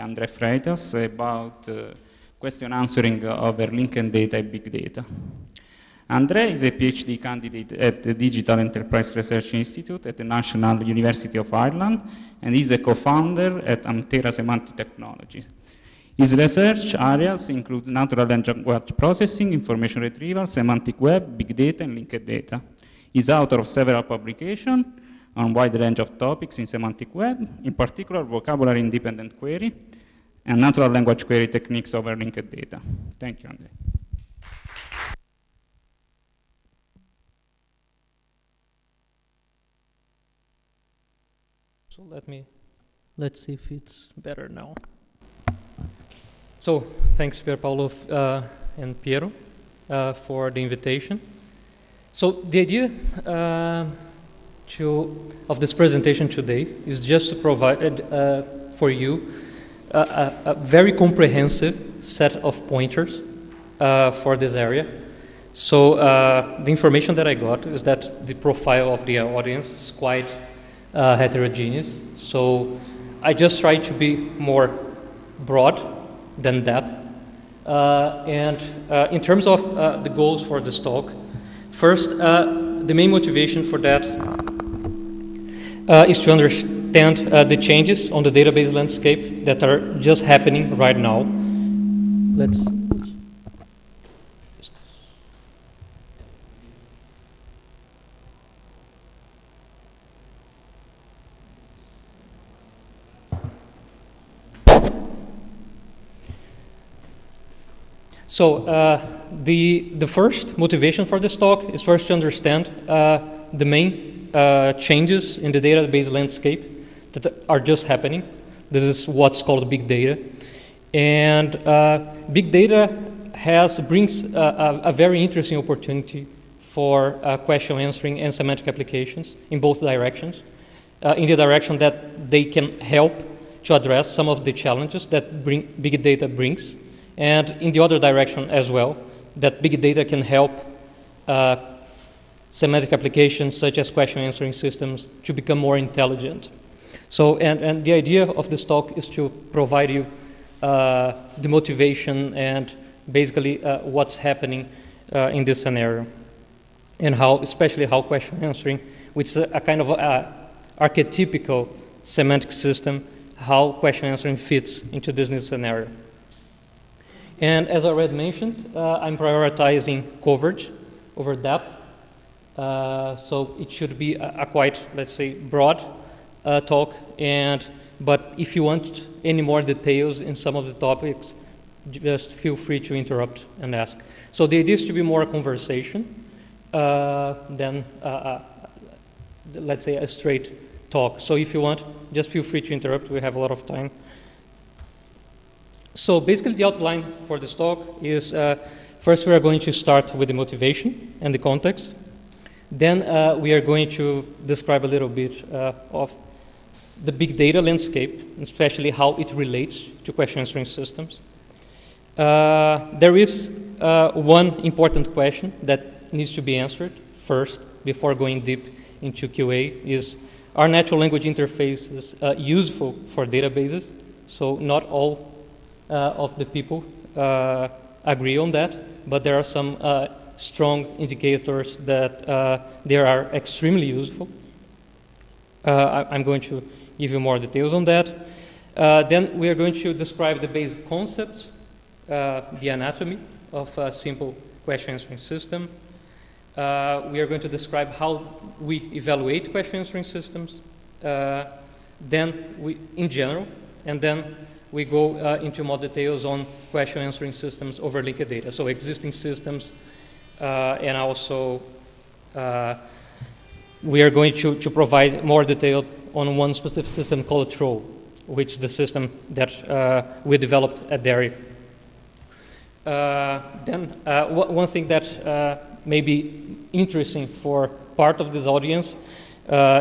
Andre Freitas about uh, question answering over linked data and big data. Andre is a PhD candidate at the Digital Enterprise Research Institute at the National University of Ireland and is a co-founder at Amtera Semantic Technologies. His research areas include natural language processing, information retrieval, semantic web, big data, and linked data. He's author of several publications on a wide range of topics in semantic web, in particular vocabulary independent query and natural language query techniques over linked data. Thank you, Andre. So let me, let's see if it's better now. So thanks, Pier Paolo uh, and Piero, uh, for the invitation. So the idea uh, to, of this presentation today is just to provide uh, for you a, a, very comprehensive set of pointers uh, for this area. So uh, the information that I got is that the profile of the audience is quite uh, heterogeneous. So I just try to be more broad than depth. Uh, and uh, in terms of the goals for this talk, first, the main motivation for that is to understand the changes on the database landscape that are just happening right now. Let's So uh, the the first motivation for this talk is first to understand uh, the main uh, changes in the database landscape that are just happening. This is what's called big data, and uh, big data has brings a, a, very interesting opportunity for uh, question answering and semantic applications in both directions. Uh, in the direction that they can help to address some of the challenges that bring, big data brings and in the other direction as well, that big data can help uh, semantic applications such as question answering systems to become more intelligent. So, and, and the idea of this talk is to provide you uh, the motivation and basically uh, what's happening uh, in this scenario and how, especially how question answering, which is a, a kind of a, a archetypical semantic system, how question answering fits into this new scenario. And as I already mentioned, uh, I'm prioritizing coverage over depth. Uh, so it should be a, a, quite, let's say, broad uh, talk. And but if you want any more details in some of the topics, just feel free to interrupt and ask. So the idea is to be more a conversation uh, than, let's say, a straight talk. So if you want, just feel free to interrupt. We have a lot of time. So basically the outline for this talk is uh, first we are going to start with the motivation and the context. Then uh, we are going to describe a little bit uh, of the big data landscape, especially how it relates to question answering systems. Uh, there is uh, one important question that needs to be answered first before going deep into QA is are natural language interfaces uh, useful for databases? So not all uh, of the people agree on that, but there are some strong indicators that they are extremely useful. I, am going to give you more details on that. then we are going to describe the basic concepts, the anatomy of a simple question answering system. Uh, we are going to describe how we evaluate question answering systems, uh, then we, in general, and then we go uh, into more details on question answering systems over linked data. So existing systems uh, and also uh, we are going to, to provide more detail on one specific system called Treo, which is the system that uh, we developed at. Uh, then uh, one thing that may be interesting for part of this audience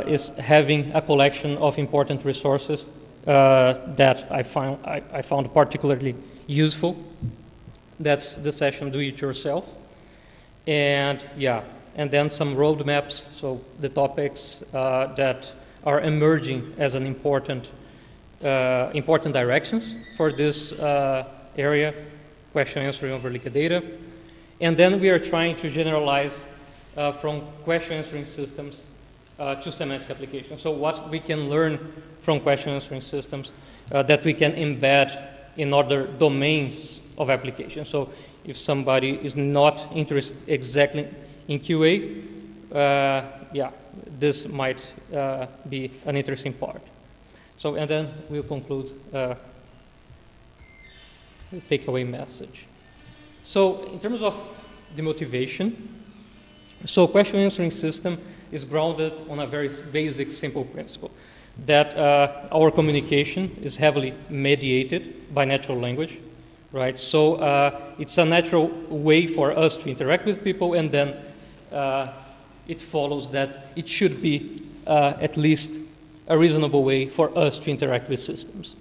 is having a collection of important resources uh, that I found, I, I, found particularly useful. That's the session Do It Yourself. And yeah, and then some roadmaps, so the topics uh, that are emerging as an important uh, important directions for this uh, area, question answering over linked data. And then we are trying to generalize uh, from question answering systems uh, to semantic applications. So what we can learn from question answering systems uh, that we can embed in other domains of application. So if somebody is not interested exactly in QA, uh, yeah, this might uh, be an interesting part. So, and then we'll conclude uh, takeaway message. So, in terms of the motivation, so question answering system is grounded on a very basic, simple principle that uh, our communication is heavily mediated by natural language, right? So uh, it's a natural way for us to interact with people, and then uh, it follows that it should be uh, at least a reasonable way for us to interact with systems.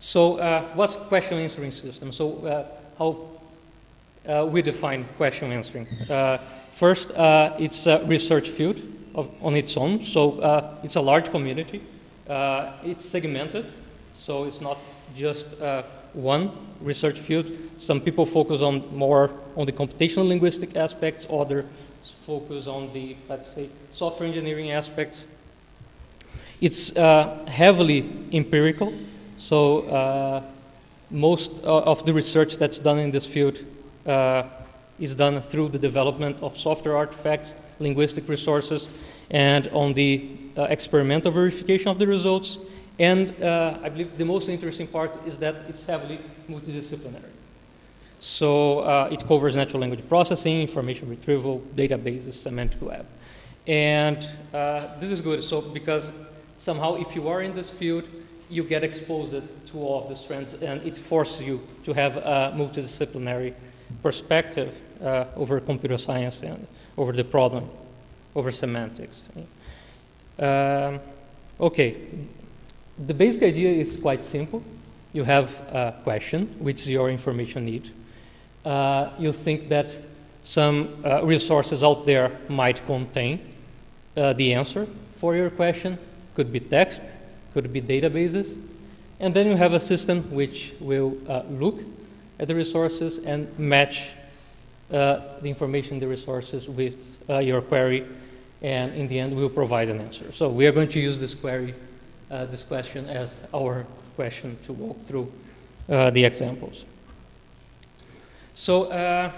So, uh, what's question answering system? So, uh, how uh, we define question answering? First, it's a research field of, on its own. So, it's a large community. it's segmented, so it's not just one research field. Some people focus on more on the computational linguistic aspects, others focus on the, let's say, software engineering aspects. It's uh, heavily empirical, so uh, most of the research that's done in this field uh, is done through the development of software artifacts, linguistic resources, and on the uh, experimental verification of the results. And uh, I believe the most interesting part is that it's heavily multidisciplinary. So uh, it covers natural language processing, information retrieval, databases, semantic web. And uh, this is good, so because somehow if you are in this field, you get exposed to all of these trends and it forces you to have a multidisciplinary perspective uh, over computer science and over the problem, over semantics. Um, okay, the basic idea is quite simple. You have a question, which is your information need. Uh, you think that some uh, resources out there might contain uh, the answer for your question, could be text, could be databases. And then you have a system which will uh, look at the resources and match uh, the information the resources with uh, your query, and in the end, we will provide an answer. So we are going to use this query, this question, as our question to walk through uh, the examples. So uh,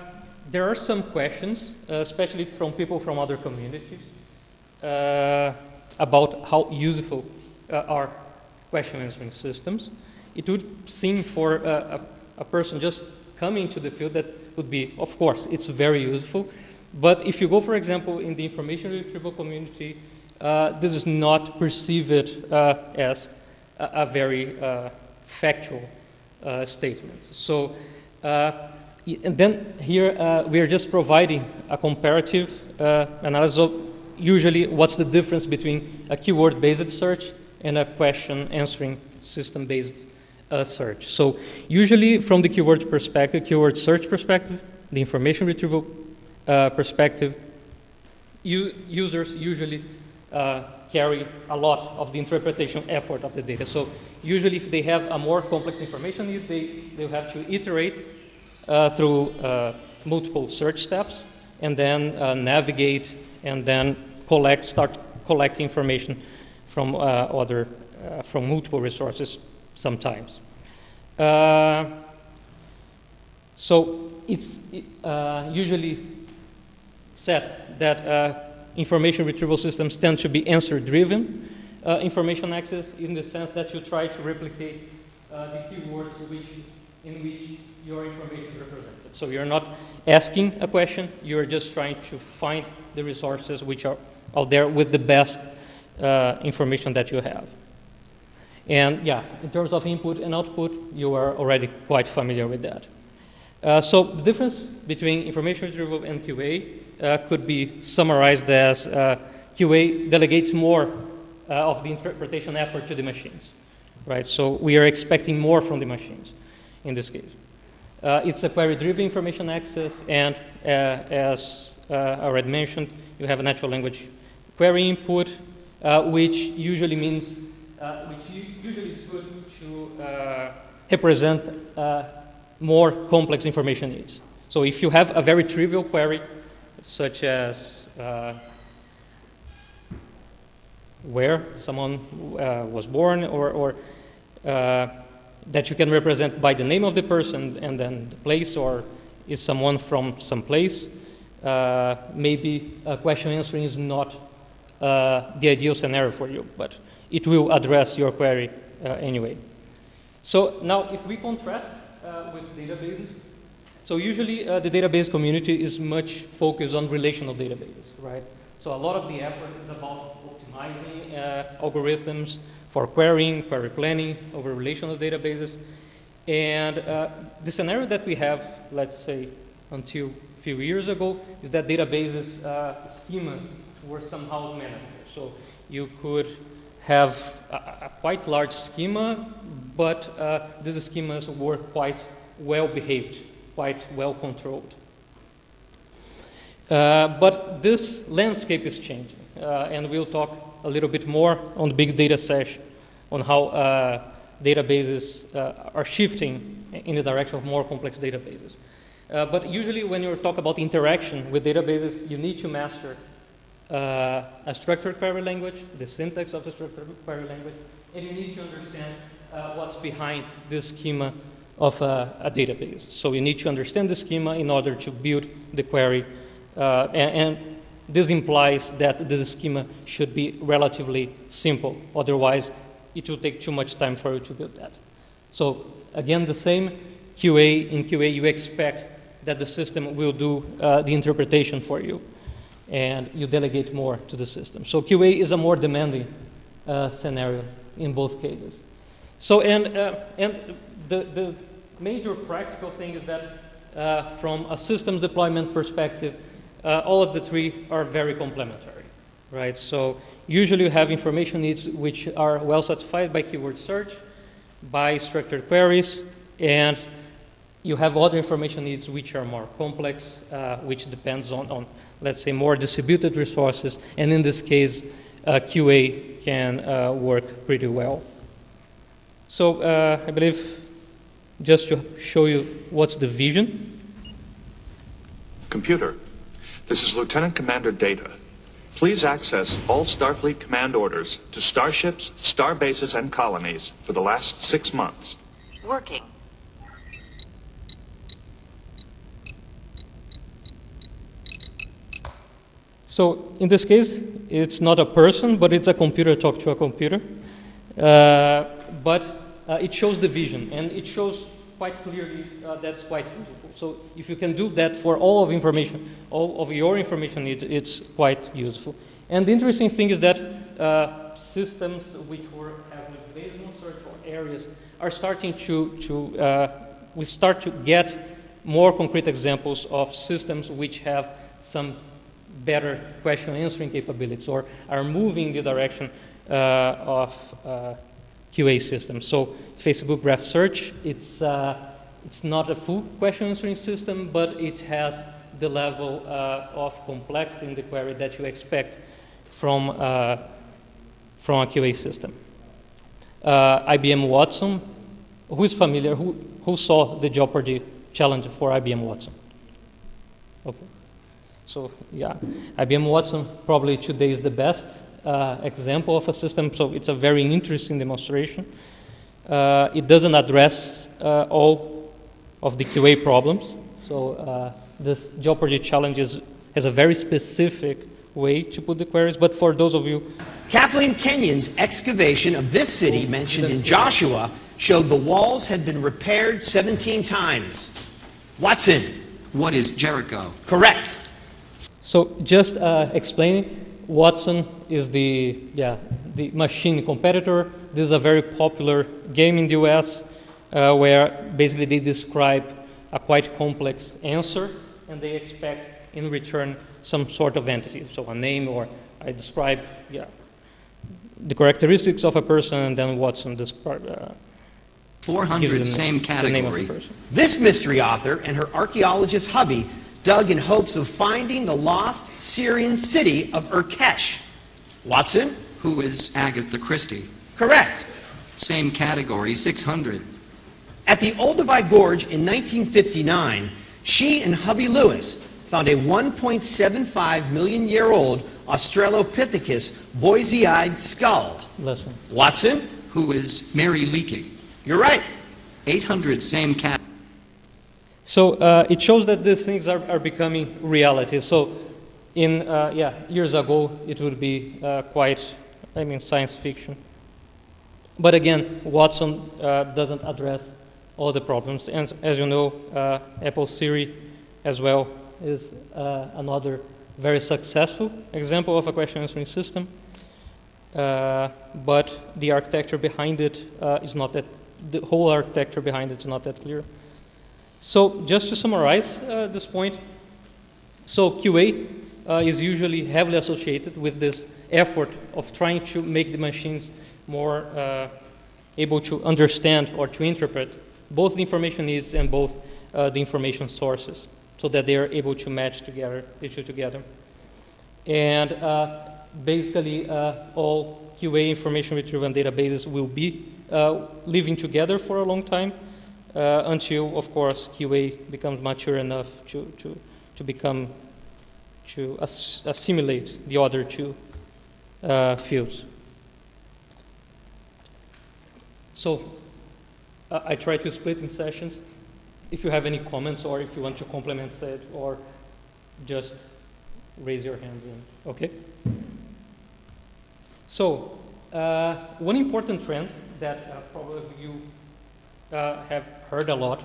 there are some questions, especially from people from other communities about how useful uh, are question answering systems. It would seem for a, a, person just coming to the field that would be, of course, it's very useful. But if you go, for example, in the information retrieval community, uh, this is not perceived uh, as a, a very uh, factual uh, statement. So, uh, and then here we are just providing a comparative analysis of usually what's the difference between a keyword-based search and a question answering system-based uh, search. So usually from the keyword perspective, keyword search perspective, the information retrieval uh, perspective, users usually uh, carry a lot of the interpretation effort of the data. So usually if they have a more complex information they, they have to iterate uh, through uh, multiple search steps and then uh, navigate and then collect, start collecting information from uh, other, uh, from multiple resources sometimes. So it's usually said that information retrieval systems tend to be answer-driven uh, information access in the sense that you try to replicate uh, the keywords which, in which your information is represented. So you're not asking a question, you're just trying to find the resources which are out there with the best uh, information that you have. And yeah, in terms of input and output, you are already quite familiar with that. Uh, so the difference between information retrieval and QA uh, could be summarized as uh, QA delegates more uh, of the interpretation effort to the machines, right? So we are expecting more from the machines in this case. Uh, it's a query-driven information access, and as I already mentioned, you have a natural language query input, uh, which usually means uh, which usually is good to uh, represent uh, more complex information needs. So if you have a very trivial query, such as uh, where someone uh, was born or, or uh, that you can represent by the name of the person and then the place or is someone from some place, uh, maybe a question answering is not uh, the ideal scenario for you, but it will address your query uh, anyway. So now if we contrast with databases, so usually the database community is much focused on relational databases, right? So a lot of the effort is about optimizing uh, algorithms for querying, query planning over relational databases. And uh, the scenario that we have, let's say, until a few years ago, is that databases uh, schemas were somehow manageable. So you could have a, a quite large schema, but uh, these schemas were quite well behaved, quite well controlled. Uh, but this landscape is changing, uh, and we'll talk a little bit more on the big data session on how uh, databases uh, are shifting in the direction of more complex databases. But usually when you talk about interaction with databases, you need to master uh, a structured query language, the syntax of a structured query language, and you need to understand uh, what's behind the schema of a, a, database. So you need to understand the schema in order to build the query, uh, and, and, this implies that this schema should be relatively simple. Otherwise, it will take too much time for you to build that. So again, the same QA. In QA, you expect that the system will do uh, the interpretation for you and you delegate more to the system. So QA is a more demanding uh, scenario in both cases. So, and, uh, and the, the major practical thing is that uh, from a systems deployment perspective, uh, all of the three are very complementary, right? So usually you have information needs which are well satisfied by keyword search, by structured queries, and you have other information needs which are more complex, uh, which depends on, on, let's say, more distributed resources. And in this case, uh, QA can uh, work pretty well. So uh, I believe just to show you what's the vision. Computer, this is Lieutenant Commander Data. Please access all Starfleet command orders to starships, star bases, and colonies for the last six months. Working. So in this case, it's not a person, but it's a computer talk to a computer. Uh, but uh, it shows the vision, and it shows quite clearly uh, that's quite useful. So if you can do that for all of information, all of your information, it, it's quite useful. And the interesting thing is that uh, systems which were having Bayesian search for areas are starting to, to uh, we start to get more concrete examples of systems which have some better question answering capabilities or are moving in the direction uh, of uh, QA systems. So Facebook Graph Search, it's, uh, it's not a full question answering system, but it has the level uh, of complexity in the query that you expect from, uh, from a QA system. IBM Watson, who is familiar, who, who saw the Jeopardy challenge for IBM Watson? Okay. So yeah, IBM Watson probably today is the best uh, example of a system, so it's a very interesting demonstration. Uh, it doesn't address uh, all of the QA problems, so uh, this Jeopardy challenge is, has a very specific way to put the queries, but for those of you... Kathleen Kenyon's excavation of this city mentioned in Joshua showed the walls had been repaired 17 times. Watson. What is Jericho? Correct. So just uh, explaining, Watson is the, yeah, the machine competitor. This is a very popular game in the US uh, where basically they describe a quite complex answer and they expect in return some sort of entity, so a name or I describe yeah, the characteristics of a person and then Watson describe. Uh, 400 same category. This mystery author and her archaeologist hubby dug in hopes of finding the lost Syrian city of Urkesh. Watson? Who is Agatha Christie? Correct. Same category, 600. At the Olduvai Gorge in 1959, she and hubby Louis found a 1.75 million year old Australopithecus boisei skull. Listen. Watson, Who is Mary Leakey? you're right. 800, same cat. So uh, it shows that these things are, are becoming reality. So, in uh, yeah, years ago, it would be uh, quite, I mean, science fiction. But again, Watson uh, doesn't address all the problems. And as you know, uh, Apple Siri as well is uh, another very successful example of a question answering system. But the architecture behind it is not that, the whole architecture behind it is not that clear. So just to summarize uh, this point, so QA uh, is usually heavily associated with this effort of trying to make the machines more uh, able to understand or to interpret both the information needs and both uh, the information sources, so that they are able to match together, the two together. And uh, basically, uh, all QA information retrieval databases will be living together for a long time uh, until, of course, QA becomes mature enough to, to, to become, to ass- assimilate the other two uh, fields. So uh, I try to split in sessions. If you have any comments or if you want to complement it or just raise your hand. And, okay? So, uh, one important trend that uh, probably you uh, have heard a lot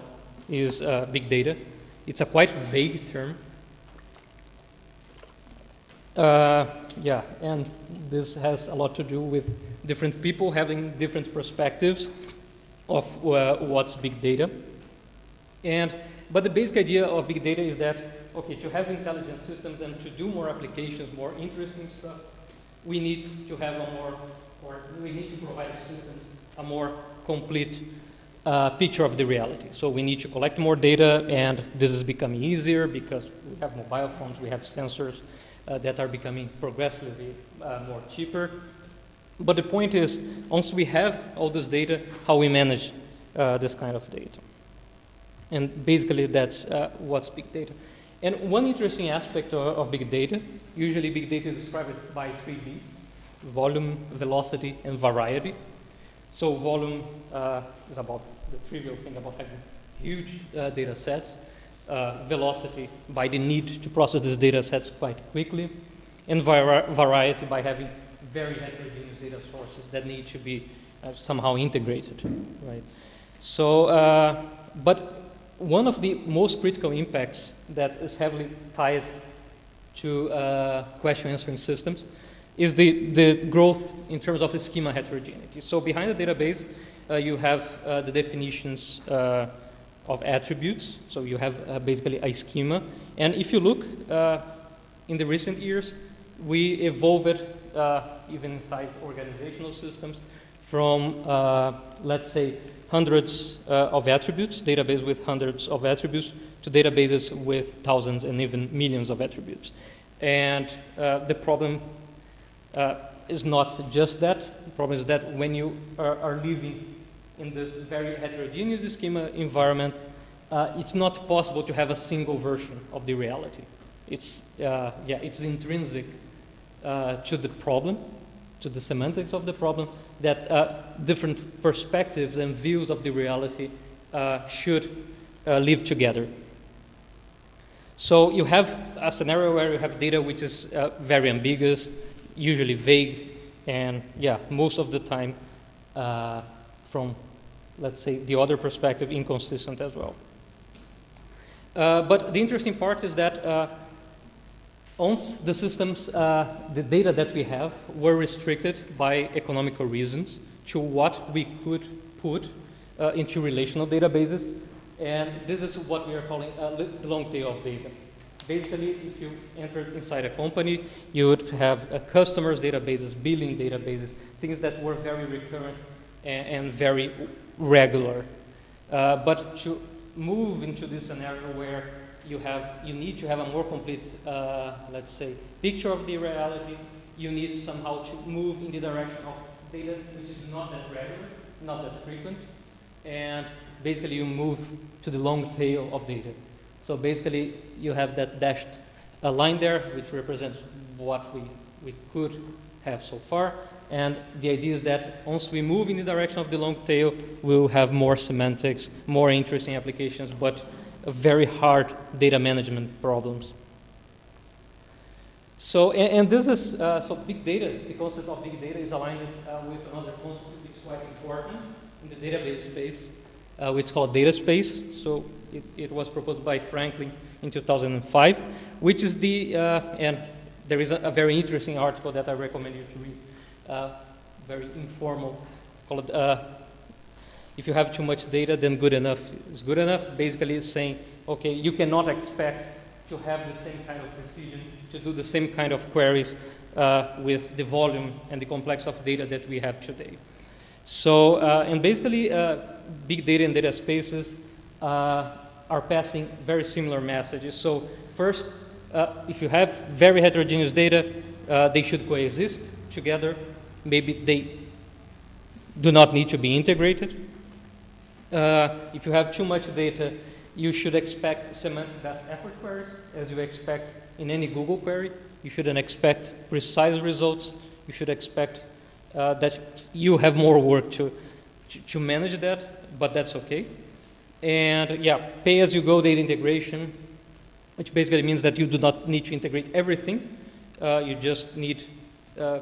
is uh, big data. It's a quite vague term. Uh, yeah, and this has a lot to do with different people having different perspectives of uh, what's big data. And, but the basic idea of big data is that, okay, to have intelligent systems and to do more applications, more interesting stuff, we need to have a more, or we need to provide the systems a more complete uh, picture of the reality. So we need to collect more data, and this is becoming easier because we have mobile phones, we have sensors uh, that are becoming progressively uh, more cheaper. But the point is, once we have all this data, how we manage uh, this kind of data. And basically, that's uh, what's big data. And one interesting aspect of, of big data, usually big data is described by three V's volume, velocity, and variety. So, volume uh, is about the trivial thing about having huge uh, data sets. Uh, velocity by the need to process these data sets quite quickly, and vari- variety by having very heterogeneous data sources that need to be uh, somehow integrated, right? So, uh, but one of the most critical impacts that is heavily tied to uh, question answering systems is the, the growth in terms of the schema heterogeneity. So behind the database, you have uh, the definitions uh, of attributes. So you have uh, basically a schema. And if you look uh, in the recent years, we evolved uh, even inside organizational systems from, let's say, hundreds of attributes, database with hundreds of attributes, to databases with thousands and even millions of attributes. And the problem uh, is not just that. The problem is that when you are, are living in this very heterogeneous schema environment, uh, it's not possible to have a single version of the reality. It's, uh, yeah, it's intrinsic uh, to the problem, to the semantics of the problem, that uh, different perspectives and views of the reality uh, should live together. So you have a scenario where you have data which is very ambiguous, usually vague, and yeah, most of the time uh, from, let's say, the other perspective, inconsistent as well. Uh, but the interesting part is that uh, once the systems, uh, the data that we have were restricted by economical reasons to what we could put uh, into relational databases, and this is what we are calling the long tail of data basically, if you entered inside a company, you would have uh, customers databases, billing databases, things that were very recurrent and, and very regular. Uh, but to move into this scenario where you have, you need to have a more complete, uh, let's say, picture of the reality, you need somehow to move in the direction of data which is not that regular, not that frequent, and basically you move to the long tail of data. So basically you have that dashed uh, line there, which represents what we, we could have so far. And the idea is that once we move in the direction of the long tail, we'll have more semantics, more interesting applications, but very hard data management problems. So, and, and this is, uh, so big data, the concept of big data is aligned uh, with another concept is quite important in the database space, uh, which is called data space. So it, it, was proposed by Franklin in 2005, which is the, uh, and there is a, a, very interesting article that I recommend you to read, very informal, called uh, if you have too much data, then good enough is good enough. Basically, it's saying, okay, you cannot expect to have the same kind of precision, to do the same kind of queries uh, with the volume and the complex of data that we have today. So, uh, and basically, uh, big data and data spaces uh, are passing very similar messages. So, first, uh, if you have very heterogeneous data, uh, they should coexist together. Maybe they do not need to be integrated. if you have too much data, you should expect semantic best effort queries, as you expect in any Google query. You shouldn't expect precise results. You should expect uh, that you have more work to, to, to, manage that, but that's okay. And yeah, pay as you go data integration, which basically means that you do not need to integrate everything. Uh, you just need uh,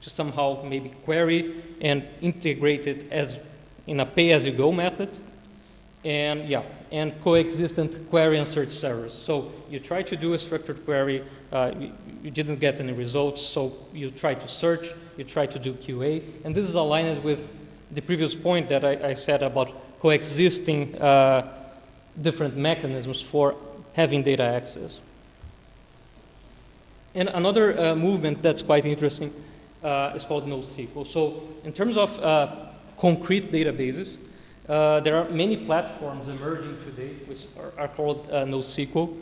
to somehow maybe query and integrate it as in a pay as you go method and yeah, and coexistent query and search servers. So you try to do a structured query, uh, you, you, didn't get any results, so you try to search, you try to do QA, and this is aligned with the previous point that I, I said about coexisting uh, different mechanisms for having data access. And another uh, movement that's quite interesting uh, is called NoSQL. So in terms of uh, concrete databases, uh, there are many platforms emerging today which are, are called uh, NoSQL,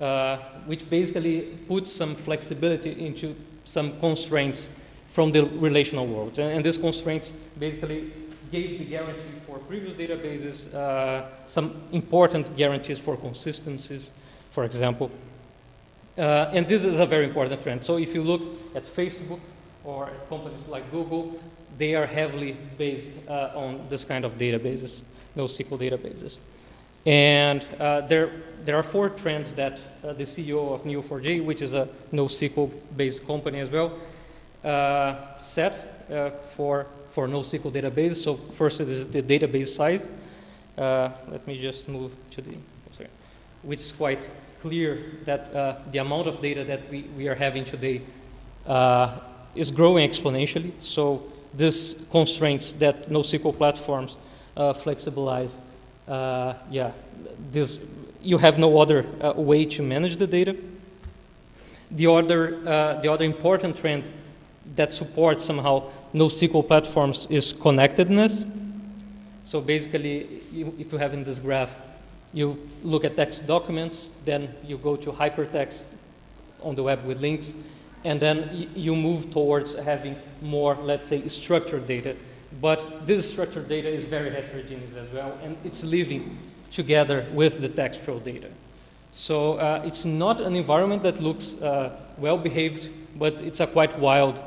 uh, which basically puts some flexibility into some constraints from the relational world. And, and these constraints basically gave the guarantee for previous databases uh, some important guarantees for consistencies, for example. And this is a very important trend. So if you look at Facebook or companies like Google, they are heavily based uh, on this kind of databases, NoSQL databases. And uh, there, there are four trends that uh, the CEO of Neo4j, which is a NoSQL-based company as well, uh, set uh, for, for NoSQL databases. So first it is the database size. Uh, let me just move to the, sorry, which is quite clear that the amount of data that we, we are having today is growing exponentially. So these constraints that NoSQL platforms uh, flexibilize, uh, yeah, this, you have no other uh, way to manage the data. The other, uh, the other important trend that supports somehow NoSQL platforms is connectedness. So basically, you, if you have in this graph, you look at text documents, then you go to hypertext on the web with links, and then you move towards having more, let's say, structured data. But this structured data is very heterogeneous as well, and it's living together with the textual data. So uh, it's not an environment that looks uh, well behaved, but it's a quite wild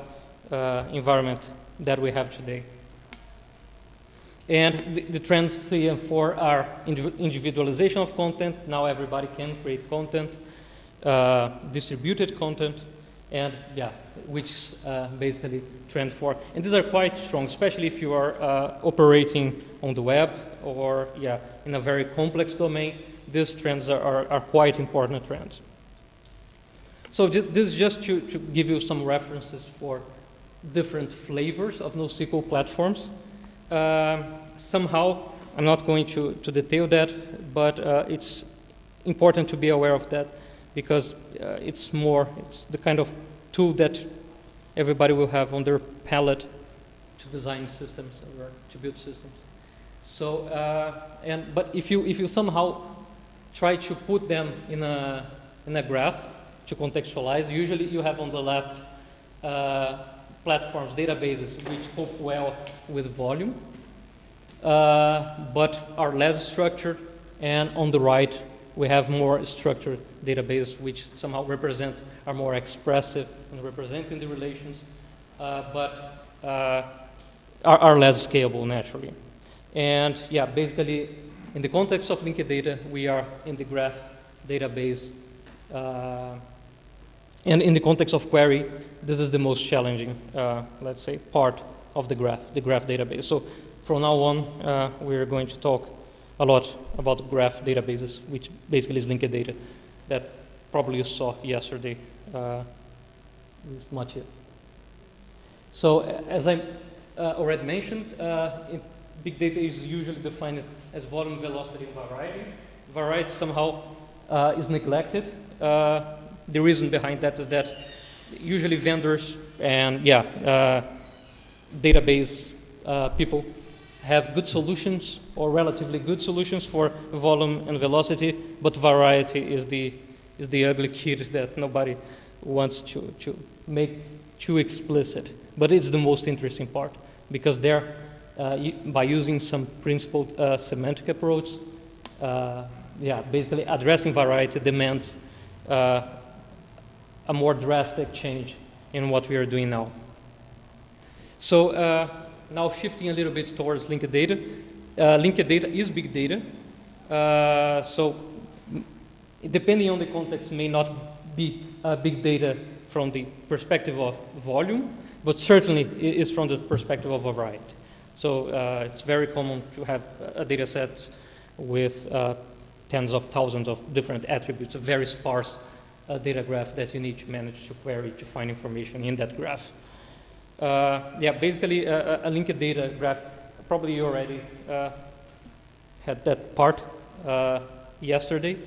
uh, environment that we have today. And the, the, trends three and four are individualization of content. Now everybody can create content, uh, distributed content, and yeah, which is uh, basically trend four. And these are quite strong, especially if you are uh, operating on the web or yeah, in a very complex domain. These trends are, are, are quite important trends. So this is just to, to give you some references for different flavors of NoSQL platforms. Uh, somehow, I'm not going to, to detail that, but uh, it's important to be aware of that because uh, it's more, it's the kind of tool that everybody will have on their palette to design systems or to build systems. So, uh, and, but if you, if you somehow try to put them in a, in a graph to contextualize, usually you have on the left uh, platforms, databases, which cope well with volume, uh, but are less structured. And on the right, we have more structured databases, which somehow represent, are more expressive in representing the relations, uh, but uh, are, are less scalable naturally. And yeah, basically, in the context of linked data, we are in the graph database. Uh, and in the context of query, this is the most challenging, uh, let's say, part of the graph, the graph database. So from now on, uh, we're going to talk a lot about graph databases, which basically is linked data that probably you saw yesterday uh, with Mathieu. So as I uh, already mentioned, uh, big data is usually defined as volume, velocity, and variety. Variety somehow uh, is neglected. Uh, the reason behind that is that usually vendors and yeah, uh, database uh, people have good solutions or relatively good solutions for volume and velocity, but variety is the is the ugly kid that nobody wants to, to make too explicit. But it's the most interesting part because there, uh, by using some principled uh, semantic approach, uh, yeah, basically addressing variety demands uh, a more drastic change in what we are doing now. So uh, now shifting a little bit towards linked data. Uh, linked data is big data. Uh, so depending on the context, may not be uh, big data from the perspective of volume, but certainly it is from the perspective of a variety. So it's very common to have a data set with tens of thousands of different attributes, a very sparse uh, data graph that you need to manage to query to find information in that graph. Uh, yeah, basically uh, a linked data graph, probably you already uh, had that part uh, yesterday,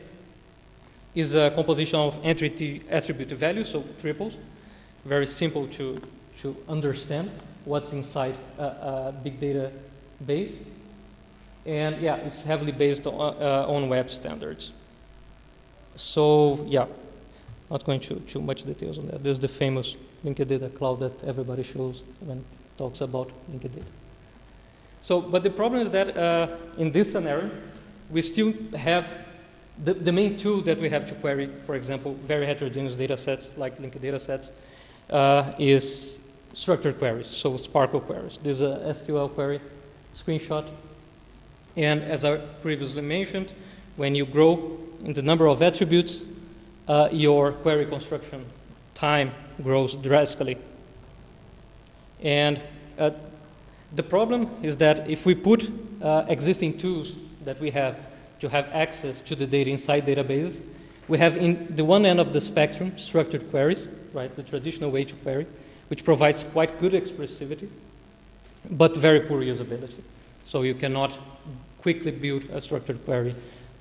is a composition of entity attribute values, so triples. Very simple to, to understand what's inside a, a big data base. And yeah, it's heavily based on, uh, on web standards. So yeah, not going to too much details on that. There's the famous linked data cloud that everybody shows when talks about linked data. So, but the problem is that uh, in this scenario, we still have the, the main tool that we have to query, for example, very heterogeneous data sets like linked data sets, uh, is structured queries, so SPARQL queries. There's a SQL query screenshot. And as I previously mentioned, when you grow in the number of attributes, uh, your query construction time grows drastically. And uh, the problem is that if we put uh, existing tools that we have to have access to the data inside databases, we have in the one end of the spectrum structured queries, right, the traditional way to query, which provides quite good expressivity, but very poor usability. So you cannot quickly build a structured query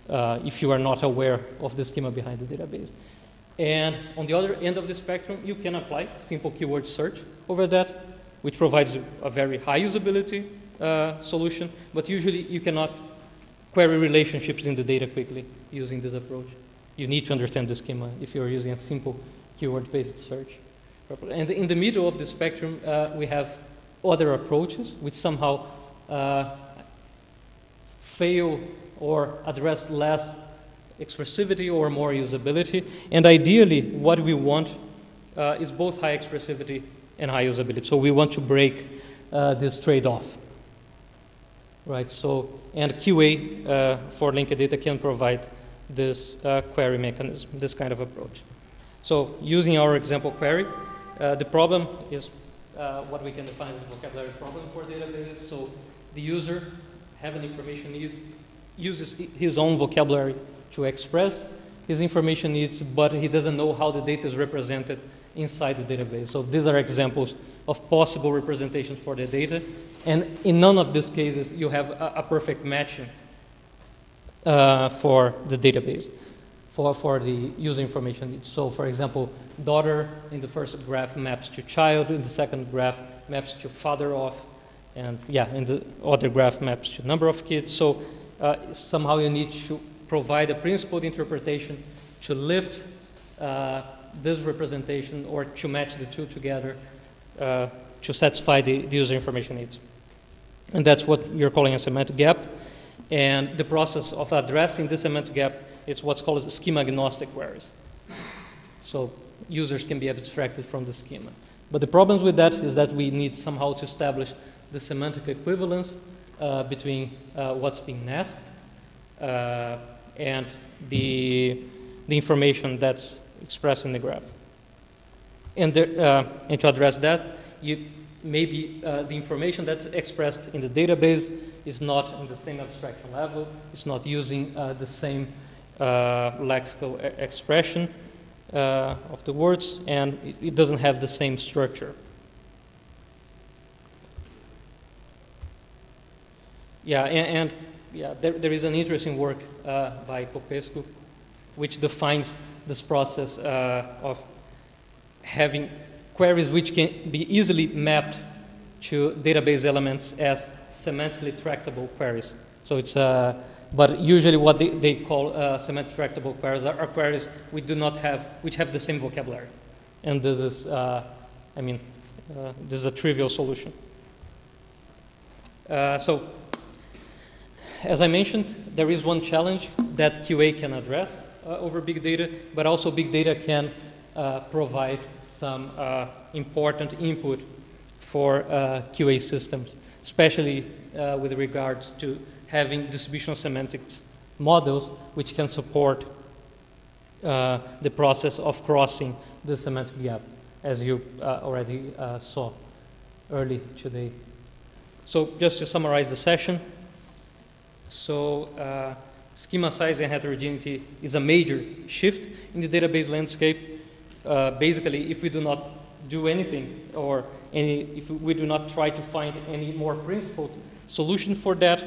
uh, if you are not aware of the schema behind the database. And on the other end of the spectrum, you can apply simple keyword search over that, which provides a very high usability uh, solution, but usually you cannot query relationships in the data quickly using this approach. You need to understand the schema if you're using a simple keyword-based search. And in the middle of the spectrum, uh, we have other approaches which somehow uh, fail or address less expressivity or more usability. And ideally, what we want uh, is both high expressivity and high usability. So we want to break uh, this trade-off. Right, so, and QA uh, for linked data can provide this uh, query mechanism, this kind of approach. So using our example query, uh, the problem is uh, what we can define as a vocabulary problem for databases. So the user have an information need, uses his own vocabulary to express his information needs, but he doesn't know how the data is represented inside the database. So these are examples of possible representations for the data. And in none of these cases, you have a, a perfect matching uh, for the database, for, for the user information. So for example, daughter in the first graph maps to child, in the second graph maps to father of, and yeah, in the other graph maps to number of kids. So uh, somehow you need to provide a principled interpretation to lift uh, this representation or to match the two together uh, to satisfy the, the user information needs. And that's what you're calling a semantic gap. And the process of addressing this semantic gap is what's called schema agnostic queries. So users can be abstracted from the schema. But the problems with that is that we need somehow to establish the semantic equivalence uh, between uh, what's being asked uh, and the, the information that's expressed in the graph. And, uh, and to address that, you, maybe uh, the information that's expressed in the database is not in the same abstraction level, it's not using uh, the same lexical e expression of the words, and it, it doesn't have the same structure. Yeah, and, and yeah, there, there is an interesting work uh, by Popescu which defines this process uh, of having queries which can be easily mapped to database elements as semantically tractable queries. So it's, uh, but usually what they, they call uh, tractable queries are, are, queries we do not have, which have the same vocabulary. And this is, uh, I mean, uh, this is a trivial solution. Uh, so as I mentioned, there is one challenge that QA can address over big data, but also big data can uh, provide some uh, important input for uh, QA systems, especially uh, with regard to having distributional semantics models which can support uh, the process of crossing the semantic gap, as you already saw early today. So just to summarize the session, so uh, schema size and heterogeneity is a major shift in the database landscape. Uh, basically, if we do not do anything or any, if we do not try to find any more principled solution for that,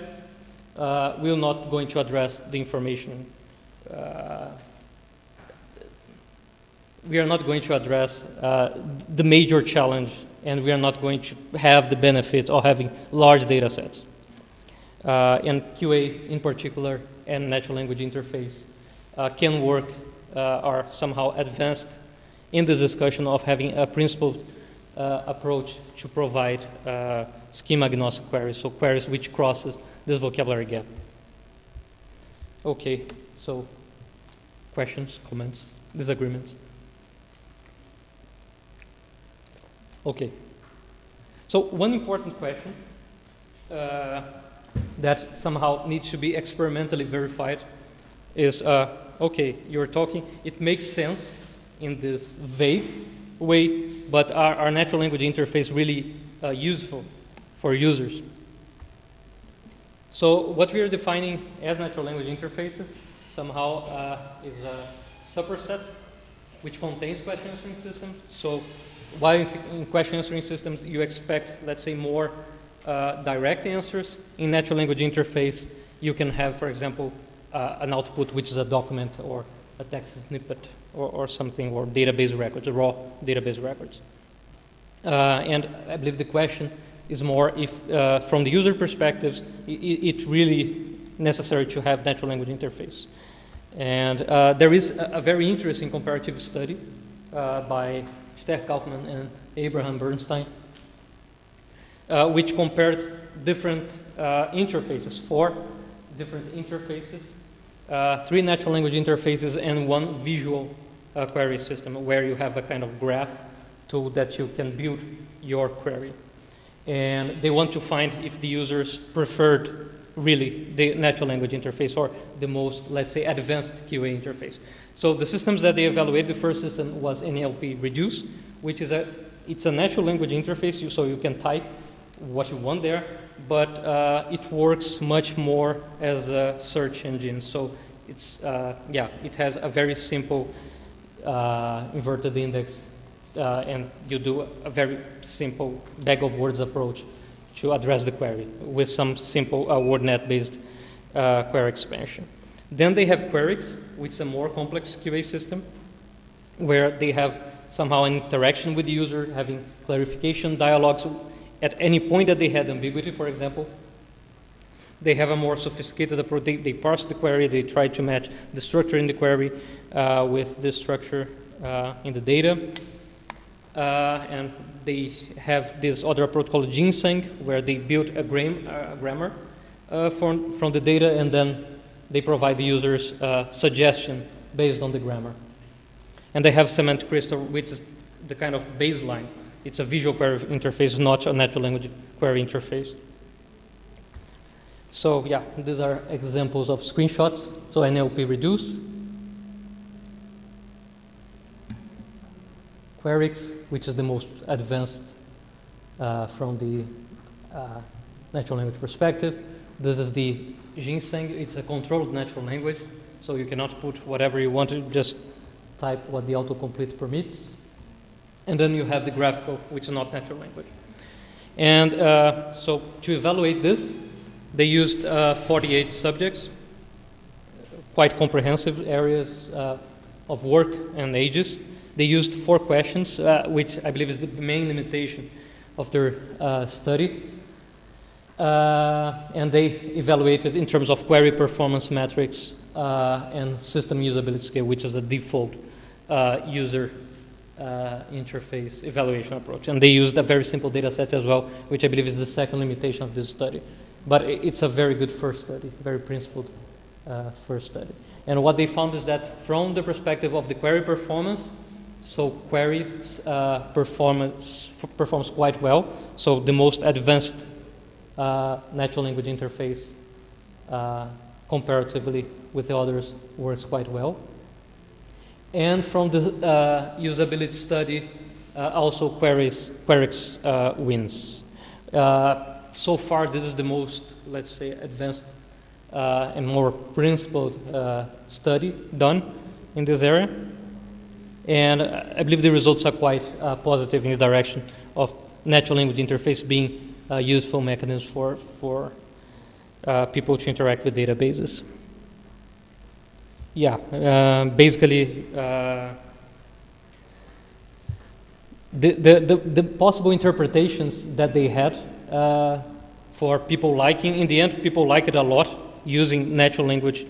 uh, we're not going to address the information. Uh, we are not going to address uh, the major challenge and we are not going to have the benefit of having large data sets uh, and QA in particular, and natural language interface uh, can work uh, are somehow advanced in this discussion of having a principled uh, approach to provide uh, schema agnostic queries, so queries which crosses this vocabulary gap. Okay, so questions, comments, disagreements? Okay. So one important question uh, that somehow needs to be experimentally verified is uh, okay, you're talking, it makes sense in this vague way, but are our natural language interface really uh, useful for users? So, what we are defining as natural language interfaces somehow uh, is a superset which contains question answering systems. So, while in question answering systems you expect, let's say, more uh, direct answers. In natural language interface, you can have, for example, uh, an output which is a document or a text snippet or, or something, or database records, raw database records. Uh, and I believe the question is more if, uh, from the user perspectives, it, it, really necessary to have natural language interface. And uh, there is a, a, very interesting comparative study uh, by Stef Kaufmann and Abraham Bernstein uh, which compared different uh, interfaces, four different interfaces, uh, three natural language interfaces, and one visual uh, query system where you have a kind of graph tool that you can build your query. And they want to find if the users preferred really the natural language interface or the most, let's say, advanced QA interface. So the systems that they evaluated, the first system was NLP Reduce, which is a, it's a natural language interface, so you can type what you want there, but uh, it works much more as a search engine. So it's, uh, yeah, it has a very simple uh, inverted index, uh, and you do a very simple bag of words approach to address the query with some simple uh, WordNet-based uh, query expansion. Then they have Querix, which is a more complex QA system, where they have somehow an interaction with the user, having clarification dialogues at any point that they had ambiguity, for example, they have a more sophisticated approach. They, they parse the query, they try to match the structure in the query uh, with the structure uh, in the data. uh, and they have this other approach called Ginseng, where they build a, gram, uh, grammar uh, from, from the data, and then they provide the users uh, suggestion based on the grammar. And they have Semantic Crystal, which is the kind of baseline. It's a visual query interface, not a natural language query interface. So yeah, these are examples of screenshots. So NLP reduce. Querix, which is the most advanced uh, from the uh, natural language perspective. This is the Ginseng. It's a controlled natural language, so you cannot put whatever you want to just type what the autocomplete permits. And then you have the graphical, which is not natural language. And uh, so to evaluate this, they used uh, 48 subjects, quite comprehensive areas uh, of work and ages. They used four questions, uh, which I believe is the main limitation of their uh, study. Uh, and they evaluated in terms of query performance metrics and system usability scale, which is the default user uh, interface evaluation approach. And they used a very simple data set as well, which I believe is the second limitation of this study. But it's a very good first study, very principled uh, first study. And what they found is that from the perspective of the query performance, so query uh, performance performs quite well. So the most advanced uh, natural language interface uh, comparatively with the others works quite well. And from the uh, usability study, uh, also queries, Querix uh, wins. Uh, so far, this is the most, let's say, advanced and more principled study done in this area. And I believe the results are quite positive in the direction of natural language interface being uh, useful mechanism for, for uh, people to interact with databases. Yeah, uh, basically, uh, the, the, the, the, possible interpretations that they had uh, for people liking, in the end, people like it a lot using natural language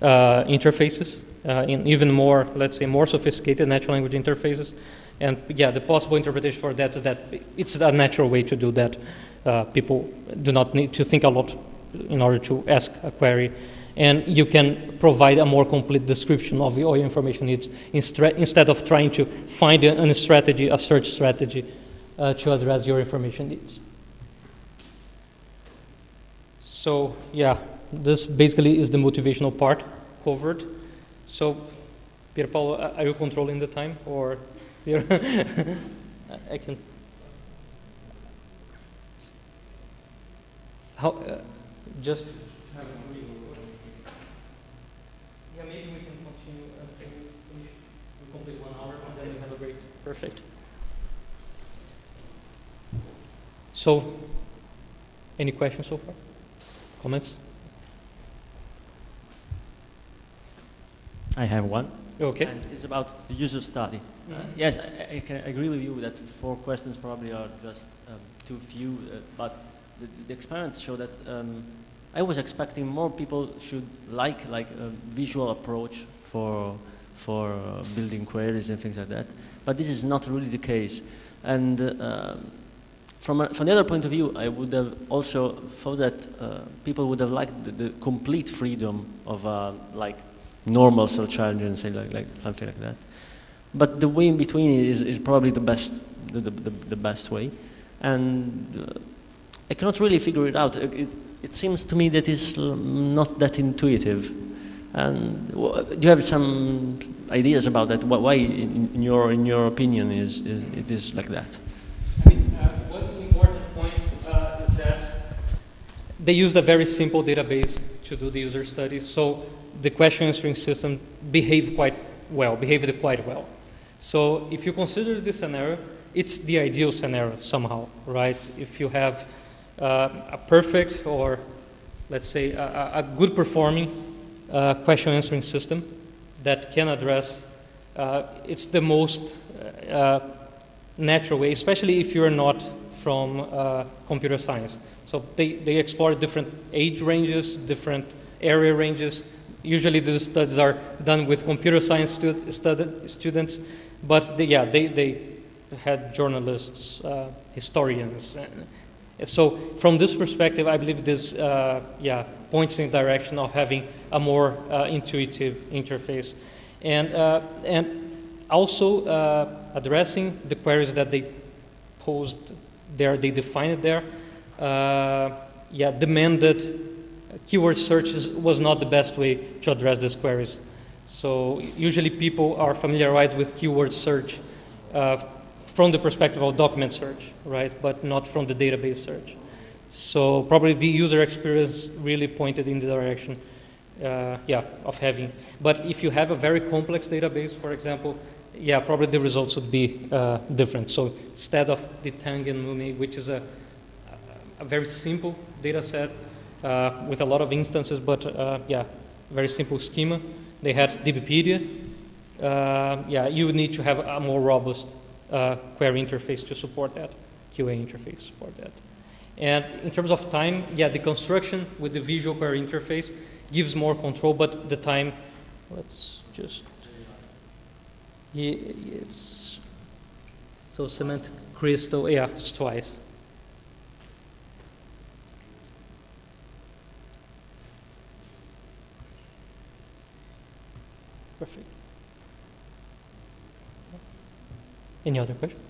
uh, interfaces, in even more, let's say, more sophisticated natural language interfaces. And yeah, the possible interpretation for that is that it's a natural way to do that. Uh, people do not need to think a lot in order to ask a query. And you can provide a more complete description of your information needs instead of trying to find a, strategy, a search strategy uh, to address your information needs. So, yeah, this basically is the motivational part covered. So, Pierpaolo, are you controlling the time or I can How, uh, just have a Yeah, maybe we can continue until we finish. We complete one hour and then we have a break. Perfect. So, any questions so far? Comments? I have one. Okay. And it's about the user study. Mm -hmm. uh, yes, I, I, can agree with you that four questions probably are just um, too few, uh, but the, the experiments show that um, I was expecting more people should like like a visual approach for for uh, building queries and things like that. But this is not really the case. And uh, from, a, from the other point of view, I would have also thought that uh, people would have liked the, the complete freedom of uh, like normal search engine, say like, like something like that. But the way in between is, is probably the best, the, the, the best way. And uh, I cannot really figure it out. It, it seems to me that it's not that intuitive. And do you have some ideas about that? Why, in, your in your opinion, is, is it is like uh, one important point uh, is that they used a very simple database to do the user studies. So the question answering system behaved quite well, behaved quite well. So if you consider this scenario, it's the ideal scenario somehow, right? If you have uh, a perfect or let's say a, a good performing uh, question answering system that can address uh, it's the most natural way, especially if you're not from uh, computer science. So they, they explore different age ranges, different area ranges. Usually these studies are done with computer science stu stud students, but they, yeah, they, they had journalists, uh, historians. And so from this perspective, I believe this uh, yeah, points in the direction of having a more uh, intuitive interface. And, uh, and also uh, addressing the queries that they posed there, they defined it there, yeah, demanded keyword searches was not the best way to address these queries. So usually people are familiarized with keyword search uh, from the perspective of document search, right? But not from the database search. So probably the user experience really pointed in the direction, uh, yeah, of having. But if you have a very complex database, for example, yeah, probably the results would be uh, different. So instead of the Tang and Mooney, which is a, a very simple data set uh, with a lot of instances, but uh, yeah, very simple schema, they had DBpedia. Uh, yeah, you would need to have a more robust uh, query interface to support that, QA interface support that. And in terms of time, yeah, the construction with the visual query interface gives more control, but the time, let's just, yeah, it's, so Semantic Crystal, yeah, it's twice. Perfect. Any other question?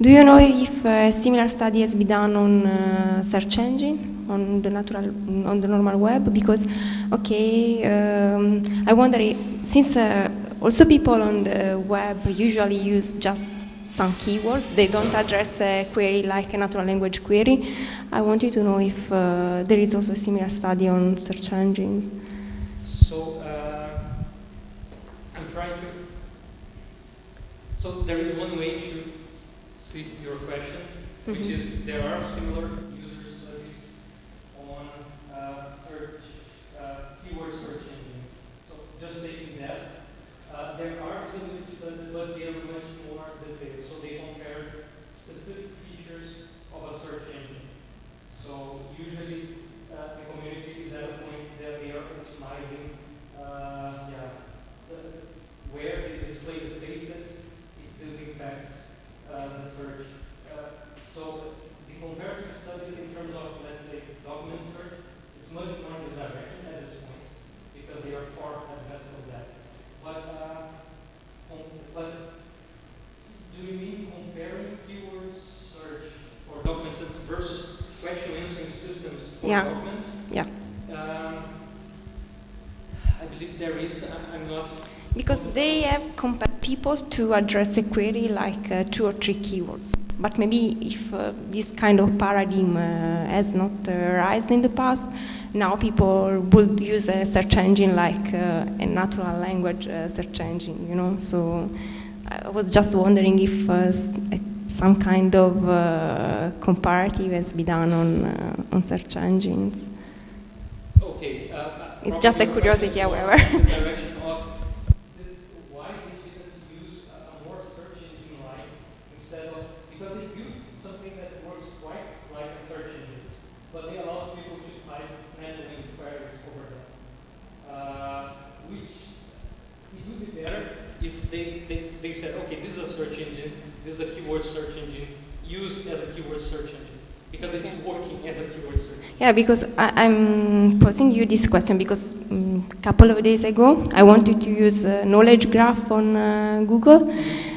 Do you know if a similar study has been done on uh, search engine, on the natural, on the normal web? Because, okay, um, I wonder, if, since uh, also people on the web usually use just some keywords, they don't address a query like a natural language query. I wanted to know if uh, there is also a similar study on search engines. So uh, I'm trying to. So there is one way to see your question, which Mhm. is there are similar user studies on uh, search uh, keyword search engines. So just taking that, uh, there are similar studies, but they are much more detailed. So they compare specific features of a search engine. So usually uh, the community is at a point that they are optimizing, uh, yeah, the, where they display the faces, if this impacts uh, the search. Uh, so the comparative studies in terms of, let's say, document search is much more in this direction at this point because they are far advanced of that. But, uh, com- but do you mean comparing keyword search for documents versus question answering systems for Yeah. documents? Yeah. Um, I believe there is. I- I'm not. Because they have compelled people to address a query like uh, two or three keywords. But maybe if uh, this kind of paradigm uh, has not uh, arisen in the past, now people would use a search engine like uh, a natural language uh, search engine, you know. So I was just wondering if some kind of uh, comparative has been done on, uh, on search engines. Okay. Uh, It's just a curiosity, however. in the direction of the- why they didn't use a, a more search engine like instead of because they built something that works quite like a search engine, but they allow people to type natural inquiries over that, uh, which it would be better if they, said, okay, this is a search engine, this is a keyword search engine, used as a keyword search engine, because it's working as a keyword search engine. Yeah, because I, I'm posing you this question because a couple of days ago I wanted to use a knowledge graph on uh, Google,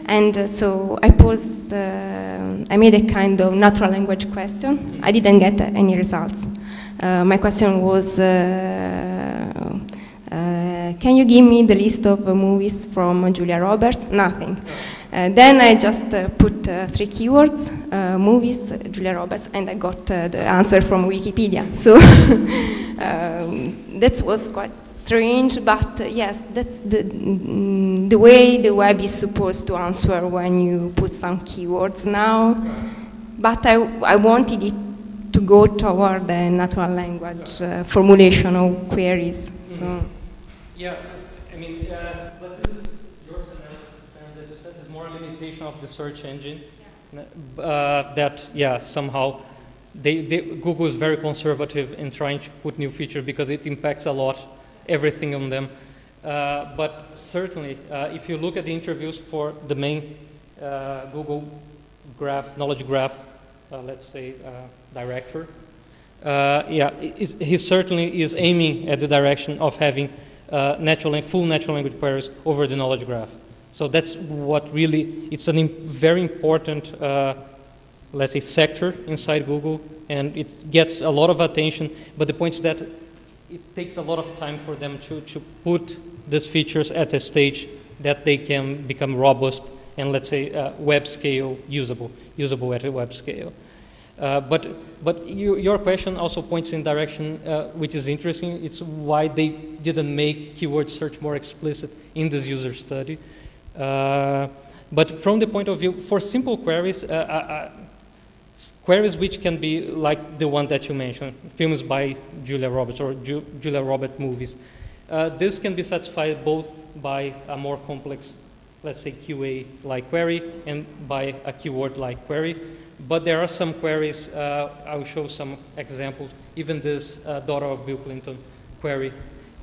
and uh, so I posed, uh, I made a kind of natural language question. I didn't get uh, any results. Uh, my question was, uh, uh, can you give me the list of uh, movies from Julia Roberts? Nothing. Uh, then I just uh, put uh, three keywords, uh, movies, uh, Julia Roberts, and I got uh, the answer from Wikipedia. So um, that was quite strange, but uh, yes, that's the, mm, the way the web is supposed to answer when you put some keywords now. But I, I wanted it to go toward the natural language uh, formulation of queries. So. Yeah, I mean, uh, but this is yours and Sam that you said is more a limitation of the search engine. uh, that yeah somehow they, they, Google is very conservative in trying to put new features because it impacts a lot everything on them. Uh, but certainly, uh, if you look at the interviews for the main uh, Google Graph, knowledge graph, uh, let's say, uh, director, uh, yeah, he certainly is aiming at the direction of having natural, and full natural language queries over the knowledge graph. So that's what really, it's a very important, let's say, sector inside Google, and it gets a lot of attention. But the point is that it takes a lot of time for them to, to put these features at a stage that they can become robust and let's say uh, web scale usable, usable at a web scale. Uh, but but you, your question also points in direction uh, which is interesting. It's why they didn't make keyword search more explicit in this user study. Uh, but from the point of view, for simple queries, uh, queries which can be like the one that you mentioned, films by Julia Roberts or Ju Julia Roberts movies. Uh, this can be satisfied both by a more complex, let's say QA-like query and by a keyword-like query. But there are some queries, uh, I'll show some examples, even this uh, daughter of Bill Clinton query,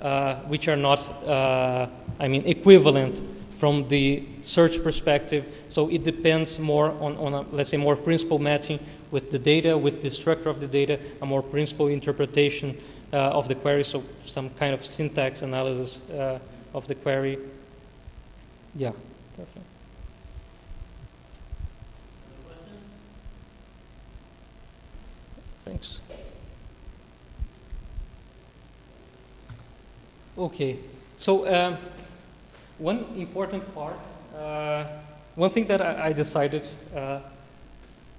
uh, which are not, I mean, equivalent from the search perspective. So it depends more on, on a, let's say, more principal matching with the data, with the structure of the data, a more principal interpretation uh, of the query, so some kind of syntax analysis uh, of the query. Yeah, perfect. Thanks. Okay, so um, one important part, uh, one thing that I, I decided uh,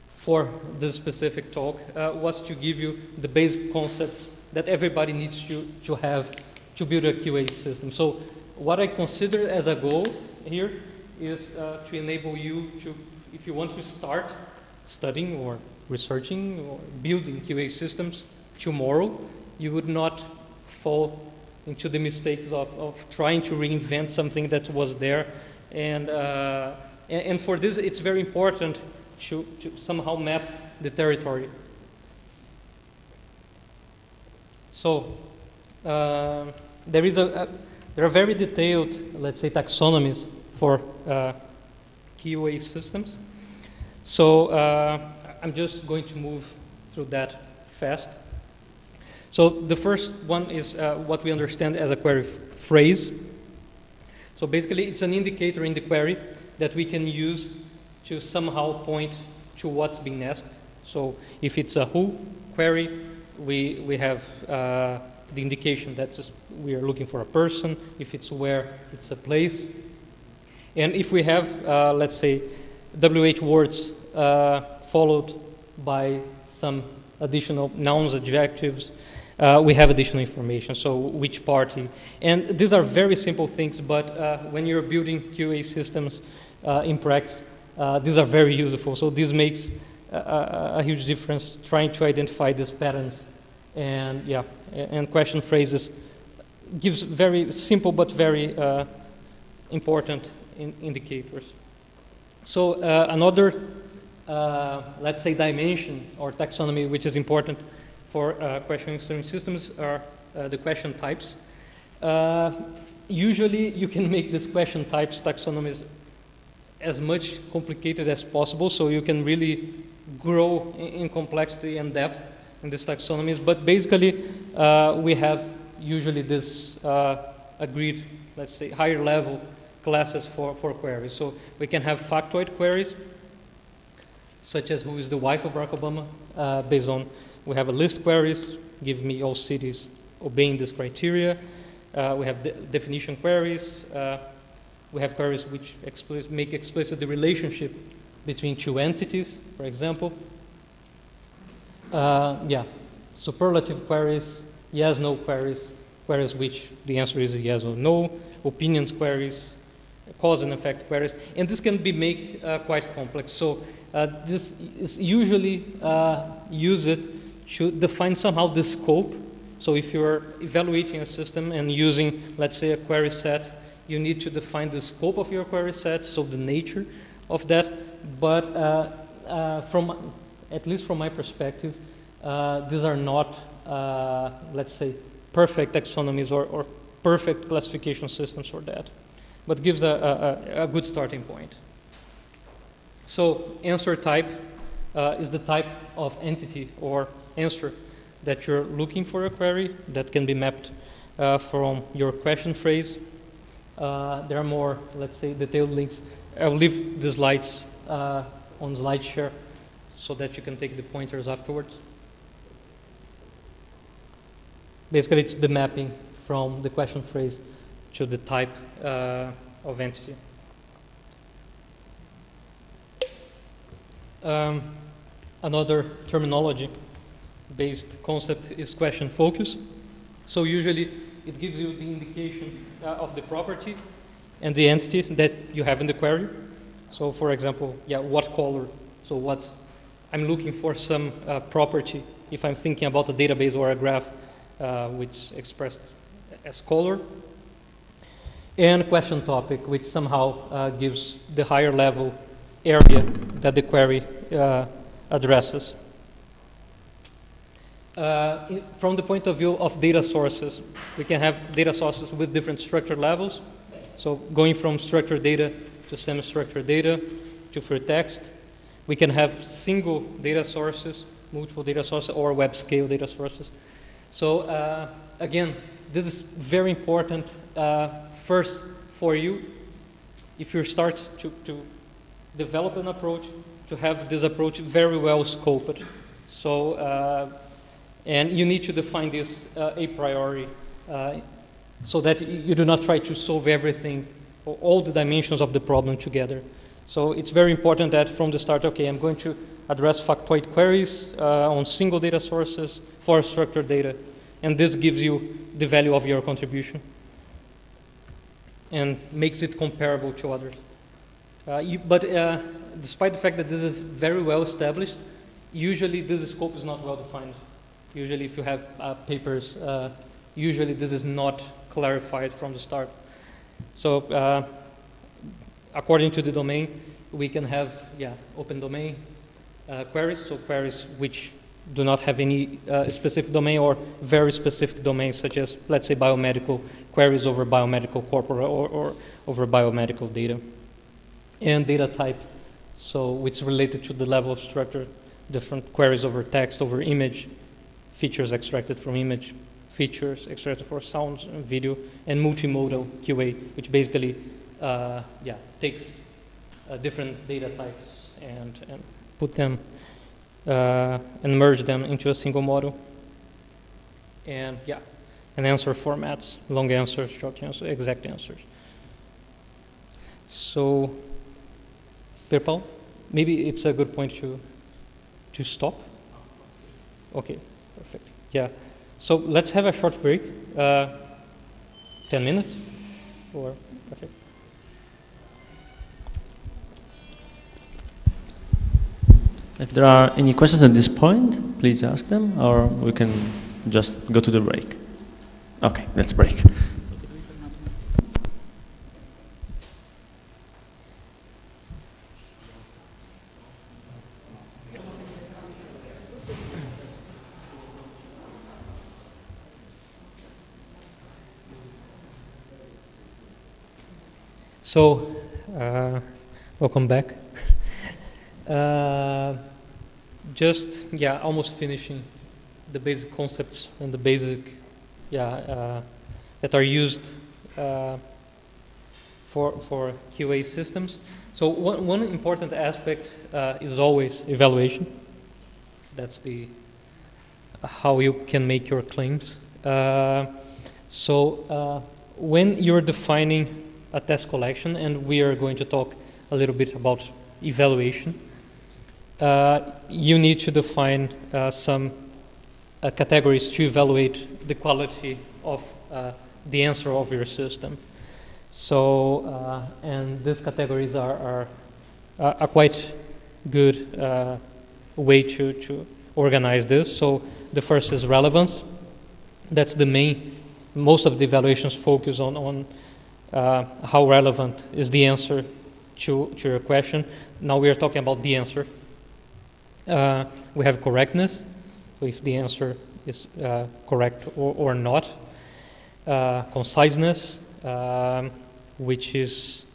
for this specific talk uh, was to give you the basic concepts that everybody needs to, to have to build a QA system. So what I consider as a goal here is uh, to enable you to, if you want to start studying or researching or building QA systems tomorrow, you would not fall into the mistakes of, of trying to reinvent something that was there. And, uh, and, and, for this, it's very important to, to somehow map the territory. So uh, there is a, a, there are very detailed, let's say, taxonomies for uh, QA systems. So uh, I'm just going to move through that fast. So the first one is uh, what we understand as a query phrase. So basically, it's an indicator in the query that we can use to somehow point to what's being asked. So if it's a who query, we, we have uh, the indication that we are looking for a person. If it's where, it's a place. And if we have, uh, let's say, WH words followed by some additional nouns, adjectives, uh, we have additional information, so which party. And these are very simple things, but uh, when you're building QA systems uh, in practice, uh, these are very useful. So this makes a, a, huge difference trying to identify these patterns. And yeah, and question phrases gives very simple but very uh, important in indicators. So uh, another, let's say, dimension or taxonomy which is important for uh, question answering systems are uh, the question types. Uh, usually you can make these question types taxonomies as much complicated as possible so you can really grow in, in complexity and depth in these taxonomies. But basically uh, we have usually this uh, agreed, let's say, higher level classes for, for queries. So we can have factoid queries, such as who is the wife of Barack Obama, uh, based on we have a list queries, give me all cities obeying this criteria. Uh, we have de definition queries. Uh, we have queries which make explicit the relationship between two entities, for example. Uh, yeah, superlative queries, yes, no queries, queries which the answer is yes or no, opinions queries, cause and effect queries, and this can be made uh, quite complex. So uh, this is usually uh, used to define somehow the scope. So if you're evaluating a system and using, let's say, a query set, you need to define the scope of your query set, so the nature of that. But uh, uh, from, at least from my perspective, uh, these are not, uh, let's say, perfect taxonomies or, or perfect classification systems for that, but gives a, a, a good starting point. So answer type uh, is the type of entity or answer that you're looking for a query that can be mapped uh, from your question phrase. Uh, there are more, let's say, detailed links. I'll leave the slides uh, on SlideShare so that you can take the pointers afterwards. Basically, it's the mapping from the question phrase to the type uh, of entity. Um, another terminology based concept is question focus. So usually it gives you the indication uh, of the property and the entity that you have in the query. So for example, yeah, what color? So what's, I'm looking for some uh, property if I'm thinking about a database or a graph uh, which expressed as color. And question topic, which somehow uh, gives the higher level area that the query uh, addresses. Uh, from the point of view of data sources, we can have data sources with different structure levels. So going from structured data to semi-structured data to free text. We can have single data sources, multiple data sources, or web scale data sources. So uh, again, this is very important uh, first for you if you start to, to develop an approach to have this approach very well scoped. So, uh, and you need to define this uh, a priori uh, so that you do not try to solve everything, all the dimensions of the problem together. So it's very important that from the start, okay, I'm going to address factoid queries uh, on single data sources for structured data. And this gives you the value of your contribution and makes it comparable to others. Uh, you, but uh, despite the fact that this is very well established, usually this scope is not well defined. Usually if you have uh, papers, uh, usually this is not clarified from the start. So uh, according to the domain, we can have yeah, open domain uh, queries, so queries which do not have any specific domain or very specific domains, such as, let's say, biomedical queries over biomedical corpora or, or over biomedical data. And data type, so which related to the level of structure, different queries over text, over image, features extracted from image, features extracted for sounds and video, and multimodal QA, which basically uh, yeah, takes uh, different data types and, and put them uh, and merge them into a single model. And yeah, and answer formats, long answers, short answers, exact answers. So, Pirpal, maybe it's a good point to, to stop. Okay, perfect. Yeah. So let's have a short break, uh, 10 minutes, or perfect. If there are any questions at this point, please ask them, or we can just go to the break. Okay, let's break. So, uh, welcome back. uh, just, yeah, almost finishing the basic concepts and the basic, yeah, uh, that are used uh, for, for QA systems. So one, one important aspect uh, is always evaluation. That's the how you can make your claims. Uh, so when you're defining a test collection, and we are going to talk a little bit about evaluation. Uh, you need to define uh, some uh, categories to evaluate the quality of uh, the answer of your system. So, uh, and these categories are, are a quite good uh, way to, to organize this. So, the first is relevance. That's the main, most of the evaluations focus on, on uh, how relevant is the answer to, to your question. Now we are talking about the answer. Uh, we have correctness, if the answer is uh, correct or, or not. Uh, conciseness, um, which is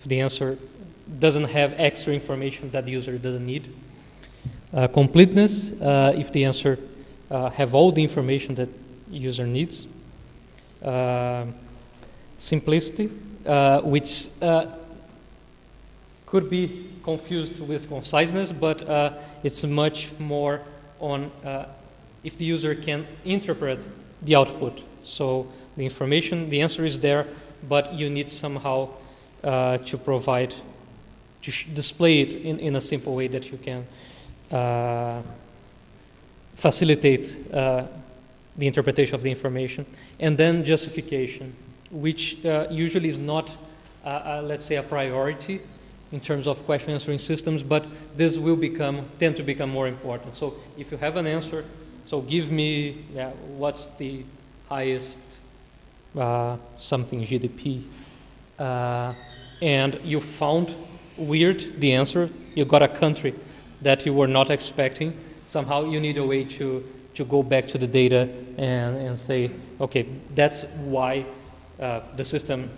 if the answer doesn't have extra information that the user doesn't need. Uh, completeness, uh, if the answer have all the information that user needs. Simplicity, uh, which uh, could be confused with conciseness, but uh, it's much more on uh, if the user can interpret the output. So the information, the answer is there, but you need somehow uh, to provide, to display it in, in a simple way that you can uh, facilitate the interpretation of the information. And then justification, which uh, usually is not, uh, uh, let's say, a priority in terms of question answering systems, but this will become, tend to become more important. So if you have an answer, so give me, yeah, what's the highest uh, something GDP, uh, and you found weird the answer, you got a country that you were not expecting, somehow you need a way to, to go back to the data and, and say, okay, that's why uh, the system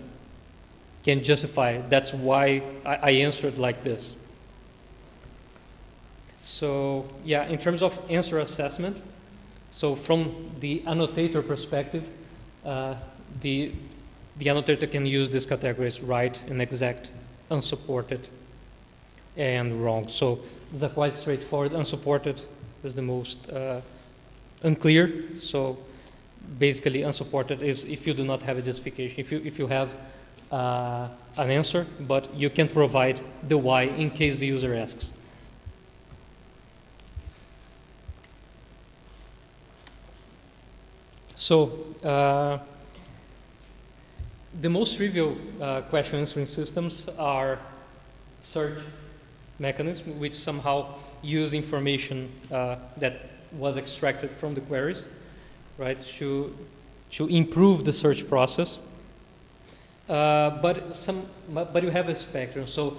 can justify, that's why I, I answered like this. So, yeah, in terms of answer assessment, so from the annotator perspective, uh, the, the annotator can use these categories right and exact, unsupported, and wrong. So these are quite straightforward. Unsupported is the most uh, unclear. So basically, unsupported is if you do not have a justification. If you, if you have uh, an answer, but you can't provide the why in case the user asks. So, uh, the most trivial uh, question answering systems are search mechanisms, which somehow use information uh, that was extracted from the queries, right, to, to improve the search process. Uh, but, some, but you have a spectrum. So,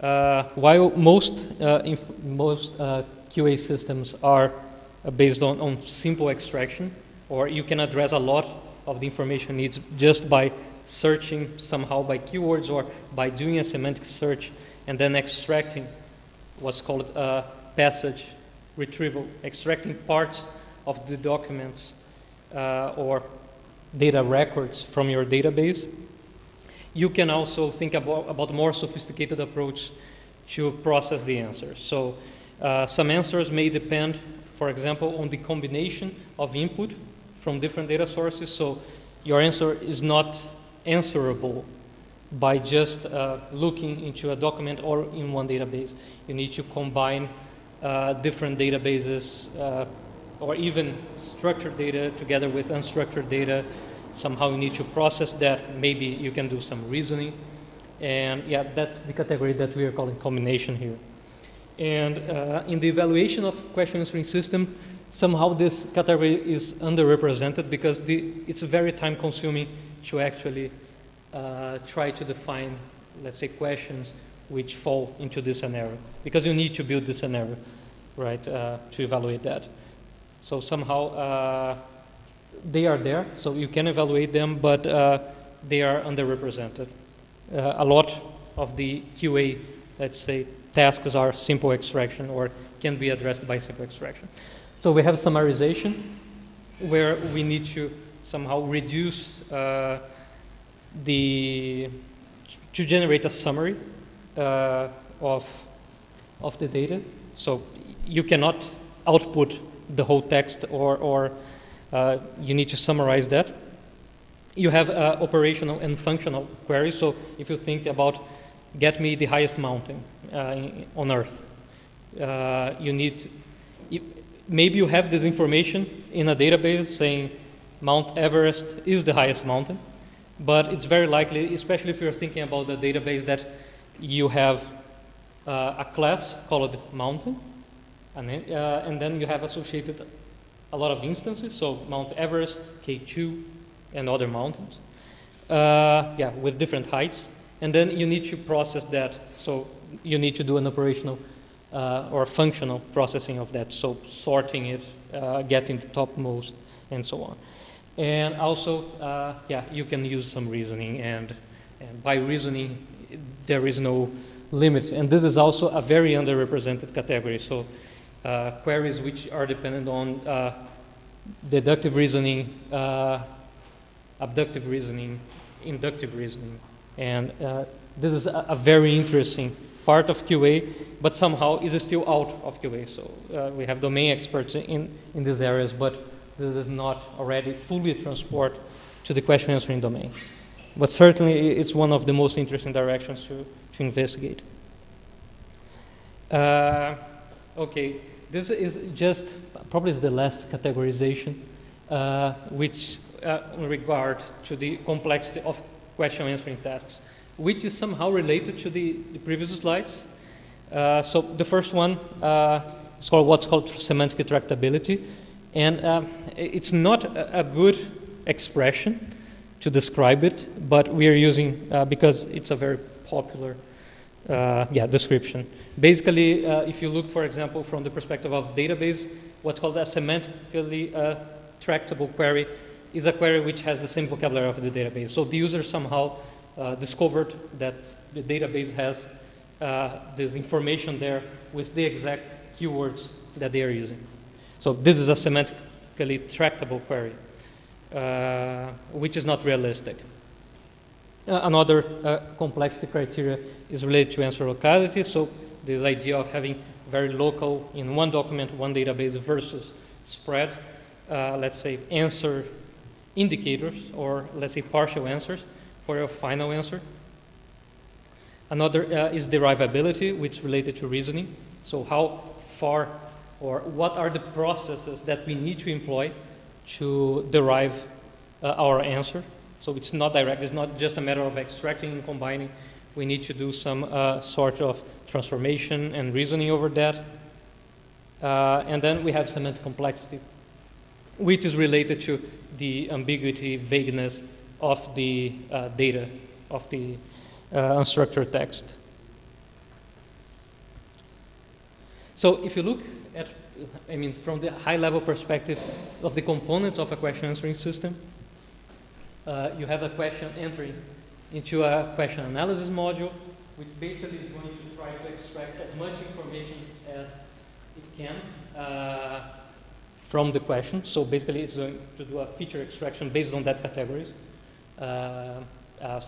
uh, while most, uh, most uh, QA systems are based on, on simple extraction, or you can address a lot of the information needs just by searching somehow by keywords or by doing a semantic search and then extracting what's called uh, passage retrieval, extracting parts of the documents uh, or data records from your database. You can also think about, about more sophisticated approach to process the answers. So uh, some answers may depend, for example, on the combination of input from different data sources. So your answer is not answerable by just uh, looking into a document or in one database. You need to combine uh, different databases uh, or even structured data together with unstructured data. Somehow you need to process that. Maybe you can do some reasoning. And yeah, that's the category that we are calling combination here. And uh, in the evaluation of question answering system, somehow this category is underrepresented because the, it's very time consuming to actually uh, try to define, let's say, questions which fall into this scenario because you need to build this scenario, right, uh, to evaluate that. So somehow uh, they are there, so you can evaluate them, but uh, they are underrepresented. Uh, a lot of the QA, let's say, tasks are simple extraction or can be addressed by simple extraction. So we have summarization, where we need to somehow reduce uh, the to generate a summary uh, of of the data. So you cannot output the whole text, or or uh, you need to summarize that. You have uh, operational and functional queries. So if you think about get me the highest mountain uh, on Earth, uh, you need maybe you have this information in a database saying Mount Everest is the highest mountain, but it's very likely, especially if you're thinking about the database, that you have uh, a class called mountain, and, then- uh, and then you have associated a lot of instances, so Mount Everest, K2, and other mountains, uh, yeah, with different heights. And then you need to process that, so you need to do an operational uh, or functional processing of that. So sorting it, uh, getting the topmost, and so on. And also, uh, yeah, you can use some reasoning, and, and by reasoning, there is no limit. And this is also a very underrepresented category. So queries which are dependent on uh, deductive reasoning, uh, abductive reasoning, inductive reasoning. And uh, this is a, a, very interesting part of QA, but somehow is still out of QA. So uh, we have domain experts in, in these areas, but this is not already fully transport to the question answering domain. But certainly it's one of the most interesting directions to, to investigate. Uh, okay, this is just probably the last categorization, uh, which uh, in regard to the complexity of question answering tasks, which is somehow related to the, the previous slides. Uh, so the first one uh, is called what's called semantic tractability, and uh, it's not a, a, good expression to describe it, but we are using because it's a very popular uh, yeah, description. Basically, uh, if you look, for example, from the perspective of database, what's called a semantically uh, tractable query is a query which has the same vocabulary of the database. So the user somehow uh, discovered that the database has uh, this information there with the exact keywords that they are using. So this is a semantically tractable query, uh, which is not realistic. Uh, another uh, complexity criteria is related to answer locality. So this idea of having very local in one document, one database versus spread, uh, let's say answer indicators or let's say partial answers for your final answer. Another uh, is derivability, which related to reasoning. So how far or what are the processes that we need to employ to derive uh, our answer so it's not direct, it's not just a matter of extracting and combining. We need to do some uh, sort of transformation and reasoning over that. Uh, and then we have semantic complexity, which is related to the ambiguity, vagueness of the uh, data, of the uh, unstructured text. So if you look at, I mean, from the high level perspective of the components of a question answering system, uh, you have a question entry into a question analysis module, which basically is going to try to extract as much information as it can uh, from the question. So basically, it's going to do a feature extraction based on that categories. Uh, uh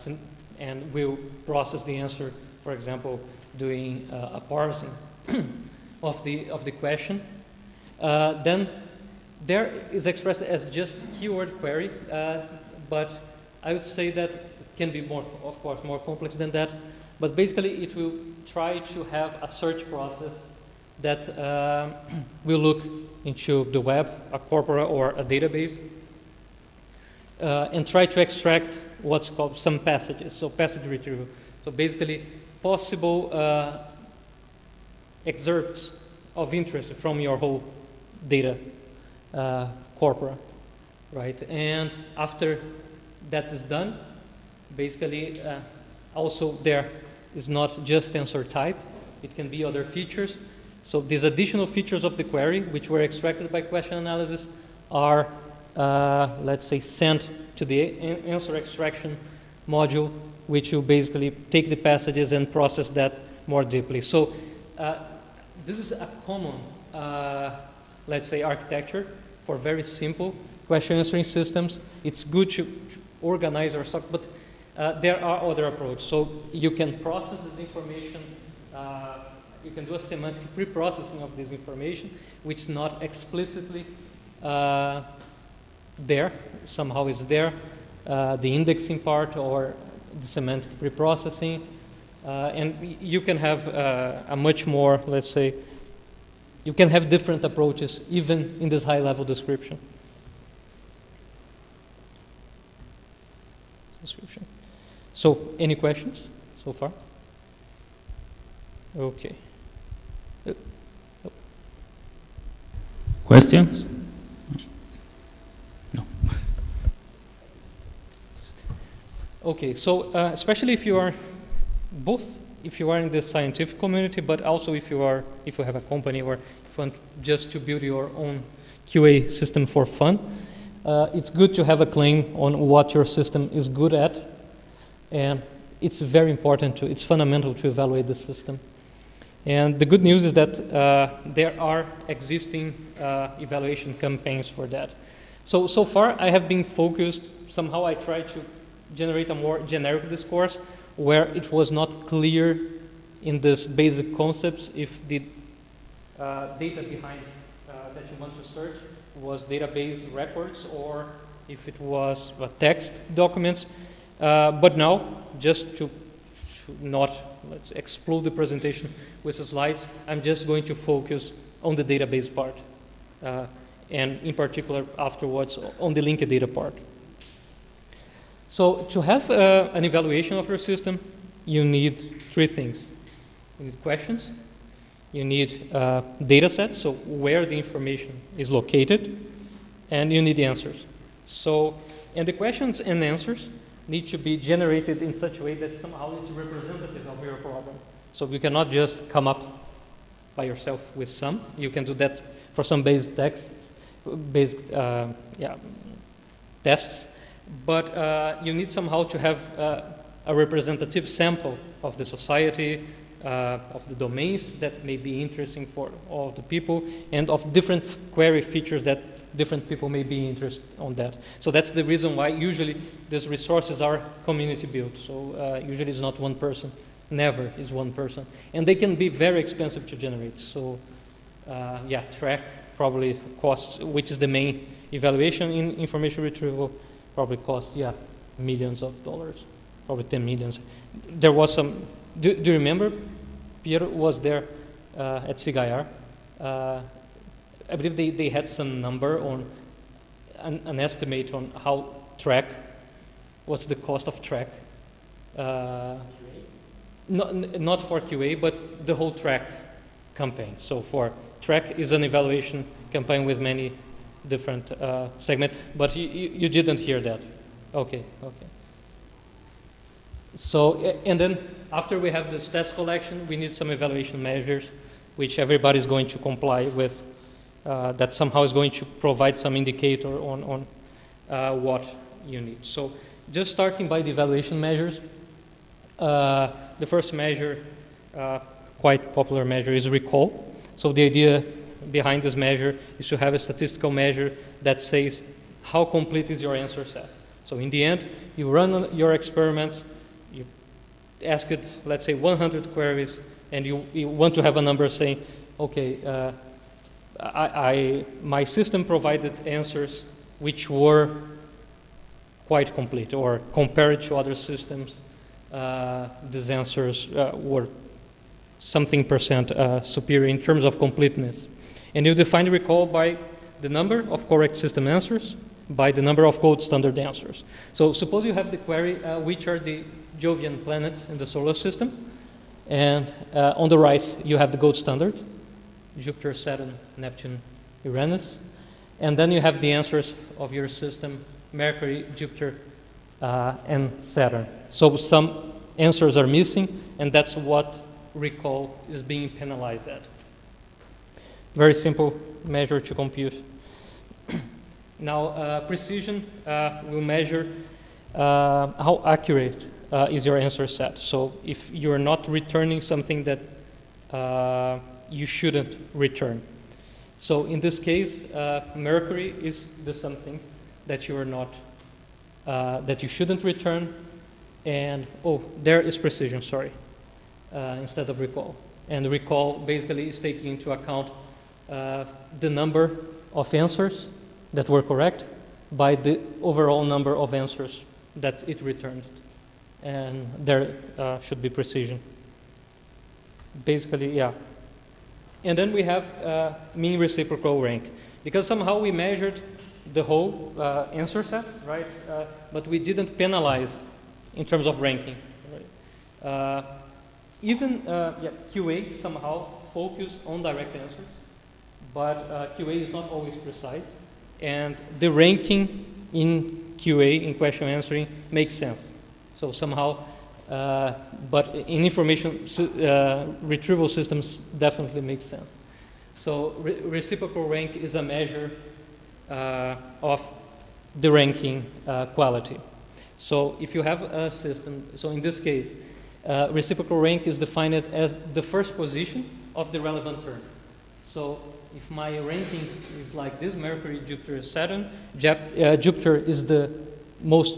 and will process the answer, for example, doing uh, a parsing of, the, of the question. Uh, then there is expressed as just keyword query but I would say that can be more, of course, more complex than that. But basically, it will try to have a search process that uh, will look into the web, a corpora, or a database, uh, and try to extract what's called some passages, so passage retrieval. So basically, possible uh, excerpts of interest from your whole data uh, corpora, right? And after that is done. Basically, uh, also there is not just answer type, it can be other features. So these additional features of the query, which were extracted by question analysis, are, uh, let's say, sent to the answer extraction module, which will basically take the passages and process that more deeply. So uh, this is a common, uh, let's say, architecture for very simple question answering systems. It's good to, organize our stock, but uh, there are other approaches. So you can process this information, uh, you can do a semantic pre-processing of this information, which is not explicitly uh, there, somehow is there, uh, the indexing part or the semantic pre-processing, uh, and you can have uh, a much more, let's say, you can have different approaches even in this high-level description. Description. So, any questions so far? Okay. Uh, oh. Questions? No. okay, so uh, especially if you are both if you are in the scientific community, but also if you are if you have a company or if you want just to build your own QA system for fun. Uh, it's good to have a claim on what your system is good at, and it's very important to it's fundamental to evaluate the system. And the good news is that uh, there are existing uh, evaluation campaigns for that. So, so far I have been focused, somehow I tried to generate a more generic discourse where it was not clear in these basic concepts if the uh, data behind uh, that you want to search was database records or if it was uh, text documents. Uh, but now, just to, not let's explode the presentation with the slides, I'm just going to focus on the database part. Uh, and in particular afterwards on the linked data part. So to have uh, an evaluation of your system, you need three things. You need questions, you need uh, data sets, so where the information is located, and you need the answers. So, and the questions and answers need to be generated in such a way that somehow it's representative of your problem. So you cannot just come up by yourself with some. You can do that for some base text, based uh, yeah, tests, but uh, you need somehow to have uh, a representative sample of the society, uh, of the domains that may be interesting for all the people, and of different query features that different people may be interested on that. So that's the reason why usually these resources are community built. So uh, usually it's not one person, never is one person. And they can be very expensive to generate. So uh, yeah, TREC probably costs, which is the main evaluation in information retrieval, probably costs, yeah, millions of dollars, probably 10 millions. There was some, do, do you remember? Pierre was there uh, at SIGIR. Uh, I believe they, they had some number on, an, an, estimate on how TREC, what's the cost of TREC. Uh, not, not for QA, but the whole TREC campaign. So for TREC is an evaluation campaign with many different uh, segments, but you, you didn't hear that. Okay, okay. So, and then after we have this test collection, we need some evaluation measures, which everybody is going to comply with, uh, that somehow is going to provide some indicator on, on uh, what you need. So, just starting by the evaluation measures, uh, the first measure, uh, quite popular measure, is recall. So, the idea behind this measure is to have a statistical measure that says how complete is your answer set. So in the end, you run your experiments, ask it, let's say 100 queries, and you, you want to have a number saying, okay, uh, I, I, my system provided answers which were quite complete, or compared to other systems, uh, these answers uh, were something percent uh, superior in terms of completeness. And you define recall by the number of correct system answers by the number of gold standard answers. So suppose you have the query, uh, which are the Jovian planets in the solar system, and uh, on the right you have the gold standard, Jupiter, Saturn, Neptune, Uranus, and then you have the answers of your system, Mercury, Jupiter, uh, and Saturn. So some answers are missing, and that's what recall is being penalized at. Very simple measure to compute. now, uh, precision uh, will measure uh, how accurate uh, is your answer set. So if you're not returning something that uh, you shouldn't return. So in this case, uh, mercury is the something that you are not, that you shouldn't return. And, oh, there is precision, sorry, instead of recall. And recall basically is taking into account uh, the number of answers that were correct by the overall number of answers that it returned. And there uh, should be precision. Basically, yeah. And then we have uh, mean reciprocal rank. Because somehow we measured the whole uh, answer set, right? Uh, but we didn't penalize in terms of ranking. Right? Uh, even yeah, QA somehow focused on direct answers but uh, QA is not always precise. And the ranking in QA, in question answering, makes sense. So somehow Uh, but in information uh, retrieval systems, definitely makes sense. So re- reciprocal rank is a measure uh, of the ranking uh, quality. So if you have a system, so in this case, uh, reciprocal rank is defined as the first position of the relevant term. So if my ranking is like this, Mercury, Jupiter, Saturn, Jap- uh, Jupiter is the most,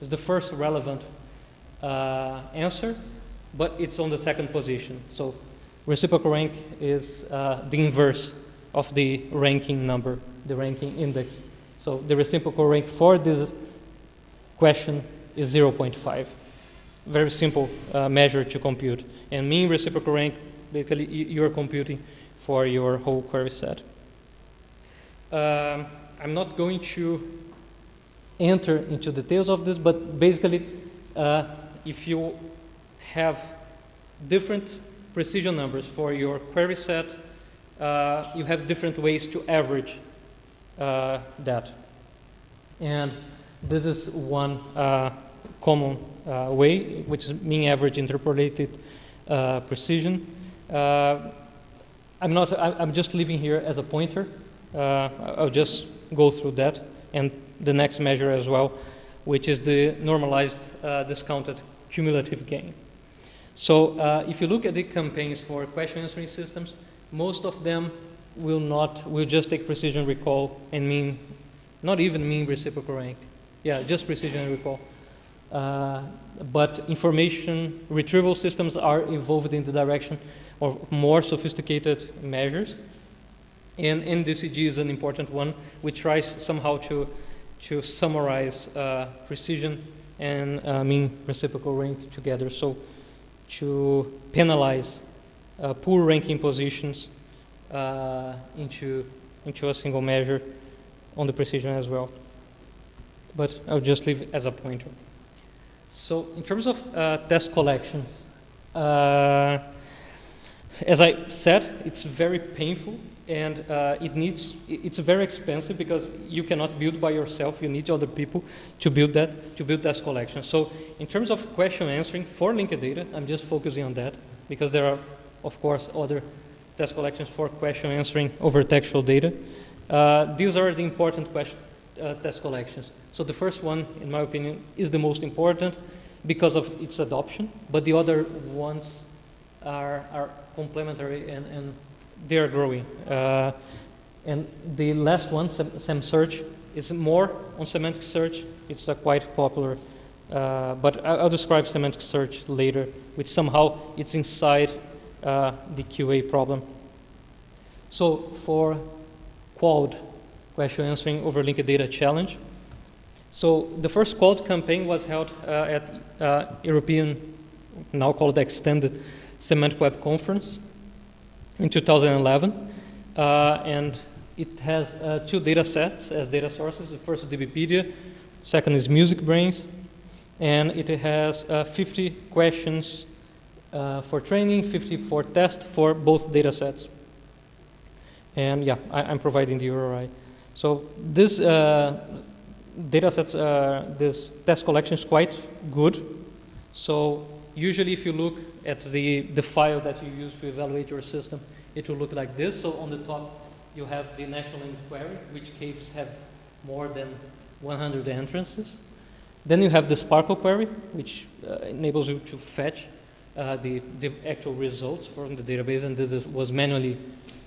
is the first relevant uh, answer, but it's on the second position. So reciprocal rank is uh, the inverse of the ranking number, the ranking index. So the reciprocal rank for this question is 0.5. Very simple uh, measure to compute. And mean reciprocal rank, basically, you're computing for your whole query set. Um, I'm not going to enter into details of this, but basically, uh, if you have different precision numbers for your query set, uh, you have different ways to average uh, that. And this is one uh, common uh, way, which is mean average interpolated uh, precision. Uh, I'm not. I'm just leaving here as a pointer. I'll just go through that and the next measure as well, which is the normalized discounted cumulative gain. So uh, if you look at the campaigns for question answering systems, most of them will not will just take precision recall and mean not even mean reciprocal rank. Yeah, just precision recall. Uh, but information retrieval systems are evolved in the direction of more sophisticated measures. And NDCG is an important one, which tries somehow to, to summarize uh, precision and uh, mean reciprocal rank together. So to penalize uh, poor ranking positions uh, into, into a single measure on the precision as well. But I'll just leave it as a pointer. So in terms of uh, test collections, uh, as I said, it's very painful and uh, it needs it's very expensive because you cannot build by yourself. You need other people to build that, to build test collections. So in terms of question answering for linked data, I'm just focusing on that because there are, of course, other test collections for question answering over textual data. Uh, these are the important question, uh, test collections. So the first one, in my opinion, is the most important because of its adoption, but the other ones are, are complementary and, and they are growing. Uh, and the last one, Sem- SemSearch, is more on semantic search. It's uh, quite popular, uh, but I'll describe semantic search later, which somehow it's inside uh, the QA problem. So for QALD question answering over linked data challenge. So the first QALD campaign was held uh, at European, now called Extended Semantic Web Conference in 2011, uh, and it has uh, two data sets as data sources. The first is DBpedia, second is MusicBrainz, and it has uh, 50 questions for training, 50 for test for both data sets. And yeah, I, I'm providing the URI. So this uh, data sets, uh, this test collection is quite good. So usually if you look at the, the file that you use to evaluate your system, it will look like this. So on the top, you have the natural language query, which caves have more than 100 entrances. Then you have the SPARQL query, which uh, enables you to fetch uh, the, the actual results from the database, and this is, was manually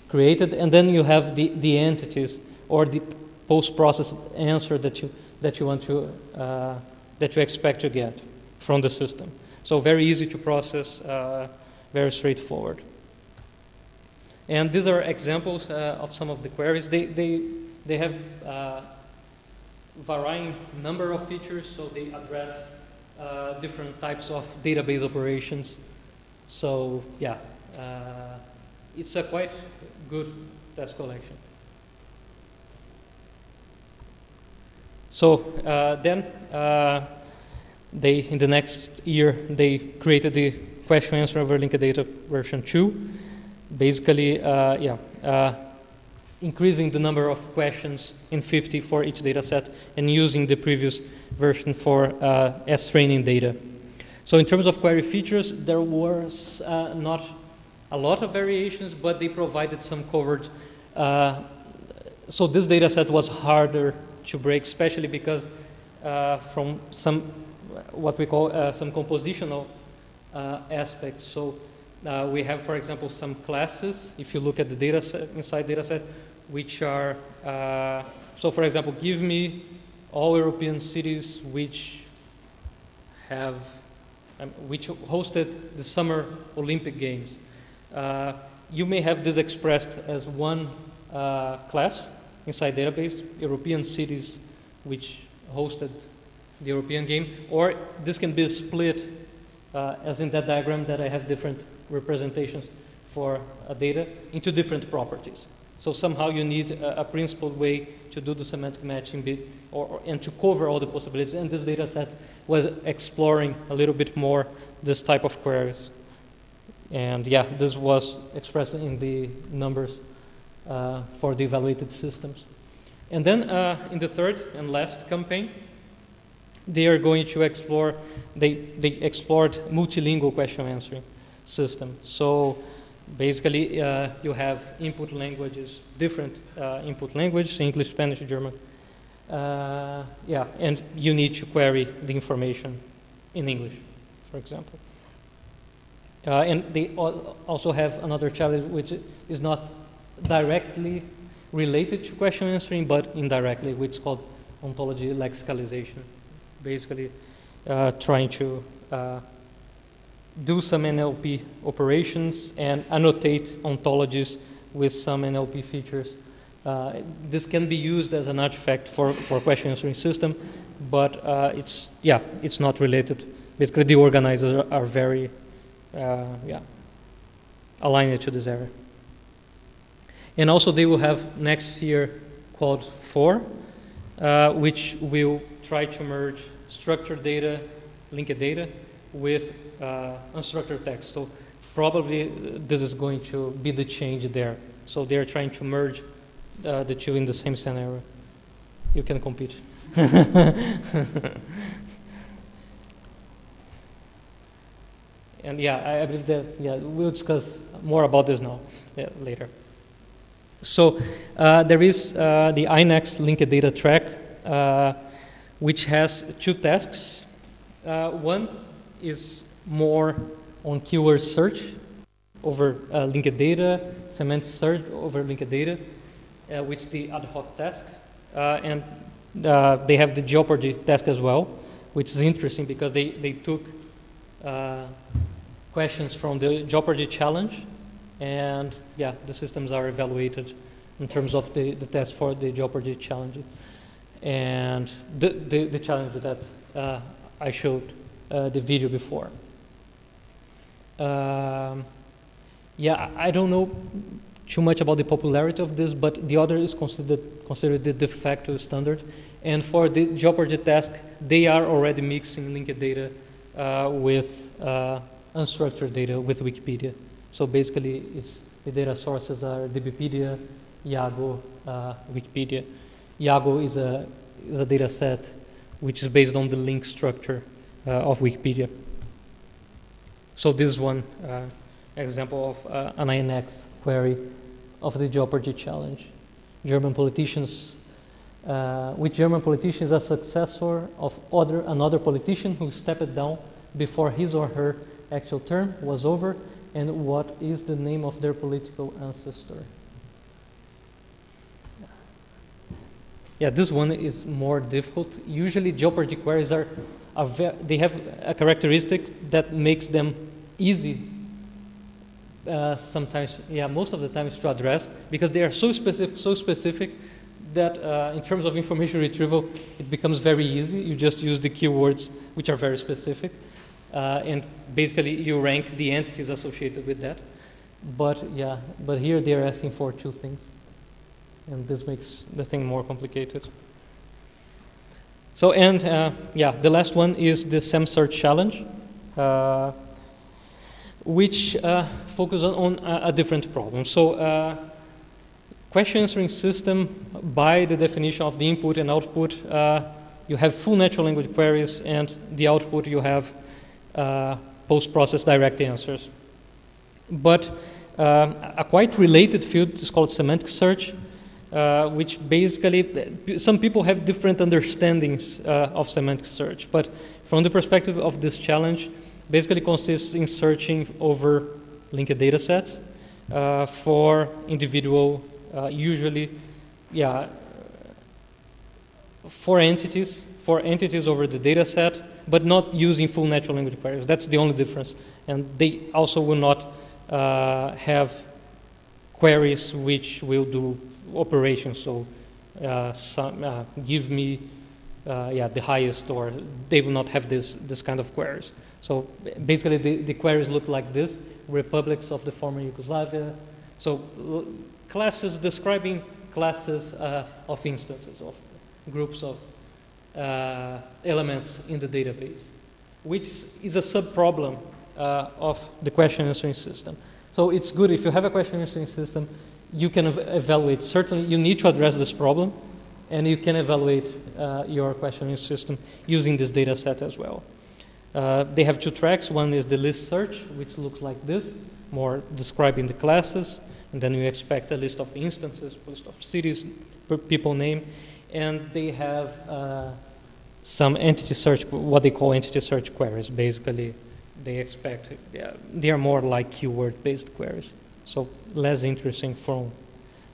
created. And then you have the, the entities or the post-processed answer that you, that you want to, uh, that you expect to get from the system. So very easy to process, uh, very straightforward. And these are examples uh, of some of the queries. They, they, they have uh, varying number of features, so they address uh, different types of database operations. So yeah, uh, it's a quite good test collection. So uh, then they, in the next year, they created the question answer over linked data version 2. Basically, uh, yeah, uh, increasing the number of questions in 50 for each data set and using the previous version for uh, as training data. So in terms of query features, there was uh, not a lot of variations, but they provided some covered. Uh, so this data set was harder to break, especially because uh, from some what we call uh, some compositional uh, aspects. So uh, we have, for example, some classes. If you look at the data set inside data set, which are so, for example, give me all European cities which have um, which hosted the Summer Olympic Games. Uh, you may have this expressed as one uh, class inside database, European cities which hosted the European game, or this can be split uh, as in that diagram that I have different representations for data into different properties. So somehow you need a, a principled way to do the semantic matching bit or, or, and to cover all the possibilities. And this data set was exploring a little bit more this type of queries. And yeah, this was expressed in the numbers uh, for the evaluated systems. And then uh, in the third and last campaign, they are going to explore, they, they explored multilingual question answering system. So basically uh, you have input languages, different uh, input languages, English, Spanish, German. Uh, yeah, and you need to query the information in English, for example. Uh, and they also have another challenge which is not directly related to question answering, but indirectly, which is called ontology lexicalization. Basically, uh, trying to uh, do some NLP operations and annotate ontologies with some NLP features. Uh, this can be used as an artifact for, for question answering system, but uh, it's, yeah, it's not related. Basically, the organizers are, are very, uh, yeah, aligned to this area. And also they will have next year QALD 4, uh, which will try to merge structured data, linked data, with uh, unstructured text. So probably uh, this is going to be the change there. So they're trying to merge uh, the two in the same scenario. You can compete. and yeah, I, believe that yeah we'll discuss more about this now yeah, later. So uh, there is uh, the INEX linked data track, uh, which has two tasks. one is more on keyword search over uh, linked data, semantic search over linked data, uh, which the ad hoc task. Uh, and uh, they have the Jeopardy task as well, which is interesting because they, they took uh, questions from the Jeopardy challenge, and yeah, the systems are evaluated in terms of the, the test for the Jeopardy challenge. And the, the, the challenge that uh, I showed the video before. Um, yeah, I don't know too much about the popularity of this, but the other is considered, considered the de facto standard. And for the Jeopardy task, they are already mixing linked data uh, with uh, unstructured data with Wikipedia. So basically, it's, the data sources are DBpedia, Yago, uh, Wikipedia. Yago is a, is a data set which is based on the link structure uh, of Wikipedia. So this is one uh, example of uh, an INEX query of the Jeopardy challenge. German politicians, uh, which German politician is a successor of other, another politician who stepped down before his or her actual term was over, and what is the name of their political ancestor? Yeah, this one is more difficult. Usually, Jeopardy queries are, are they have a characteristic that makes them easy uh, sometimes, yeah, most of the time is to address because they are so specific, so specific that uh, in terms of information retrieval, it becomes very easy. You just use the keywords which are very specific, uh, and basically you rank the entities associated with that. But yeah, but here they are asking for two things, and this makes the thing more complicated. So and uh, yeah, the last one is the SemSearch challenge. Uh, which uh, focus on, on a, a, different problem. So, uh, question answering system, by the definition of the input and output, uh, you have full natural language queries, and the output you have uh, post-process direct answers. But um, a quite related field is called semantic search, uh, which basically, some people have different understandings uh, of semantic search, but from the perspective of this challenge, basically consists in searching over linked data sets uh, for individual, uh, usually, yeah, for entities, for entities over the data set, but not using full natural language queries. That's the only difference. And they also will not uh, have queries which will do operations. So uh, some, uh, give me uh, yeah, the highest, or they will not have this, this kind of queries. So basically, the, the queries look like this republics of the former Yugoslavia. So classes describing classes uh, of instances, of groups of uh, elements in the database, which is a sub-problem uh, of the question answering system. So it's good if you have a question answering system, you can ev evaluate. Certainly, you need to address this problem, and you can evaluate uh, your questioning system using this data set as well. Uh, they have two tracks. One is the list search, which looks like this, more describing the classes, and then you expect a list of instances, list of cities, people name, and they have uh, some entity search, what they call entity search queries. Basically, they expect yeah, they are more like keyword-based queries, so less interesting from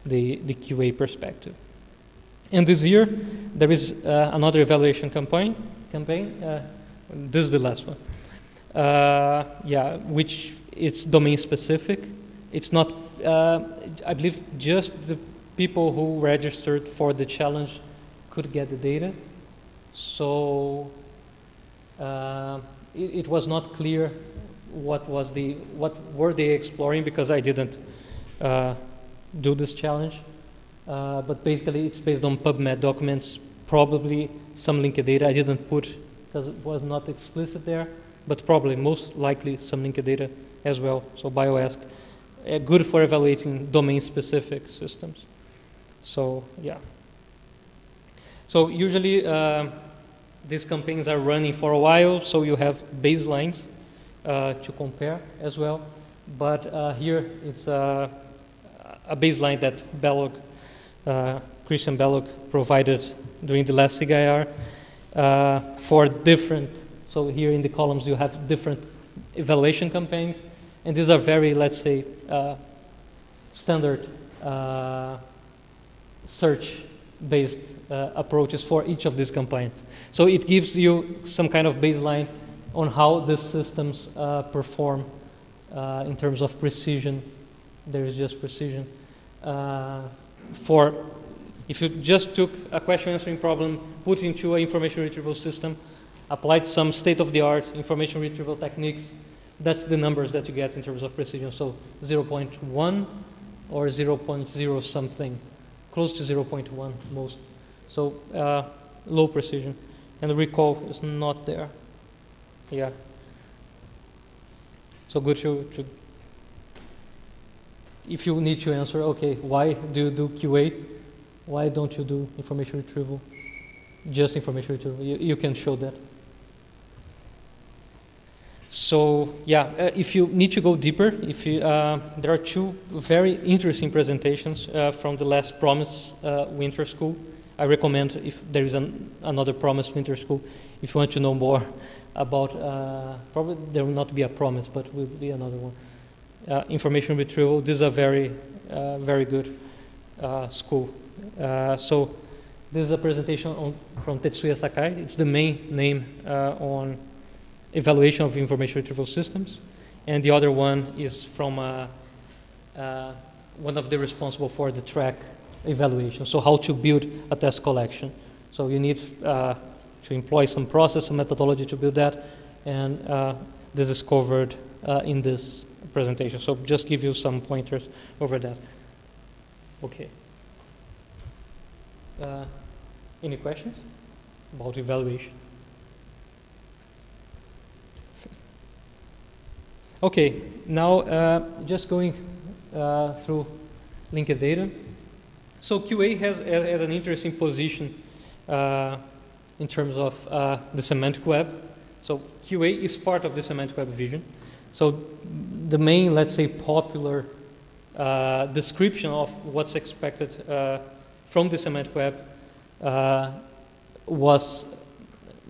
the, the QA perspective. And this year, there is uh, another evaluation campaign. Campaign. Uh, this is the last one. Uh, yeah, which is domain specific. It's not. Uh, I believe just the people who registered for the challenge could get the data. So uh, it, it, was not clear what was the what were they exploring because I didn't uh, do this challenge. Uh, but basically, it's based on PubMed documents, probably some linked data. I didn't put because it was not explicit there, but probably most likely some linked data as well. So BioASQ, uh, good for evaluating domain-specific systems. So yeah. So usually uh, these campaigns are running for a while, so you have baselines to compare as well. But uh, here it's a baseline that Balog uh, Krisztian Balog provided during the last uh, for different, so here in the columns you have different evaluation campaigns, and these are very, let's say, uh, standard uh, search-based uh, approaches for each of these campaigns. So it gives you some kind of baseline on how these systems uh, perform in terms of precision. There is just precision for if you just took a question answering problem, put into an information retrieval system, applied some state of the art information retrieval techniques, that's the numbers that you get in terms of precision. So 0.1 or 0.0 something, close to 0.1 most. So uh, low precision. And recall is not there. Yeah. So if you need to answer, okay, why do you do QA? Why don't you do information retrieval? Just information retrieval. You, you can show that. So yeah, uh, if you need to go deeper, if you, uh, there are two very interesting presentations uh, from the last Promise uh, Winter School. I recommend if there is an, another Promise Winter School, if you want to know more about, uh, probably there will not be a Promise, but will be another one uh, information retrieval. This is a very, uh, very good uh, school. Uh, so this is a presentation on, from Tetsuya Sakai. It's the main name uh, on evaluation of information retrieval systems. And the other one is from one of the responsible for the TREC evaluation. So how to build a test collection. So you need to employ some process, some methodology to build that. And this is covered in this presentation. So just give you some pointers over that. Okay. Uh, any questions about evaluation? Okay, now uh, just going uh, through linked data. So QA has, has an interesting position uh, in terms of uh, the semantic web. So QA is part of the semantic web vision. So the main, let's say, popular uh, description of what's expected uh, from the semantic web uh, was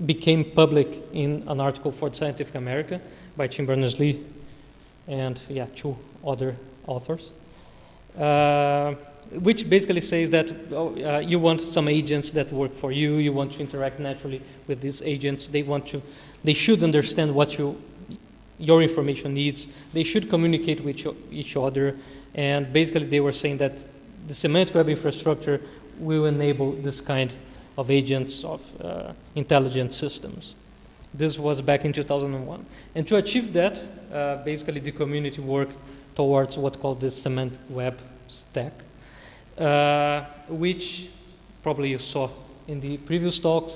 became public in an article for Scientific American by Tim Berners-Lee and yeah, two other authors, uh, which basically says that oh, uh, you want some agents that work for you. You want to interact naturally with these agents. They want to, they should understand what you, your information needs. They should communicate with each other. And basically, they were saying that the semantic web infrastructure will enable this kind of agents of uh, intelligent systems. This was back in 2001. And to achieve that, uh, basically the community worked towards what's called the semantic web stack, uh, which probably you saw in the previous talks,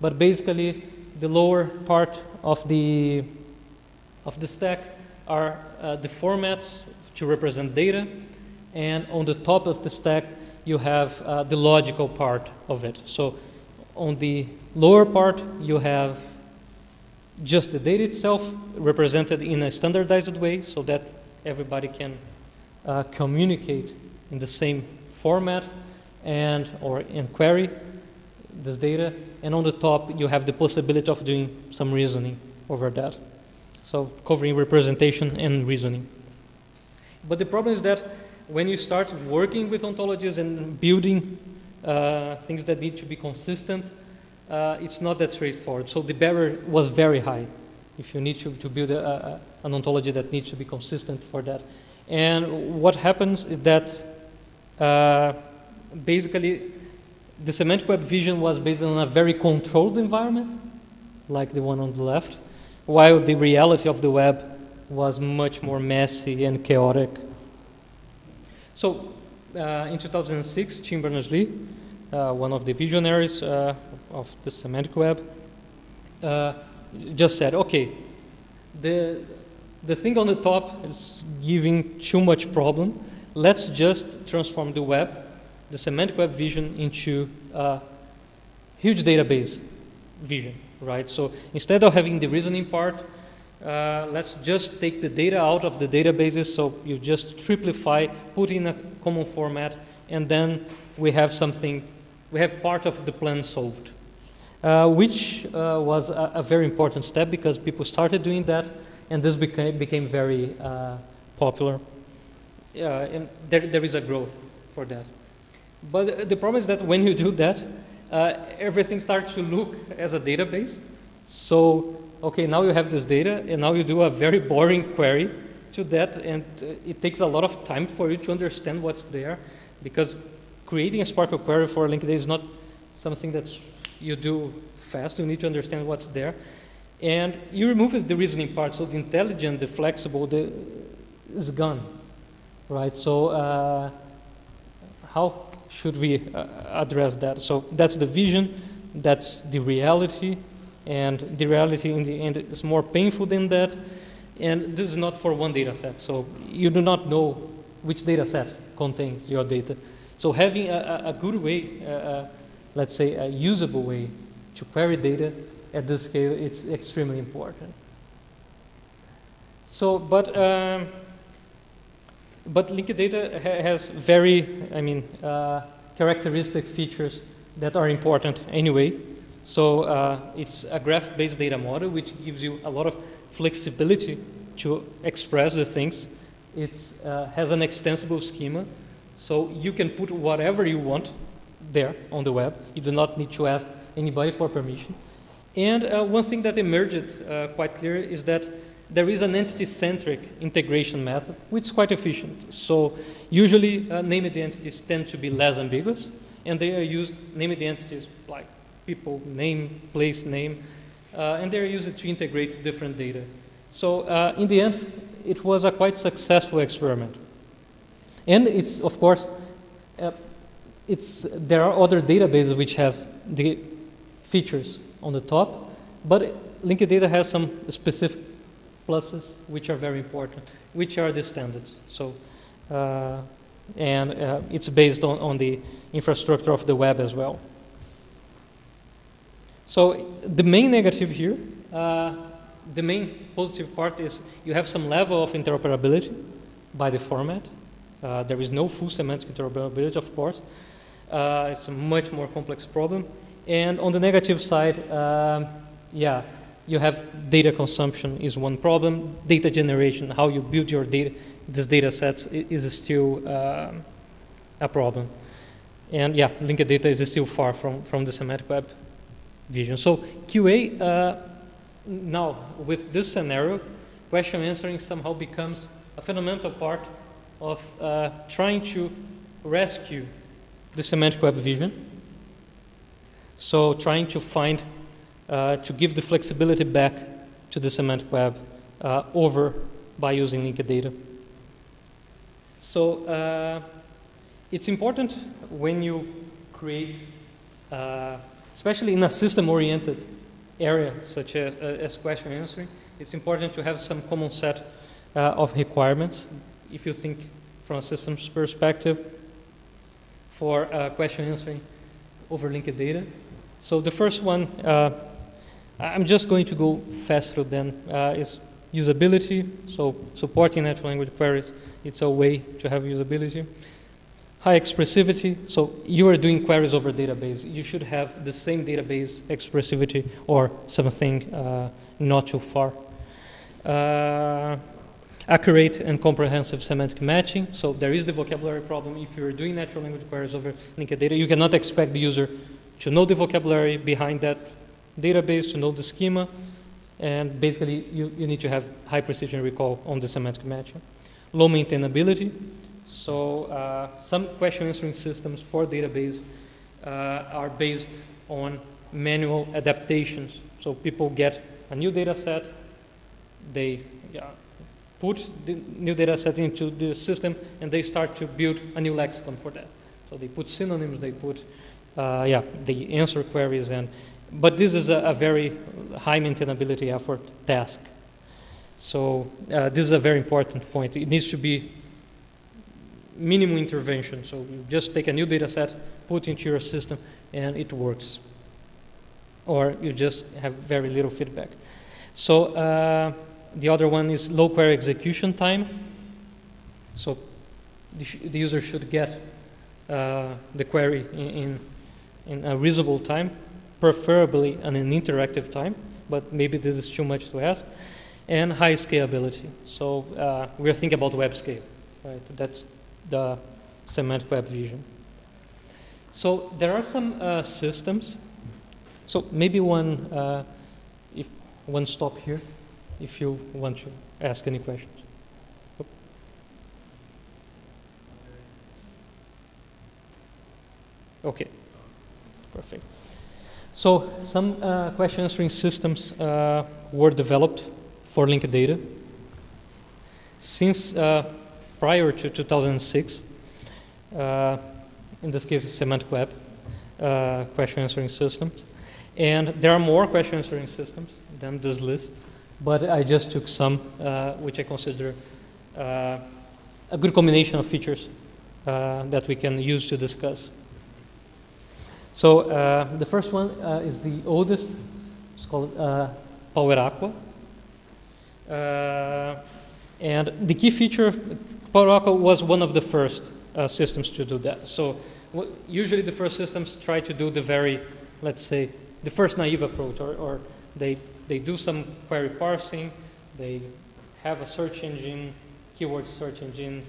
but basically the lower part of the, of the stack are uh, the formats to represent data, and on the top of the stack you have uh, the logical part of it. So on the lower part, you have just the data itself represented in a standardized way so that everybody can uh, communicate in the same format and or in query this data. And on the top, you have the possibility of doing some reasoning over that. So covering representation and reasoning. But the problem is that when you start working with ontologies and building uh, things that need to be consistent, uh, it's not that straightforward. So the barrier was very high if you need to, to build a, a, an ontology that needs to be consistent for that. And what happens is that uh, basically the semantic web vision was based on a very controlled environment, like the one on the left, while the reality of the web was much more messy and chaotic so uh, in 2006, Tim Berners-Lee, uh, one of the visionaries uh, of the semantic web, uh, just said, okay, the, the thing on the top is giving too much problem. Let's just transform the web, the semantic web vision, into a huge database vision, right? So instead of having the reasoning part, uh, let's just take the data out of the databases. So you just triplify, put in a common format, and then we have something, we have part of the plan solved. Uh, which uh, was a, a, very important step because people started doing that, and this became, became very uh, popular. And there, there is a growth for that. But the problem is that when you do that, uh, everything starts to look as a database. So okay, now you have this data, and now you do a very boring query to that, and uh, it takes a lot of time for you to understand what's there, because creating a SPARQL query for Linked Data is not something that you do fast. You need to understand what's there. And you remove the reasoning part, so the intelligent, the flexible, the, is gone, right? So uh, how should we uh, address that? So that's the vision, that's the reality, and the reality in the end is more painful than that. And this is not for one data set. So you do not know which data set contains your data. So having a, a good way, uh, uh, let's say a usable way to query data at this scale, it's extremely important. So, but, um, but linked data ha has very, I mean, uh, characteristic features that are important anyway. So uh, it's a graph-based data model which gives you a lot of flexibility to express the things. It uh, has an extensible schema, so you can put whatever you want there on the web. You do not need to ask anybody for permission. And uh, one thing that emerged uh, quite clear is that there is an entity-centric integration method, which is quite efficient. So usually uh, named entities tend to be less ambiguous, and they are used, named entities like people, name, place, name, uh, and they're used to integrate different data. So uh, in the end, it was a quite successful experiment. And it's, of course, uh, it's, there are other databases which have the features on the top, but linked data has some specific pluses which are very important, which are the standards. So, uh, and uh, it's based on, on the infrastructure of the web as well. So the main negative here uh, the main positive part is you have some level of interoperability by the format. Uh, there is no full semantic interoperability, of course. Uh, it's a much more complex problem. And on the negative side, um, yeah, you have data consumption is one problem. Data generation, how you build your data, this data sets is still um a problem. And yeah, linked data is still far from, from the semantic web vision. So QA, uh, now with this scenario, question answering somehow becomes a fundamental part of uh, trying to rescue the semantic web vision. So trying to find, uh, to give the flexibility back to the semantic web uh, over by using linked data. So uh, it's important when you create, uh, especially in a system-oriented area such as, uh, as question answering, it's important to have some common set uh, of requirements. If you think from a systems perspective, for question answering over linked data. So the first one, I'm just going to go fast them, uh, is usability. So supporting natural language queries, it's a way to have usability. High expressivity, so you are doing queries over database. You should have the same database expressivity or something uh, not too far. Uh, accurate and comprehensive semantic matching. So there is the vocabulary problem. If you're doing natural language queries over linked data, you cannot expect the user to know the vocabulary behind that database, to know the schema, and basically you, you need to have high precision recall on the semantic matching. Low maintainability. So uh, some question answering systems for database uh, are based on manual adaptations. So people get a new data set, they yeah, put the new data set into the system and they start to build a new lexicon for that. So they put synonyms, they put, uh, yeah, they answer queries and, but this is a, a very high maintainability effort task. So uh, this is a very important point. It needs to be minimum intervention. So you just take a new data set, put into your system, and it works. Or you just have very little feedback. So uh, the other one is low query execution time. So the, the user should get uh, the query in, in, in a reasonable time, preferably on an interactive time, but maybe this is too much to ask. And high scalability. So uh, we're thinking about web scale, right? That's the semantic web vision. So there are some uh, systems. So maybe one, uh, if one stop here, if you want to ask any questions. Okay, perfect. So some uh, question answering systems uh, were developed for linked data. Since uh, prior to 2006, uh, in this case, it's semantic web uh, question answering systems. And there are more question answering systems than this list, but I just took some uh, which I consider a good combination of features that we can use to discuss. So uh, the first one uh, is the oldest. It's called uh, PowerAqua. Uh, and the key feature, PowerAqua was one of the first uh, systems to do that. So usually the first systems try to do the very, let's say, the first naive approach, or, or they, they do some query parsing, they have a search engine, keyword search engine,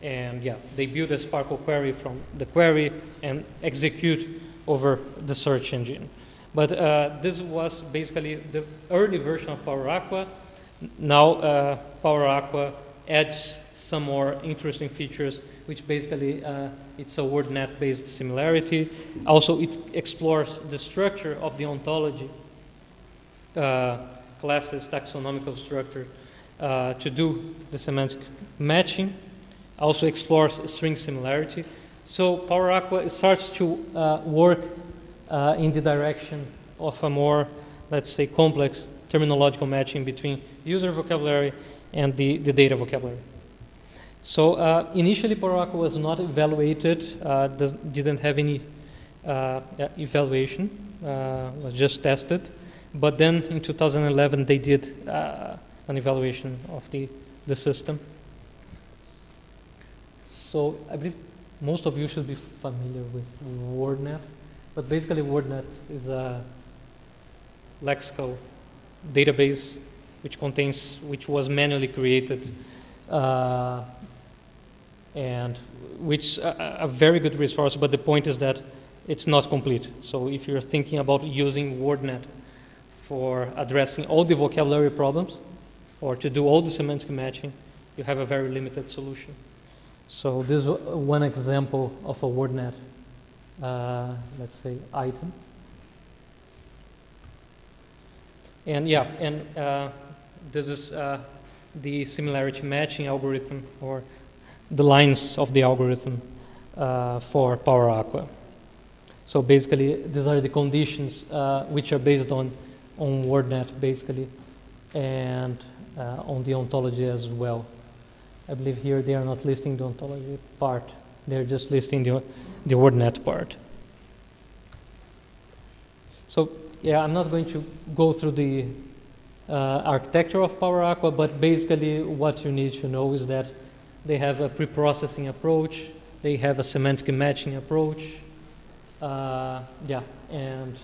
and yeah, they build a SPARQL query from the query and execute over the search engine. But uh, this was basically the early version of PowerAqua. Now uh, PowerAqua adds some more interesting features, which basically uh, it's a WordNet-based similarity. Also, it explores the structure of the ontology uh, classes, taxonomical structure, uh, to do the semantic matching. Also explores string similarity. So PowerAqua starts to uh, work uh, in the direction of a more, let's say, complex terminological matching between user vocabulary and the, the data vocabulary. So uh, initially, PowerAqua was not evaluated, uh, does, didn't have any uh, evaluation, uh, was just tested. But then in 2011, they did an evaluation of the, the system. So I believe most of you should be familiar with WordNet, but basically WordNet is a lexical database which contains, which was manually created, uh, and which a, a very good resource. But the point is that it's not complete. So if you're thinking about using WordNet for addressing all the vocabulary problems, or to do all the semantic matching, you have a very limited solution. So this is one example of a WordNet, uh, let's say, item. And yeah, and uh, this is uh, the similarity matching algorithm or the lines of the algorithm uh, for PowerAqua. So basically, these are the conditions uh, which are based on, on WordNet, basically, and uh, on the ontology as well. I believe here they are not listing the ontology part, they're just listing the, the WordNet part. So yeah, I'm not going to go through the uh, architecture of PowerAqua, but basically what you need to know is that they have a pre-processing approach, they have a semantic matching approach, uh, yeah, and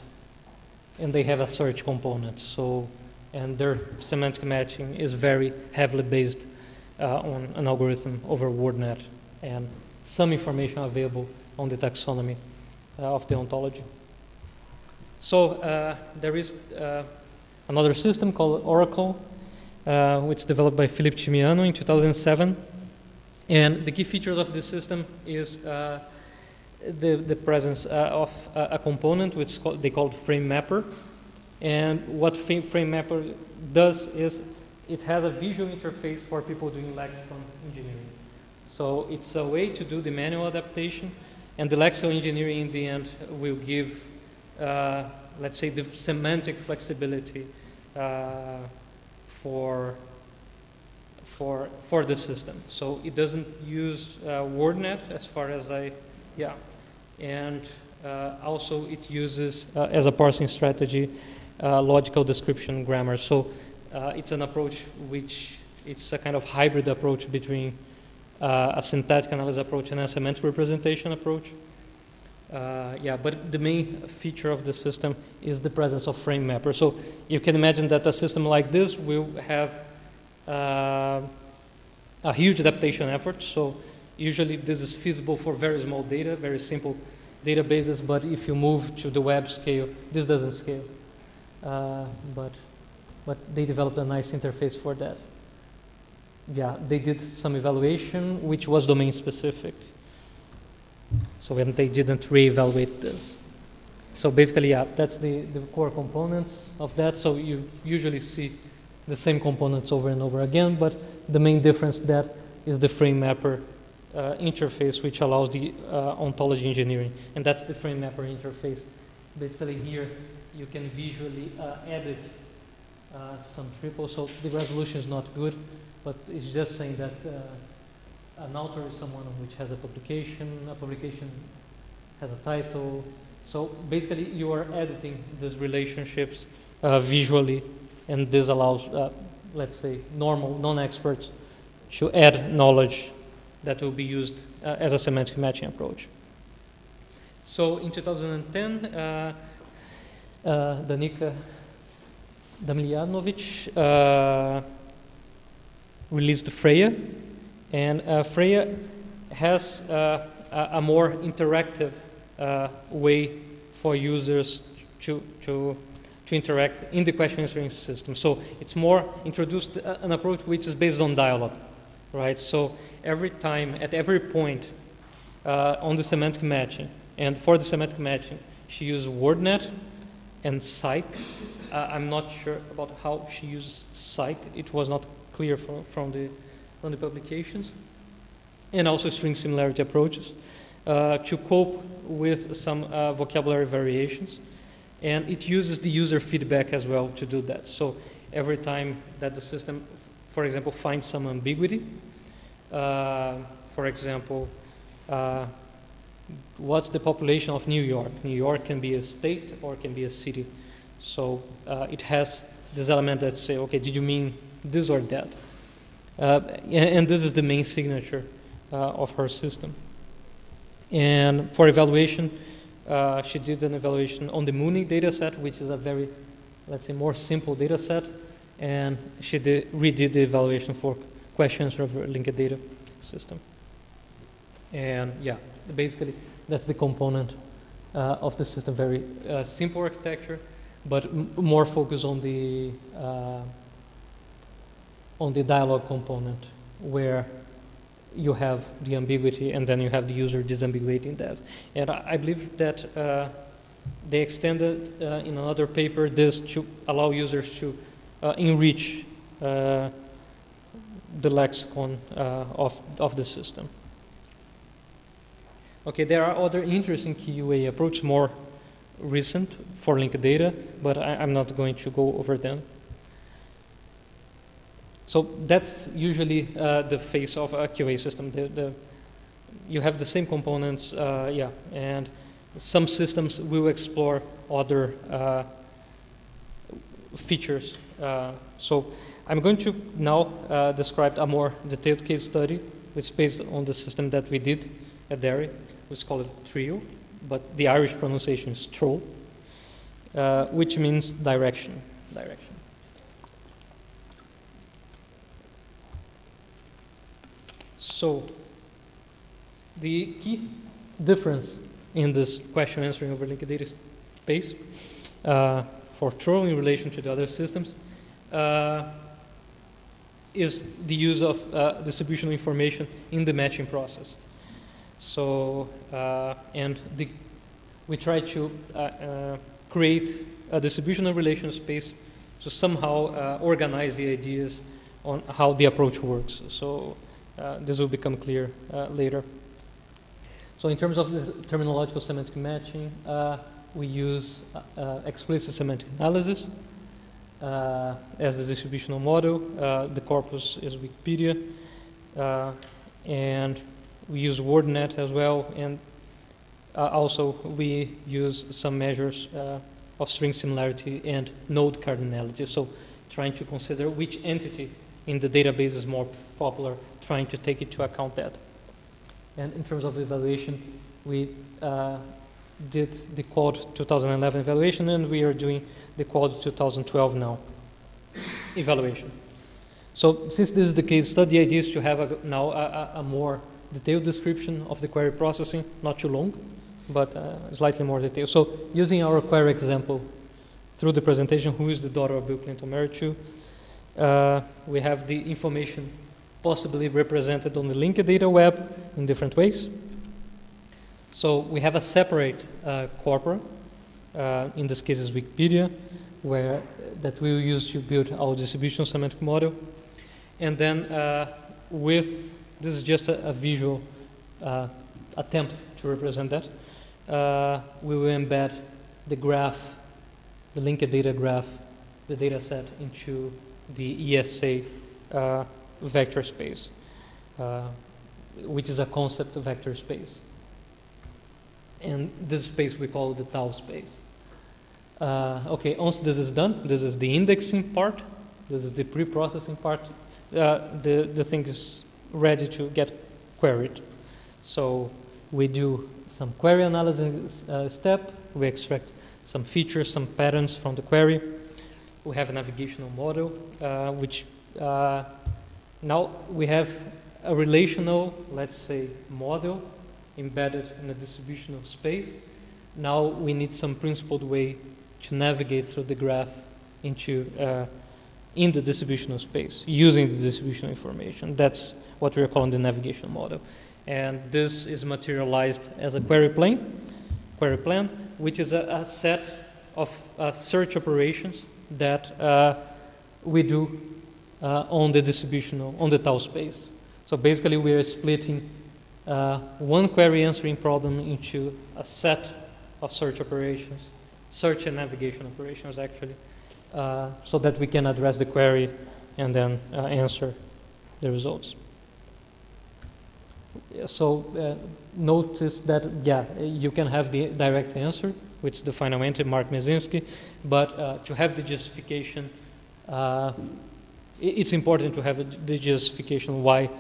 and they have a search component. So, and their semantic matching is very heavily based uh, on an algorithm over WordNet, and some information available on the taxonomy uh, of the ontology. So uh, there is uh, another system called ORAKEL, which developed by Philipp Cimiano in 2007. And the key features of this system is the, the presence uh, of a, component which they called FrameMapper. And what FrameMapper does is it has a visual interface for people doing lexicon engineering. So it's a way to do the manual adaptation, and the lexical engineering in the end will give uh, let's say, the semantic flexibility uh, for, for, for the system. So it doesn't use uh, WordNet as far as I, yeah. And also it uses, as a parsing strategy, logical description grammar. So it's an approach which it's a kind of hybrid approach between uh, a syntactic analysis approach and a semantic representation approach. Uh, yeah, but the main feature of the system is the presence of FrameMapper. So you can imagine that a system like this will have uh, a huge adaptation effort. So usually this is feasible for very small data, very simple databases, but if you move to the web scale, this doesn't scale. Uh, but, but they developed a nice interface for that. Yeah, they did some evaluation, which was domain specific. So when they didn't reevaluate this. So basically, yeah, that's the, the core components of that. So you usually see the same components over and over again, but the main difference that is the FrameMapper uh, interface, which allows the uh, ontology engineering. And that's the FrameMapper interface. Basically here, you can visually uh, edit uh, some triples. So the resolution is not good, but it's just saying that uh, an author is someone which has a publication, a publication has a title. So basically, you are editing these relationships uh, visually, and this allows, uh, let's say, normal non-experts to add knowledge that will be used uh, as a semantic matching approach. So in 2010, uh, uh, Danica Damljanovic uh, released Freya, and uh, Freya has uh, a, a, more interactive uh, way for users to, to, to interact in the question answering system. So it's more introduced an approach which is based on dialogue, right? So every time, at every point uh, on the semantic matching, and for the semantic matching, she used WordNet and Cyc. I'm not sure about how she uses Cyc. It was not clear from, from the on the publications, and also string similarity approaches uh, to cope with some uh, vocabulary variations. And it uses the user feedback as well to do that. So every time that the system, for example, finds some ambiguity, uh, for example, uh, what's the population of New York? New York can be a state or can be a city. So uh, it has this element that say, okay, did you mean this or that? Uh, and, this is the main signature uh, of her system. And for evaluation, uh, she did an evaluation on the Mooney data set, which is a very, let's say, more simple data set. And she did, redid the evaluation for questions over linked data system. And yeah, basically, that's the component uh, of the system. Very uh, simple architecture, but more focus on the uh, on the dialogue component, where you have the ambiguity and then you have the user disambiguating that. And I, I believe that uh, they extended uh, in another paper this to allow users to uh, enrich uh, the lexicon uh, of, of the system. Okay, there are other interesting QA approaches, more recent for linked data, but I, I'm not going to go over them. So that's usually uh, the face of a QA system. The, the, you have the same components, uh, yeah, and some systems will explore other uh, features. Uh, so I'm going to now uh, describe a more detailed case study, which is based on the system that we did at DERI, which is called Treo, but the Irish pronunciation is Troll, uh, which means direction. Direction. So, the key difference in this question answering over linked data space uh, for Troll in relation to the other systems uh, is the use of uh, distributional information in the matching process. So, uh, and the, we try to uh, uh, create a distributional relation space to somehow organize the ideas on how the approach works. So, uh, this will become clear uh, later. So in terms of this terminological semantic matching, uh, we use explicit semantic analysis as the distributional model. the corpus is Wikipedia. and we use WordNet as well. And also we use some measures of string similarity and node cardinality. So trying to consider which entity in the database is more popular, trying to take into account that. And in terms of evaluation, we uh, did the QALD 2011 evaluation, and we are doing the QALD 2012 now evaluation. So since this is the case study, the idea is to have a, now a, a, more detailed description of the query processing, not too long, but uh, slightly more detailed. So using our query example through the presentation, who is the daughter of Bill Clinton married to, uh, we have the information possibly represented on the linked data web in different ways. So we have a separate uh, corpora, uh, in this case is Wikipedia, where that we will use to build our distribution semantic model. And then uh, with, this is just a, a visual uh, attempt to represent that, uh, we will embed the graph, the linked data graph, the data set into the ESA uh, vector space, uh, which is a concept of vector space. And this space we call the tau space. Uh, okay, once this is done, this is the indexing part, this is the pre-processing part, uh, the, the thing is ready to get queried. So we do some query analysis uh, step, we extract some features, some patterns from the query, we have a navigational model, uh, which uh, now we have a relational, let's say, model embedded in a distributional space. Now we need some principled way to navigate through the graph into uh, in the distributional space using the distributional information. That's what we're calling the navigation model. And this is materialized as a query plane, query plan, which is a, a set of uh, search operations that uh, we do uh, on the distributional, on the tau space. So basically, we are splitting uh, one query answering problem into a set of search operations, search and navigation operations, actually, uh, so that we can address the query and then uh, answer the results. So uh, notice that, yeah, you can have the direct answer which is the final entry, Marc Mezvinsky. But uh, to have the justification, uh, it's important to have a, the justification why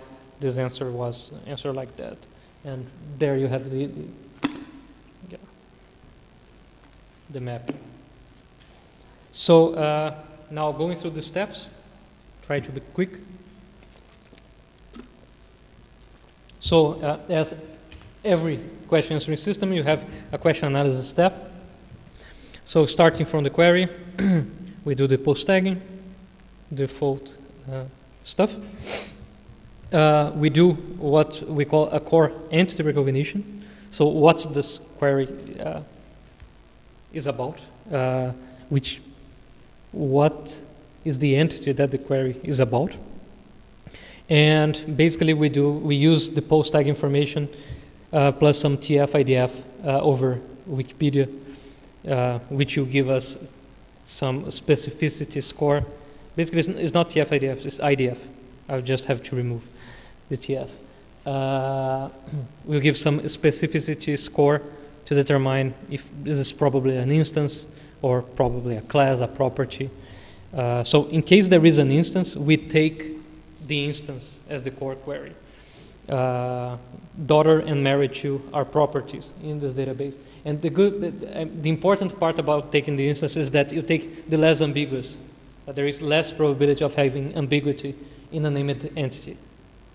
this answer was answered like that. And there you have the, the, yeah, the map. So uh, now going through the steps, try to be quick. So uh, as every question answering system, you have a question analysis step. So starting from the query, we do the POS tagging, default uh, stuff. Uh, we do what we call a core entity recognition. So what's this query uh, is about? Uh, which what is the entity that the query is about? And basically, we do we use the POS tag information uh, plus some TF IDF uh, over Wikipedia, uh, which will give us some specificity score. Basically, it's, it's not TF IDF, it's IDF. I'll just have to remove the TF. Uh, we'll give some specificity score to determine if this is probably an instance or probably a class, a property. Uh, so, in case there is an instance, we take the instance as the core query. Uh, daughter and married to are properties in this database. And the good, the important part about taking the instance is that you take the less ambiguous. Uh, there is less probability of having ambiguity in a named entity,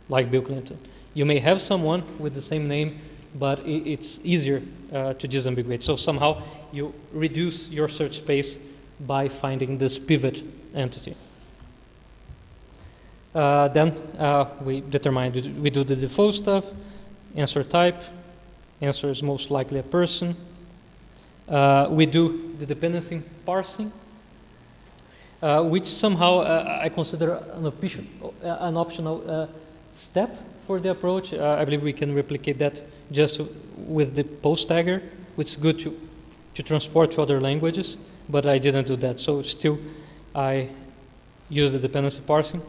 like Bill Clinton. You may have someone with the same name, but i it's easier uh, to disambiguate. So somehow you reduce your search space by finding this pivot entity. Uh, then uh, we determine, we do the default stuff, answer type, answer is most likely a person. Uh, we do the dependency parsing, uh, which somehow uh, I consider an, option, uh, an optional step for the approach. I believe we can replicate that just with the POS tagger, which is good to, to transport to other languages, but I didn't do that. So still, I use the dependency parsing.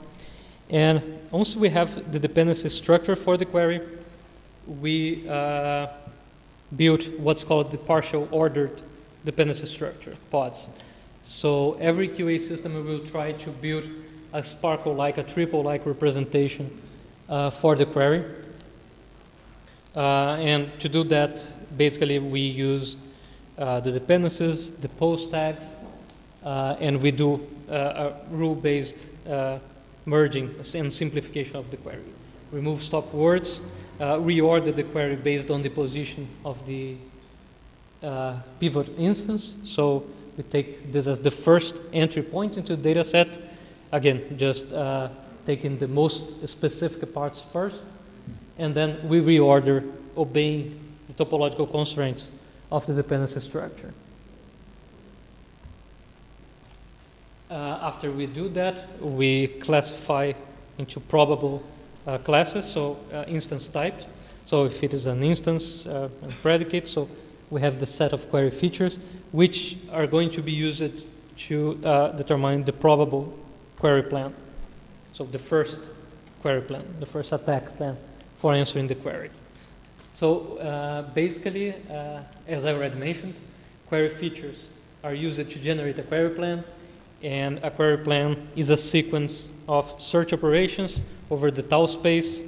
And once we have the dependency structure for the query, we uh, build what's called the partial ordered dependency structure, pods. So every QA system will try to build a SPARQL-like, a triple-like representation uh, for the query. Uh, and to do that, basically we use uh, the dependencies, the POS tags, uh, and we do uh, a rule-based uh, merging and simplification of the query. Remove stop words, uh, reorder the query based on the position of the uh, pivot instance. So we take this as the first entry point into the data set. Again, just uh, taking the most specific parts first, and then we reorder obeying the topological constraints of the dependency structure. After we do that, we classify into probable uh, classes, so uh, instance types. So if it is an instance uh, predicate, so we have the set of query features, which are going to be used to uh, determine the probable query plan. So the first query plan, the first attack plan for answering the query. So uh, basically, uh, as I already mentioned, query features are used to generate a query plan, and a query plan is a sequence of search operations over the tau space,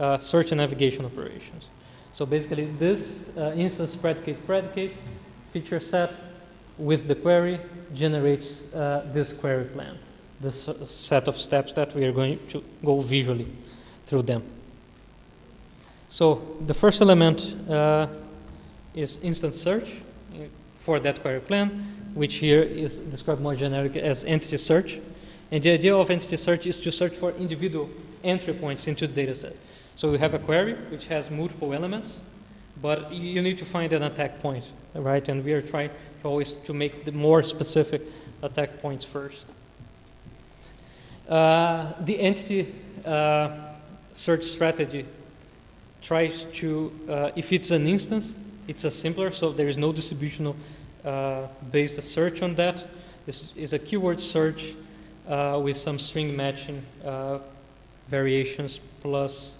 uh, search and navigation operations. So basically, this uh, instance predicate predicate feature set with the query generates uh, this query plan, this set of steps that we are going to go visually through them. So the first element uh, is instance search for that query plan, which here is described more generically as entity search. And the idea of entity search is to search for individual entry points into the dataset. So we have a query which has multiple elements, but you need to find an attack point, right? And we are trying to always to make the more specific attack points first. Uh, the entity uh, search strategy tries to, uh, if it's an instance, it's a simpler, so there is no distributional uh, based search on that. This is a keyword search uh, with some string matching uh, variations plus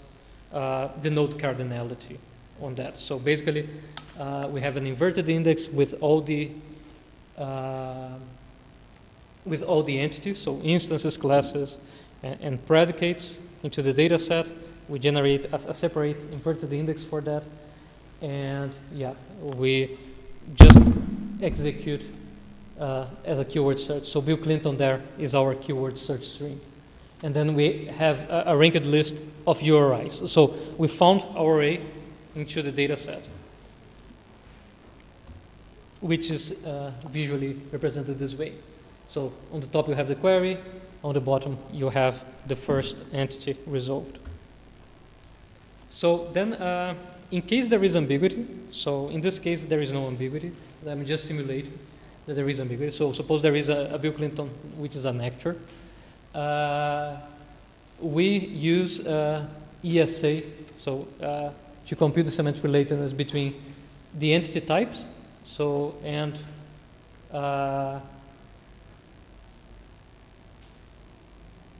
uh, the node cardinality on that. So basically, uh, we have an inverted index with all the with all the entities, so instances, classes, and, and predicates into the data set. We generate a, a, separate inverted index for that. And yeah, we just execute uh, as a keyword search. So Bill Clinton there is our keyword search string. And then we have a, a ranked list of URIs. So we found our array into the data set, which is uh, visually represented this way. So on the top you have the query, on the bottom you have the first entity resolved. So then, uh, in case there is ambiguity, so in this case there is no ambiguity, let me just simulate that there is ambiguity. So suppose there is a, a Bill Clinton which is an actor. Uh, we use uh, ESA, so uh, to compute the semantic relatedness between the entity types, so and uh,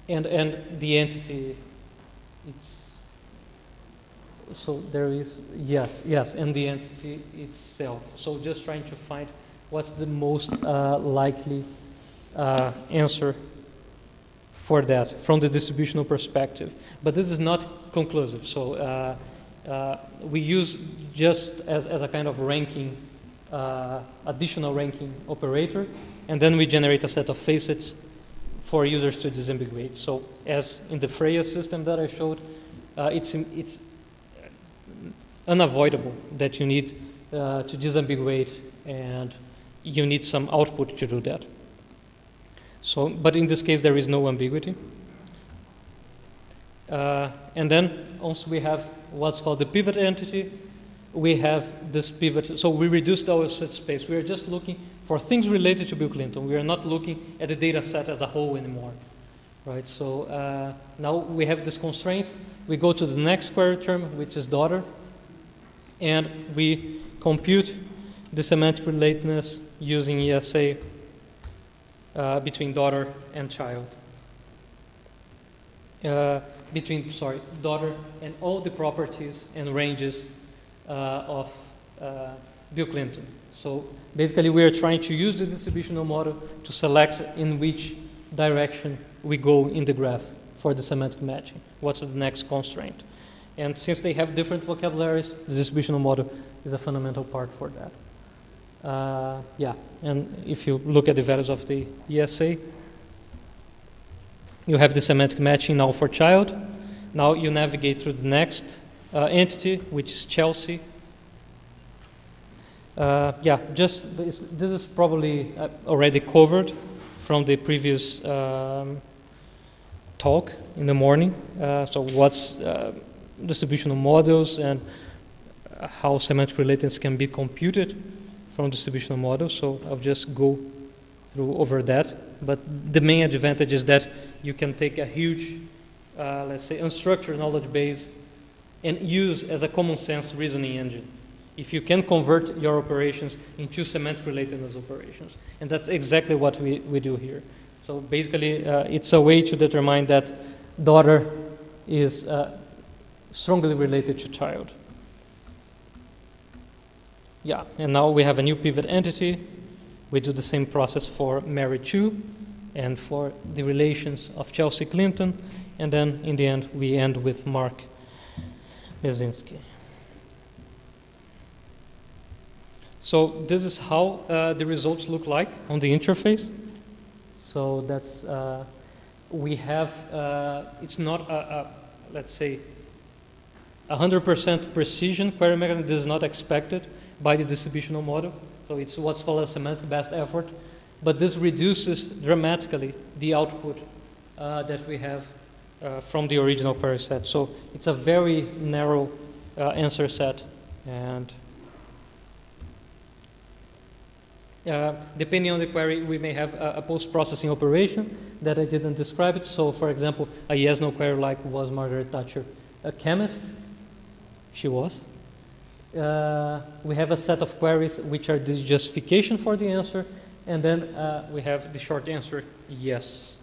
and and the entity it's so there is yes yes and the entity itself. So just trying to find what's the most uh, likely uh, answer for that from the distributional perspective. But this is not conclusive. So uh, uh we use just as, as a kind of ranking uh, additional ranking operator and then we generate a set of facets for users to disambiguate. So as in the Freya system that I showed, uh, it's, it's unavoidable that you need uh, to disambiguate and you need some output to do that. So, but in this case, there is no ambiguity. Uh, and then once we have what's called the pivot entity, we have this pivot. So we reduced our set space. We are just looking for things related to Bill Clinton. We are not looking at the data set as a whole anymore. Right? So uh, now we have this constraint. We go to the next query term, which is daughter, and we compute the semantic relatedness using ESA uh, between daughter and child. Uh, between, sorry, daughter and all the properties and ranges uh, of uh, Bill Clinton. So basically, we are trying to use the distributional model to select in which direction we go in the graph for the semantic matching. What's the next constraint? And since they have different vocabularies, the distributional model is a fundamental part for that. Uh, yeah, and if you look at the values of the ESA, you have the semantic matching now for child. Now you navigate through the next uh, entity, which is Chelsea, uh, yeah, just this, this is probably uh, already covered from the previous um, talk in the morning. Uh, so what's uh, distributional models and how semantic relatedness can be computed from distributional models. So I'll just go through over that. But the main advantage is that you can take a huge, uh, let's say, unstructured knowledge base and use as a common sense reasoning engine if you can convert your operations into semantic relatedness operations. And that's exactly what we, we do here. So basically, uh, it's a way to determine that daughter is uh, strongly related to child. Yeah, and now we have a new pivot entity. We do the same process for Mary Chu and for the relations of Chelsea Clinton. And then in the end, we end with Marc Mezvinsky. So this is how uh, the results look like on the interface. So that's, uh, we have, uh, it's not a, a, let's say, 100% precision query mechanism. Is not expected by the distributional model. So it's what's called a semantic best effort. But this reduces dramatically the output uh, that we have uh, from the original query set. So it's a very narrow uh, answer set. And Uh, depending on the query, we may have a, a post-processing operation that I didn't describe it. So, for example, a yes/no query like was Margaret Thatcher a chemist? She was. Uh, we have a set of queries which are the justification for the answer, and then uh, we have the short answer, yes.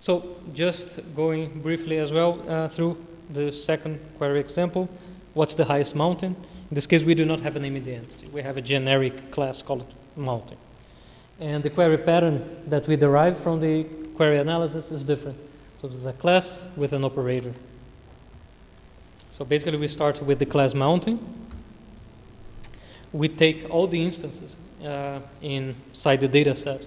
So just going briefly as well uh, through the second query example, what's the highest mountain. In this case, we do not have a name identity. We have a generic class called mountain. And the query pattern that we derive from the query analysis is different. So there's a class with an operator. So basically, we start with the class mounting. We take all the instances uh, inside the data set.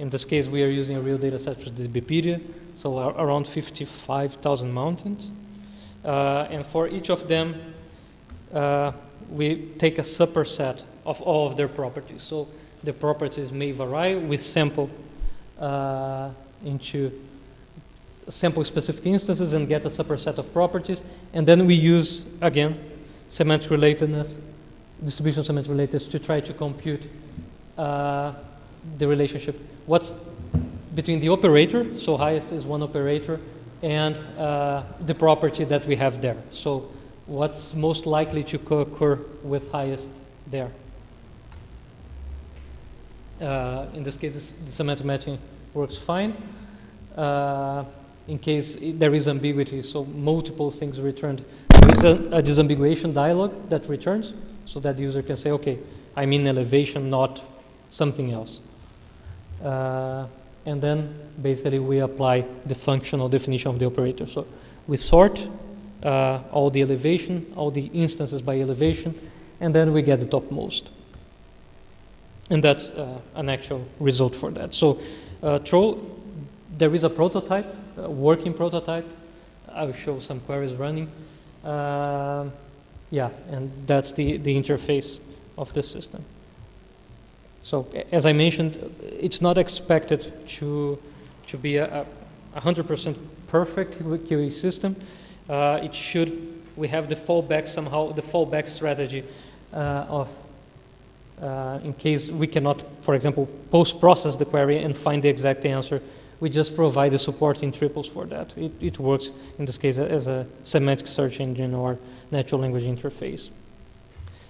In this case, we are using a real data set for the so around 55,000 mountains. Uh, and for each of them, uh, we take a superset of all of their properties. So the properties may vary. We sample uh, into sample specific instances and get a superset of properties. And then we use, again, semantic relatedness, distribution semantic relatedness to try to compute uh, the relationship. What's between the operator, so highest is one operator, and uh, the property that we have there. So what's most likely to occur with highest there? Uh, in this case, the semantic matching works fine. Uh, in case there is ambiguity, so multiple things returned. There is a, a disambiguation dialog that returns, so that the user can say, okay, I mean elevation, not something else. Uh, and then basically we apply the functional definition of the operator. So we sort uh, all the elevation, all the instances by elevation, and then we get the topmost. And that's uh, an actual result for that. So uh, throw, there is a prototype, working prototype. I will show some queries running. Um yeah, and that's the, the interface of the system. So as I mentioned, it's not expected to, to be a, a 100% perfect QA system. Uh, it should, we have the fallback somehow, the fallback strategy uh, of, uh, in case we cannot, for example, post-process the query and find the exact answer, we just provide the support in triples for that. It, it works, in this case, as a semantic search engine or natural language interface.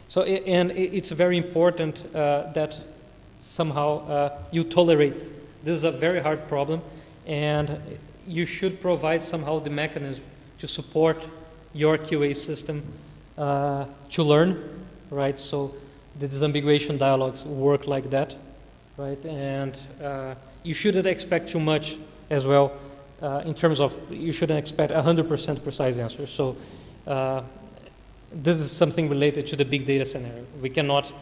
So, and it's very important uh, that somehow uh, you tolerate. This is a very hard problem, and you should provide somehow the mechanism to support your QA system uh, to learn, right? So the disambiguation dialogues work like that, right? And uh, you shouldn't expect too much as well uh, in terms of you shouldn't expect 100% precise answers. So uh, this is something related to the big data scenario. We cannot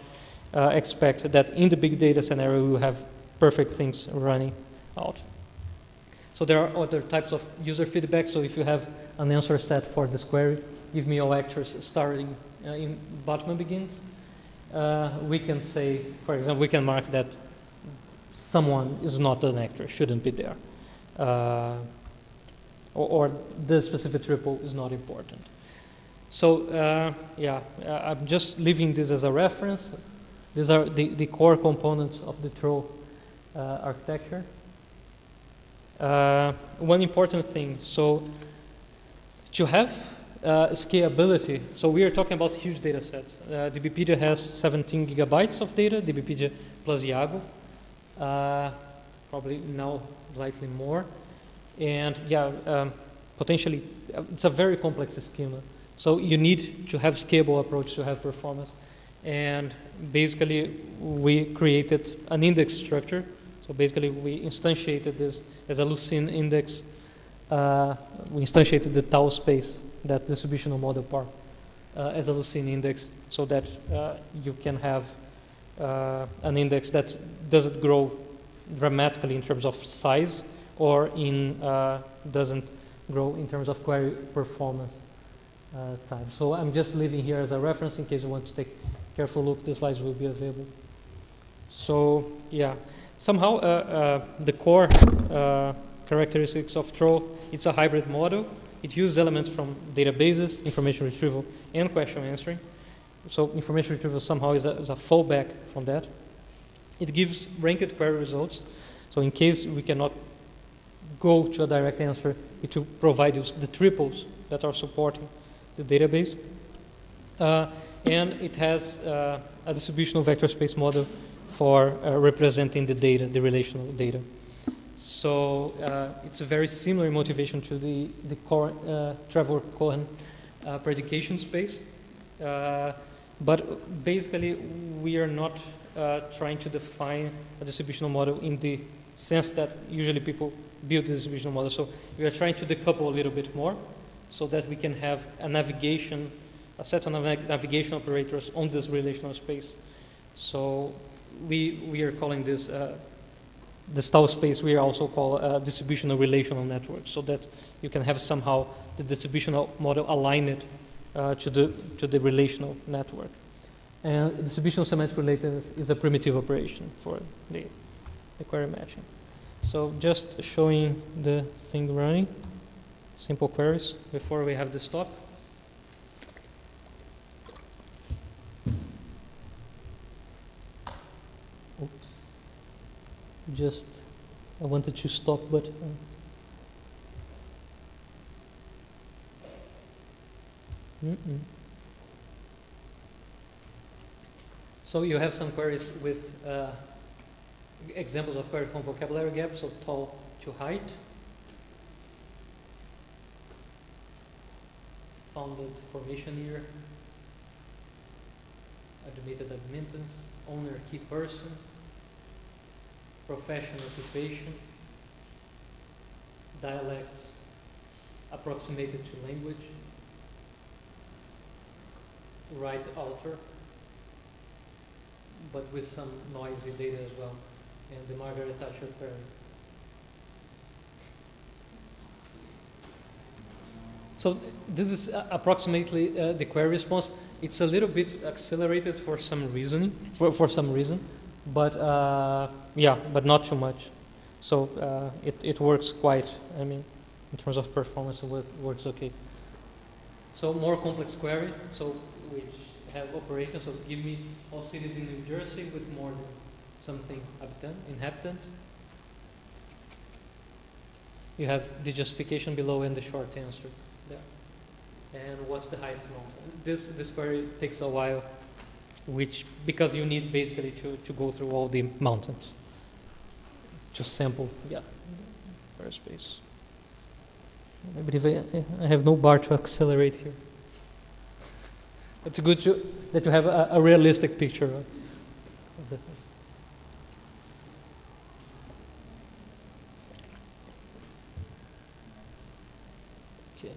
uh, expect that in the big data scenario we have perfect things running out. So there are other types of user feedback. So if you have an answer set for this query, give me all actors starting uh, in Batman begins. Uh, we can say, for example, we can mark that someone is not an actor, shouldn't be there, uh, or, or the specific triple is not important. So uh, yeah, uh, I'm just leaving this as a reference. These are the, the core components of the Troll uh, architecture. Uh, one important thing, so to have uh, scalability, so we are talking about huge data sets. DBpedia has 17 gigabytes of data, DBpedia plus YAGO, probably now slightly more. And yeah, um, potentially, uh, it's a very complex schema. So you need to have scalable approach to have performance. And basically, we created an index structure. So basically, we instantiated this as a Lucene index. Uh, we instantiated the tau space, that distributional model part, uh, as a Lucene index, so that uh, you can have uh, an index that doesn't grow dramatically in terms of size or in uh, doesn't grow in terms of query performance uh, time. So I'm just leaving here as a reference in case you want to take a careful look. The slides will be available. So yeah, somehow uh, uh, the core uh, characteristics of Troll, it's a hybrid model. It uses elements from databases, information retrieval, and question answering. So information retrieval somehow is a, is a fallback from that. It gives ranked query results. So in case we cannot go to a direct answer, it will provide us the triples that are supporting the database. Uh, and it has uh, a distributional vector space model for uh, representing the data, the relational data. So uh, it's a very similar motivation to the, the core, uh, Trevor Cohen uh, predication space. Uh, but basically, we are not uh, trying to define a distributional model in the sense that usually people build the distributional model. So we are trying to decouple a little bit more so that we can have a navigation, a set of nav- navigation operators on this relational space. So we, we are calling this uh, the style space we also call a distributional relational network so that you can have somehow the distributional model align it uh, to, the, to the relational network. And distribution of semantic relatedness is a primitive operation for the, the query matching. So just showing the thing running, simple queries before we have the stop. Oops. Just, I wanted to stop, but. Uh, Mm-mm. So you have some queries with uh, examples of query from vocabulary gap, so tall to height. Founded formation year. Admitted admittance, owner, key person, profession, occupation, dialects approximated to language, right author, but with some noisy data as well, and the Margaret Thatcher query. So this is approximately uh, the query response. It's a little bit accelerated for some reasoning, for, for some reason, but uh, yeah, but not too much. So uh, it, it works quite, I mean, in terms of performance, it works okay. So more complex query, so which have operations, so give me all cities in New Jersey with more than something habitant, inhabitants. You have the justification below and the short answer there. And what's the highest mountain? This, this query takes a while, which, because you need basically to, to go through all the mountains. Just sample, yeah, query space. I believe I, I have no bar to accelerate here. It's good to, that you have a, a realistic picture of, the thing. Okay.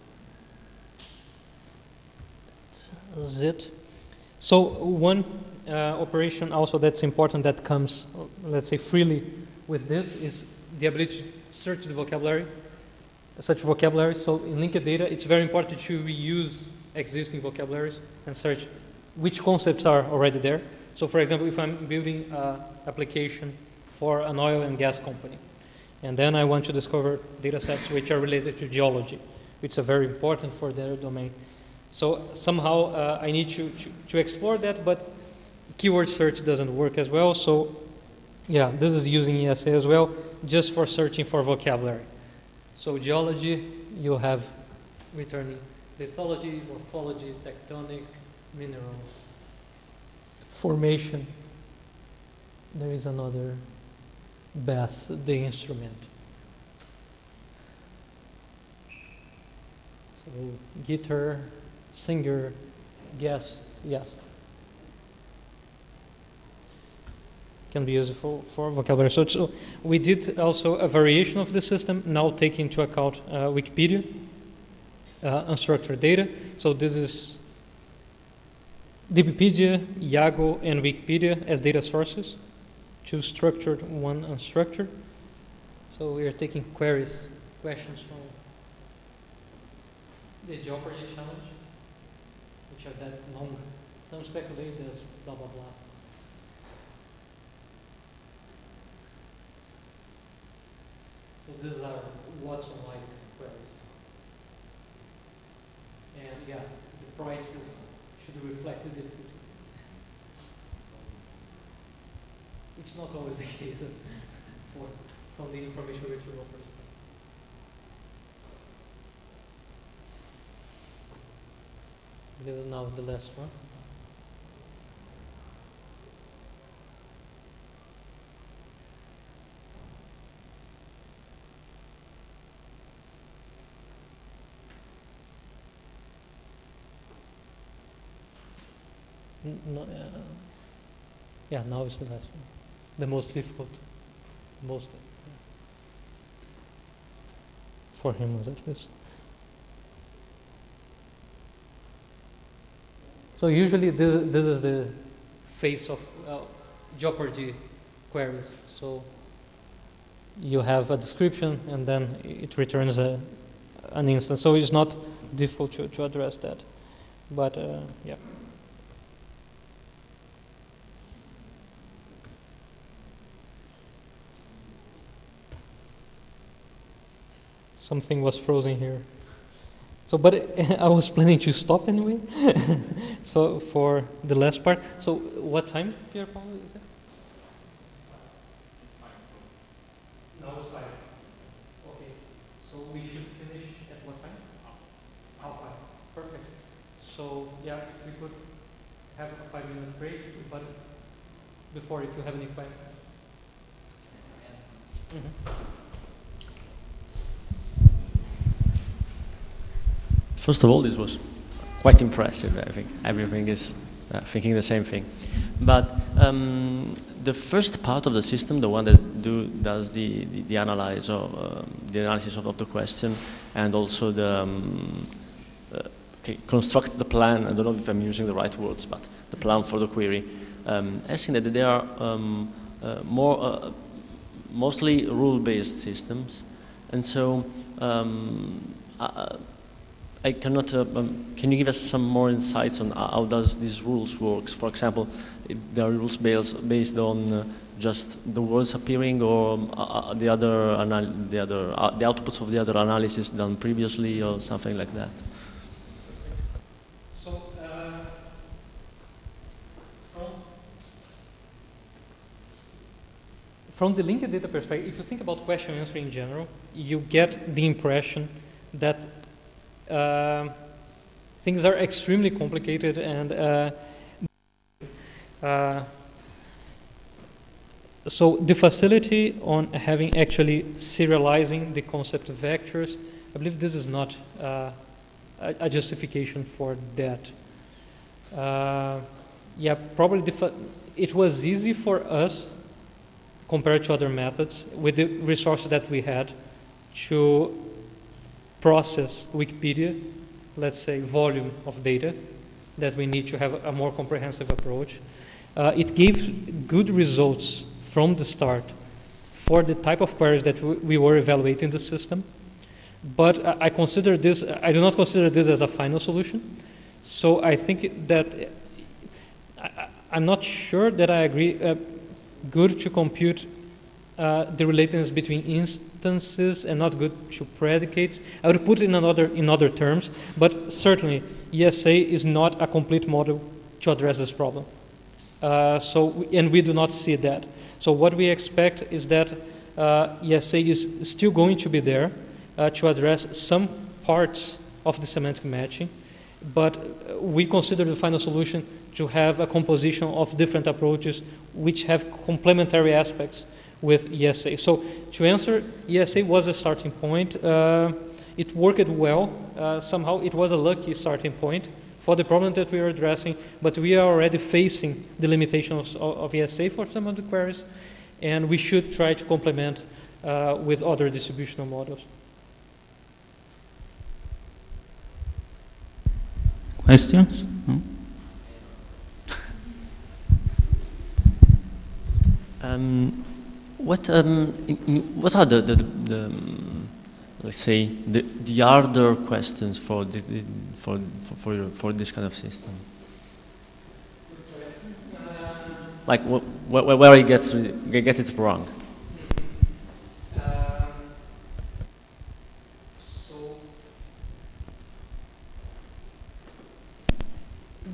That's it. So one uh, operation also that's important that comes, let's say, freely with this is the ability to search the vocabulary, such vocabulary. So in linked data, it's very important to reuse existing vocabularies and search which concepts are already there. So for example, if I'm building an application for an oil and gas company, and then I want to discover data sets which are related to geology, which are very important for their domain. So somehow uh, I need to, to, to explore that, but keyword search doesn't work as well. So yeah, this is using ESA as well, just for searching for vocabulary. So geology, you have returning lithology, morphology, tectonic, mineral, formation. There is another bath, the instrument. So guitar, singer, guest, yes. Can be used for, vocabulary. So we did also a variation of the system, now taking into account uh, Wikipedia uh, unstructured data. So this is DBpedia, YAGO, and Wikipedia as data sources. Two structured, one unstructured. So we are taking queries, questions from the Jeopardy challenge, which are that long. Some speculate there's blah blah blah. So these are Watson like queries. And yeah, the prices should reflect the difficulty. It's not always the case uh, for, from the information retrieval perspective. Is now the last one. Uh, yeah, now is the last one. The most difficult. Most. For him, was at least. So usually this, this is the face of uh, Jeopardy queries. So you have a description and then it returns a, an instance. So it's not difficult to, to address that. But uh, yeah. Something was frozen here. So, but I was planning to stop anyway. so for the last part. So what time, Pierpaolo? Is it? Now it's five. Okay. So we should finish at what time? Half five. Perfect. So yeah, if we could have a five minute break, but before, if you have any questions. Mhm. First of all, this was quite impressive. I think everything is uh, thinking the same thing. But um, the first part of the system, the one that do, does the, the, the analyze of, um, the analysis of, of the question and also the um, uh, construct the plan. I don't know if I'm using the right words, but the plan for the query. Um, I think that they are um, uh, more uh, mostly rule-based systems, and so. I cannot. Uh, um, can you give us some more insights on how does these rules works? For example, there are rules based based on uh, just the words appearing, or uh, the other the other uh, the outputs of the other analysis done previously, or something like that. So, uh, from, from the linked data perspective, if you think about question answering in general, you get the impression that things are extremely complicated and uh, uh, so the facility on having actually serializing the concept of vectors, I believe this is not uh, a, justification for that. Uh, yeah, probably it was easy for us compared to other methods with the resources that we had to process Wikipedia, let's say volume of data that we need to have a more comprehensive approach. Uh, it gave good results from the start for the type of queries that we, we were evaluating the system. But I, consider this, I do not consider this as a final solution. So I think that I, I'm not sure that I agree. Uh, good to compute uh, the relatedness between instances and not good to predicates. I would put it in another in other terms, but certainly ESA is not a complete model to address this problem. Uh, so and we do not see that. So what we expect is that uh, ESA is still going to be there uh, to address some parts of the semantic matching, but we consider the final solution to have a composition of different approaches which have complementary aspects with ESA. So to answer, ESA was a starting point. Uh, it worked well. Uh, somehow it was a lucky starting point for the problem that we are addressing, but we are already facing the limitations of, of ESA for some of the queries, and we should try to complement uh, with other distributional models. Questions? No? Um, what um, in, what are the, the, the um, let's say the, the harder questions for the, the for for your, for this kind of system? Like wh- wh- where you get get it wrong?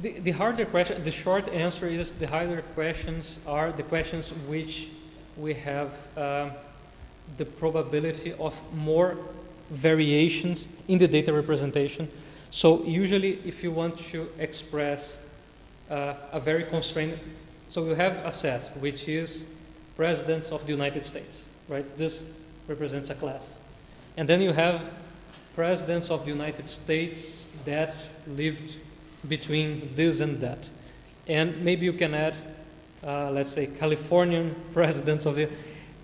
The, the harder question, the short answer is the harder questions are the questions which we have um, the probability of more variations in the data representation. So usually if you want to express uh, a very constrained, so you have a set which is presidents of the United States, right? This represents a class. And then you have presidents of the United States that lived between this and that. And maybe you can add, uh, let's say, Californian residents of it.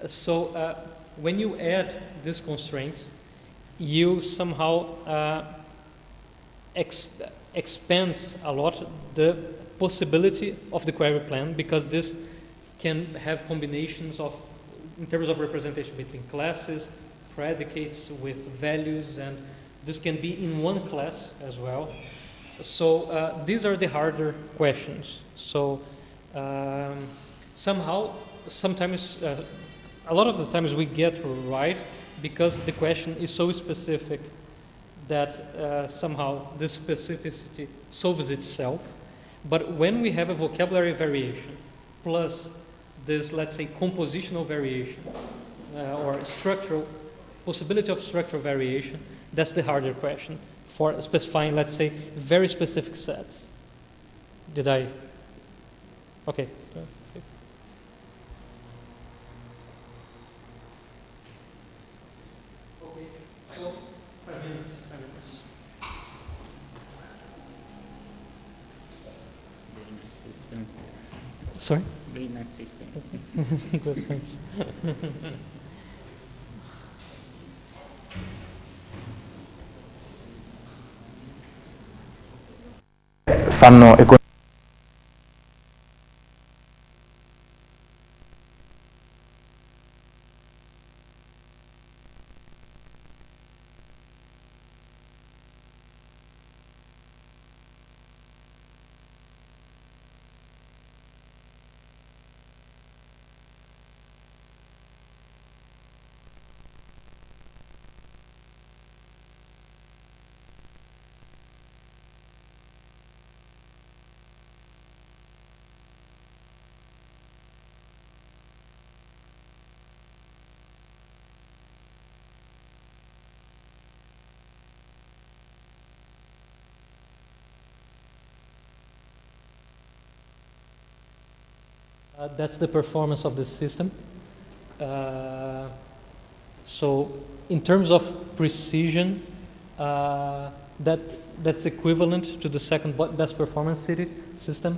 So uh, when you add these constraints, you somehow uh, ex- expands a lot the possibility of the query plan because this can have combinations of, in terms of representation between classes, predicates with values, and this can be in one class as well. So uh, these are the harder questions. So um, somehow, sometimes, uh, a lot of the times we get right because the question is so specific that uh, somehow the specificity solves itself. But when we have a vocabulary variation plus this, let's say, compositional variation uh, or structural possibility of structural variation, that's the harder question for specifying, let's say, very specific sets. Did I? System. Sorry? Nice system. Good, thanks. fanno Uh, that's the performance of the system. Uh, so, in terms of precision, uh, that that's equivalent to the second best performance city system.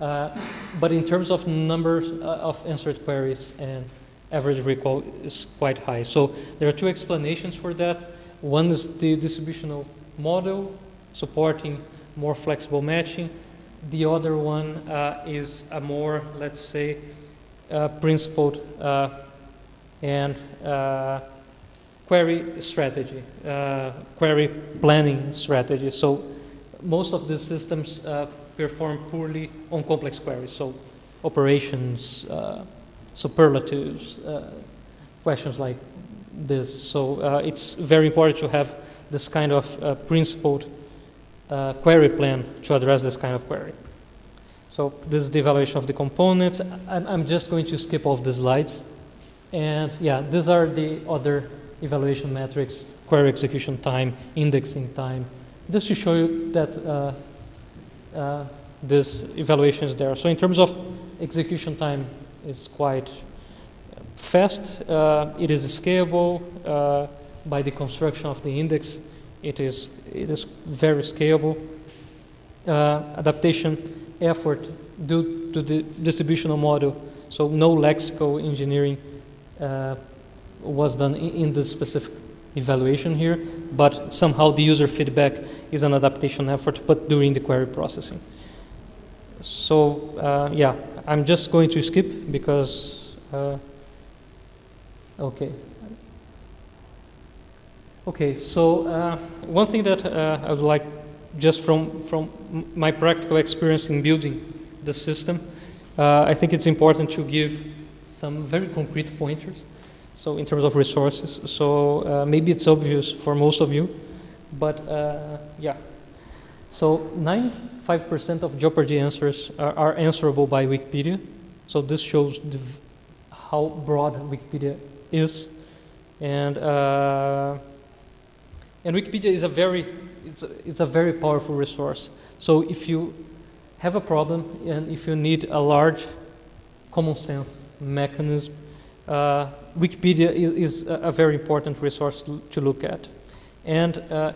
Uh, but in terms of numbers uh, of answered queries and average recall is quite high. So there are two explanations for that. One is the distributional model supporting more flexible matching, the other one uh, is a more, let's say, uh, principled uh, and uh, query strategy, uh, query planning strategy. So most of these systems perform poorly on complex queries. So operations, superlatives, questions like this. So it's very important to have this kind of principled uh, query plan to address this kind of query. So this is the evaluation of the components. I'm, I'm just going to skip off the slides. And yeah, these are the other evaluation metrics, query execution time, indexing time, just to show you that uh, uh, this evaluation is there. So in terms of execution time, it's quite fast. Uh, it is scalable uh, by the construction of the index it is, it is very scalable. Uh, adaptation effort due to the distributional model, so no lexical engineering uh, was done in, this specific evaluation here, but somehow the user feedback is an adaptation effort, but during the query processing. So uh, yeah, I'm just going to skip because, uh, okay. Okay, so uh, one thing that uh, I would like, just from, from my practical experience in building the system, uh, I think it's important to give some very concrete pointers. So in terms of resources, so uh, maybe it's obvious for most of you, but uh, yeah. So 95% of Jeopardy answers are, are, answerable by Wikipedia. So this shows how broad Wikipedia is, and uh, and Wikipedia is a very, it's a, it's a very powerful resource. So if you have a problem and if you need a large common sense mechanism, uh, Wikipedia is, is, a very important resource to look at. And uh,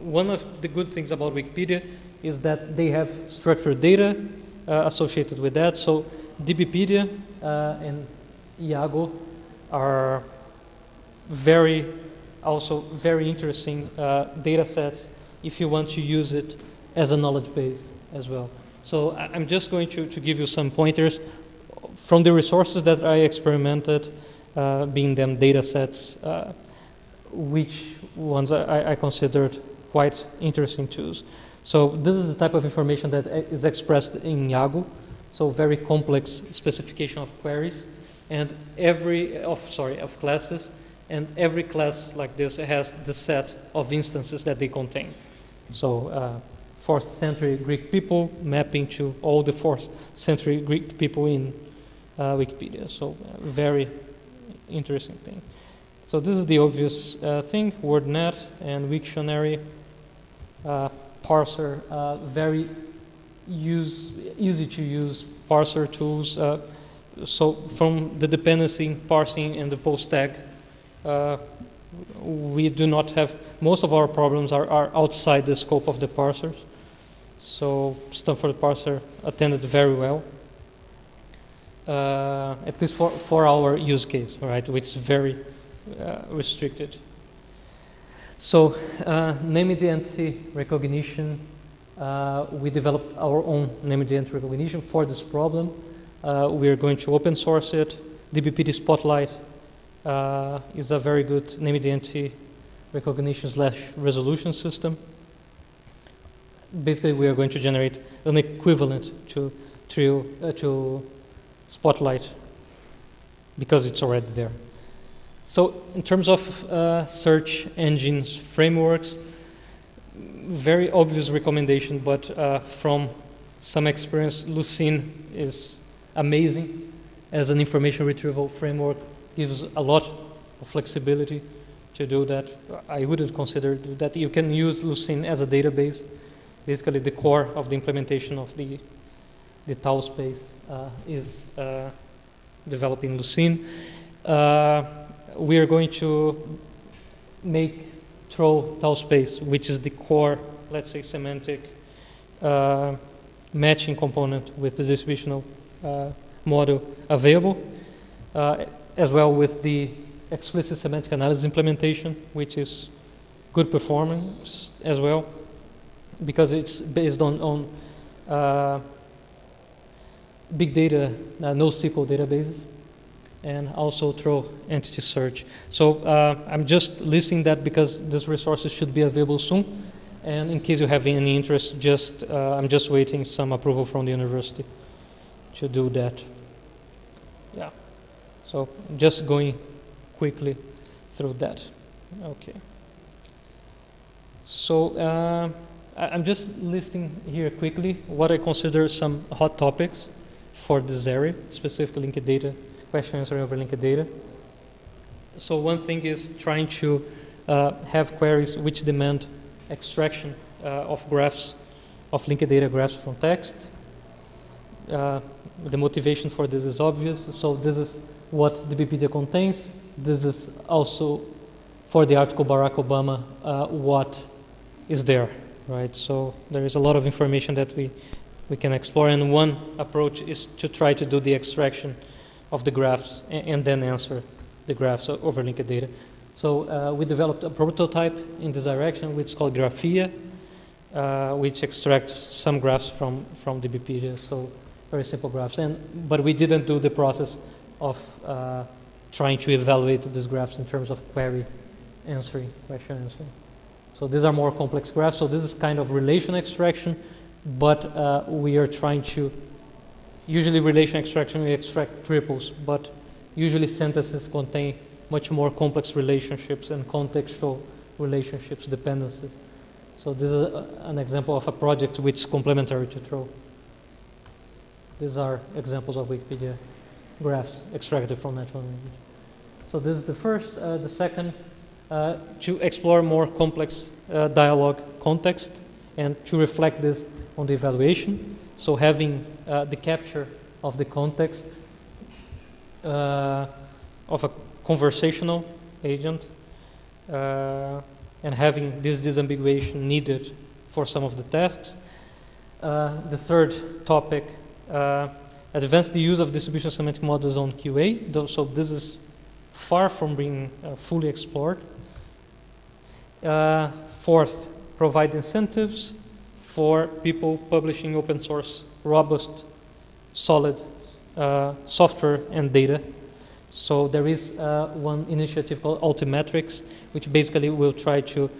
one of the good things about Wikipedia is that they have structured data uh, associated with that. So DBpedia uh, and YAGO are very, also very interesting uh, data sets if you want to use it as a knowledge base as well. So I'm just going to, to give you some pointers from the resources that I experimented, uh, being them data sets, uh, which ones I, I considered quite interesting tools. So this is the type of information that e- expressed in YAGO, so very complex specification of queries, and every of sorry of classes, and every class like this has the set of instances that they contain. So uh, fourth century Greek people mapping to all the fourth century Greek people in uh, Wikipedia. So uh, very interesting thing. So this is the obvious uh, thing: WordNet and Wiktionary uh, parser, uh, very use easy to use parser tools. So from the dependency parsing and the POS tag, we do not have most of our problems are, are outside the scope of the parsers. So Stanford parser attended very well. Uh, at least for, for our use case, right, which is very uh, restricted. So, uh, named entity recognition, uh, we developed our own named entity recognition for this problem. Uh, we are going to open source it. DBpedia Spotlight uh, is a very good name recognition slash resolution system. Basically, we are going to generate an equivalent to, to, uh, to Spotlight because it's already there. So, in terms of uh, search engines frameworks, very obvious recommendation, but uh, from some experience, Lucene is amazing as an information retrieval framework. Gives a lot of flexibility to do that. I wouldn't consider that you can use Lucene as a database. Basically, the core of the implementation of the the tau space uh, is uh, developing Lucene. Uh, we are going to make Treo tau space, which is the core, let's say, semantic uh, matching component with the distributional uh, model available, uh, as well with the explicit semantic analysis implementation, which is good performance as well, because it's based on, on uh, big data, uh, NoSQL databases and also through entity search. So uh, I'm just listing that because these resources should be available soon. And in case you have any interest, just uh, I'm just waiting some approval from the university to do that. Yeah. So just going quickly through that. Okay. So uh, I'm just listing here quickly what I consider some hot topics for this area, specifically linked data question answering over linked data. So one thing is trying to uh, have queries which demand extraction uh, of graphs, of linked data graphs from text. Uh, the motivation for this is obvious. So this is what the DBpedia contains. This is also for the article Barack Obama uh, what is there, right? So there is a lot of information that we we can explore, and one approach is to try to do the extraction of the graphs and, and then answer the graphs over linked data. So uh, we developed a prototype in this direction, which is called Graphia, uh, which extracts some graphs from from the DBpedia. So very simple graphs, and but we didn't do the process of uh, trying to evaluate these graphs in terms of query answering, question answering. So these are more complex graphs. So this is kind of relation extraction, but uh, we are trying to Usually relation extraction, we extract triples, but usually sentences contain much more complex relationships and contextual relationships, dependencies. So this is a, an example of a project which is complementary to Treo. These are examples of Wikipedia graphs extracted from natural language. So this is the first. Uh, the second, uh, to explore more complex uh, dialogue context and to reflect this on the evaluation. So having uh, the capture of the context uh, of a conversational agent uh, and having this disambiguation needed for some of the tasks. The third topic advance the use of distribution semantic models on QA. Though, so this is far from being uh, fully explored. Uh, fourth, provide incentives for people publishing open source, robust, solid uh, software and data. So there is uh, one initiative called Altmetrics, which basically will try to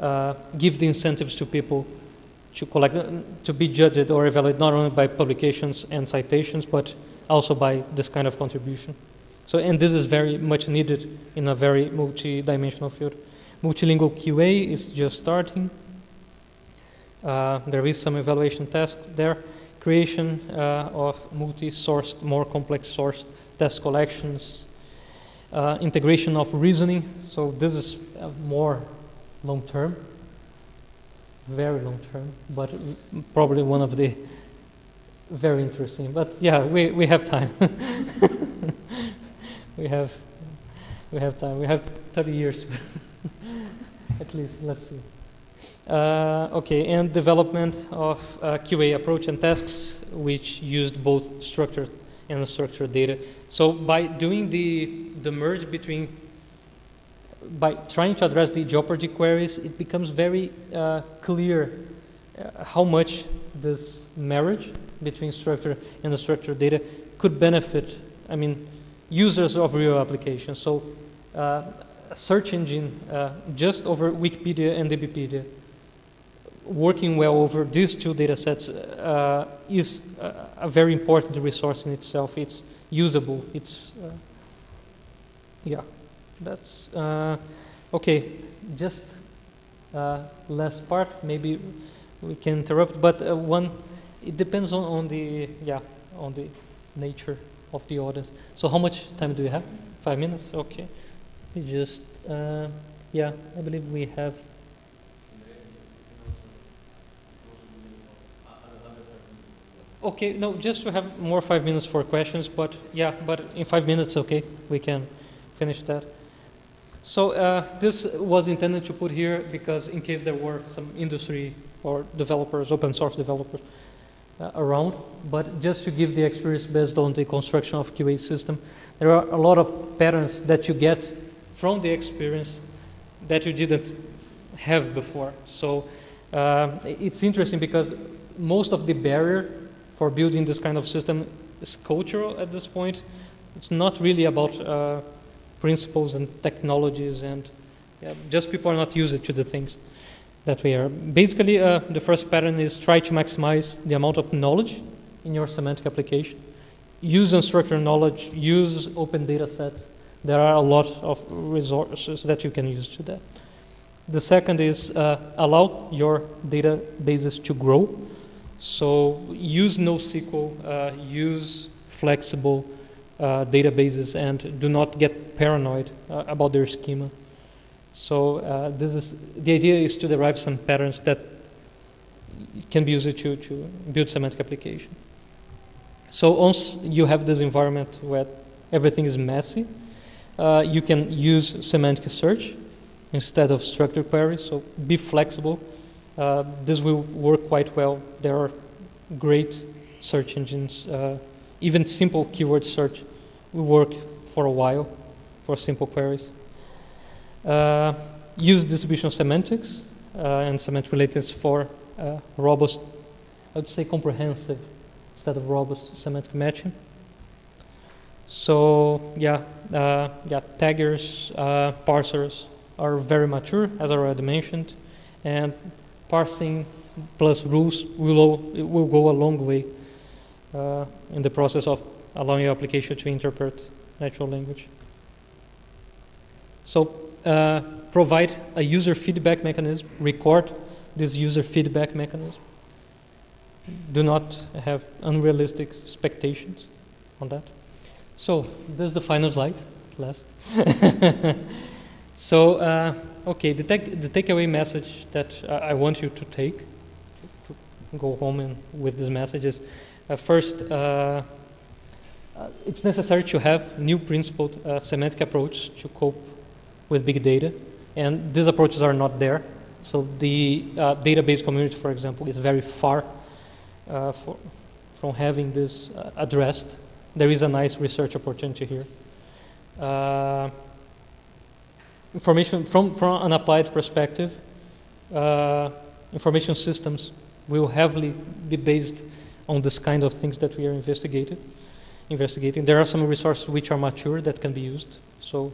uh, give the incentives to people to collect, to be judged or evaluated not only by publications and citations, but also by this kind of contribution. So, and this is very much needed in a very multi-dimensional field. Multilingual QA is just starting. Uh, there is some evaluation task there. Creation uh, of multi-sourced, more complex sourced test collections. Uh, integration of reasoning. So this is uh, more long term, very long term, but probably one of the very interesting. But yeah, we, we have time. we have we have time. We have 30 years at least. Let's see. Uh, okay, and development of uh, QA approach and tasks which used both structured and unstructured data. So by doing the the merge between by trying to address the Jeopardy queries, it becomes very uh, clear uh, how much this marriage between structure and unstructured data could benefit. I mean, users of real applications. So uh, a search engine uh, just over Wikipedia and DBpedia working well over these two data sets uh, is a, a, very important resource in itself. It's usable. It's, uh, yeah, that's, uh, okay, just uh, last part, maybe we can interrupt, but one, it depends on, on the, yeah, on the nature of the audience. So how much time do we have? Five minutes? Okay. We just, uh, yeah, I believe we have. Okay, no, just to have more five minutes for questions, but yeah, but in five minutes, okay, we can finish that. So uh, this was intended to put here because in case there were some industry or developers, open source developers, uh, around, but just to give the experience based on the construction of QA system, there are a lot of patterns that you get from the experience that you didn't have before. So uh, it's interesting because most of the barrier for building this kind of system is cultural at this point. It's not really about uh, principles and technologies, and yeah, just people are not used to the things that we are. Basically, uh, the first pattern is try to maximize the amount of knowledge in your semantic application. Use unstructured knowledge, use open data sets. There are a lot of resources that you can use to that. The second is uh, allow your databases to grow. So use NoSQL, uh, use flexible uh, databases, and do not get paranoid uh, about their schema. So uh, this is the idea is to derive some patterns that can be used to, to build semantic application. So once you have this environment where everything is messy, uh, you can use semantic search instead of structured queries. So be flexible. Uh, this will work quite well. There are great search engines. Even simple keyword search will work for a while for simple queries. Uh, use distribution semantics uh, and semantic relatedness for uh, robust, I would say comprehensive instead of robust semantic matching. So yeah, uh, yeah, taggers, uh, parsers are very mature, as I already mentioned, and parsing plus rules will, will go a long way uh, in the process of allowing your application to interpret natural language. So uh, provide a user feedback mechanism, record this user feedback mechanism. Do not have unrealistic expectations on that. So this is the final slide, last. so, uh, okay, the, take, the takeaway message that uh, I want you to take, to go home and with these messages. Uh, first, uh, it's necessary to have new principled uh, semantic approach to cope with big data, and these approaches are not there. So the uh, database community, for example, is very far uh, for, from having this uh, addressed. There is a nice research opportunity here. Uh, information from, from an applied perspective, information systems will heavily be based on this kind of things that we are investigating. Investigating. There are some resources which are mature that can be used. So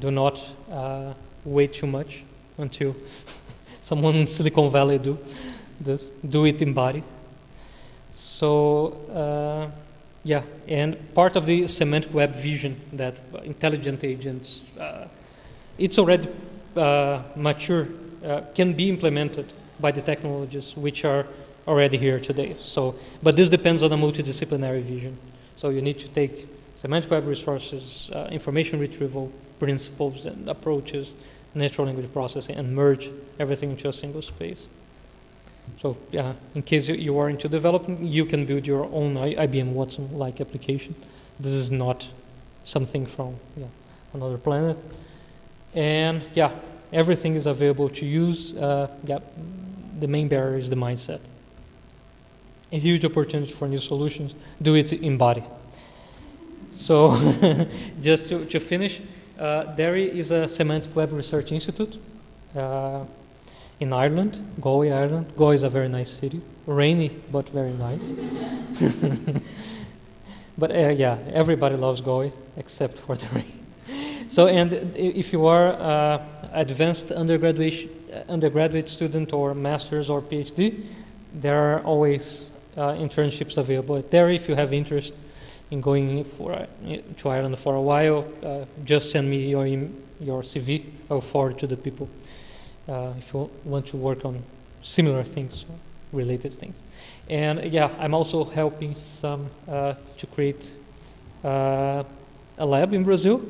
do not uh, wait too much until someone in Silicon Valley do this. Do it in Bari. So uh, yeah, and part of the semantic web vision that intelligent agents, uh, it's already uh, mature, uh, can be implemented by the technologies which are already here today. So, but this depends on a multidisciplinary vision. So you need to take semantic web resources, uh, information retrieval principles and approaches, natural language processing, and merge everything into a single space. So yeah, in case you, you are into developing, you can build your own I, IBM Watson-like application. This is not something from yeah, another planet. And yeah, everything is available to use. Uh, yeah, the main barrier is the mindset. A huge opportunity for new solutions. Do it in Bari. So just to, to finish, uh, DERI is a semantic web research institute. Uh, in Ireland, Galway, Ireland. Galway is a very nice city, rainy but very nice. but uh, yeah, everybody loves Galway except for the rain. So, and if you are uh, advanced undergraduate undergraduate student or master's or PhD, there are always uh, internships available there. If you have interest in going for uh, to Ireland for a while, uh, just send me your your CV. I'll forward to the people uh, if you want to work on similar things, related things. And yeah, I'm also helping some uh, to create uh, a lab in Brazil,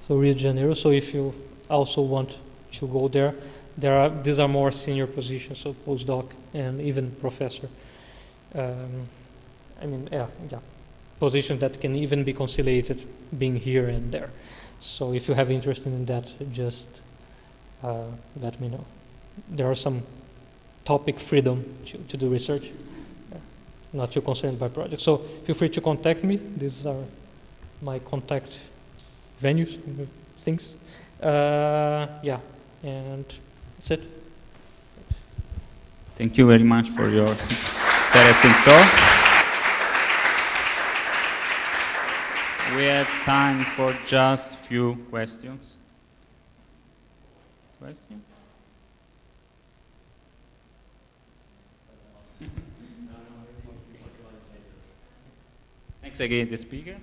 so Rio de Janeiro. So if you also want to go there, there are these are more senior positions, so postdoc and even professor. Um, I mean, yeah, yeah, positions that can even be conciliated being here and there. So if you have interest in that, just uh, let me know. There are some topic freedom to, to do research, not too concerned by projects. So feel free to contact me. These are my contact venues, things. Uh, yeah, and that's it. Thank you very much for your interesting talk. We have time for just few questions. Question? Thanks again, the speaker.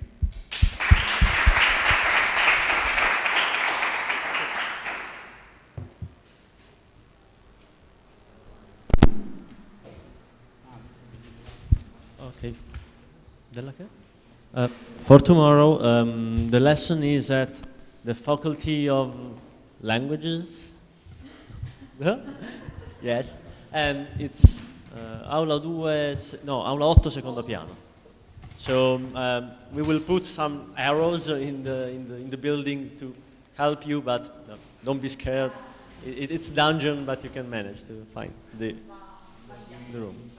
Okay. Uh, for tomorrow, um, the lesson is at the Faculty of Languages. yes, and it's uh, Aula 2, no, Aula 8 secondo piano. So um, we will put some arrows in the, in the, in the building to help you, but don't be scared. It, it's dungeon, but you can manage to find the, the room.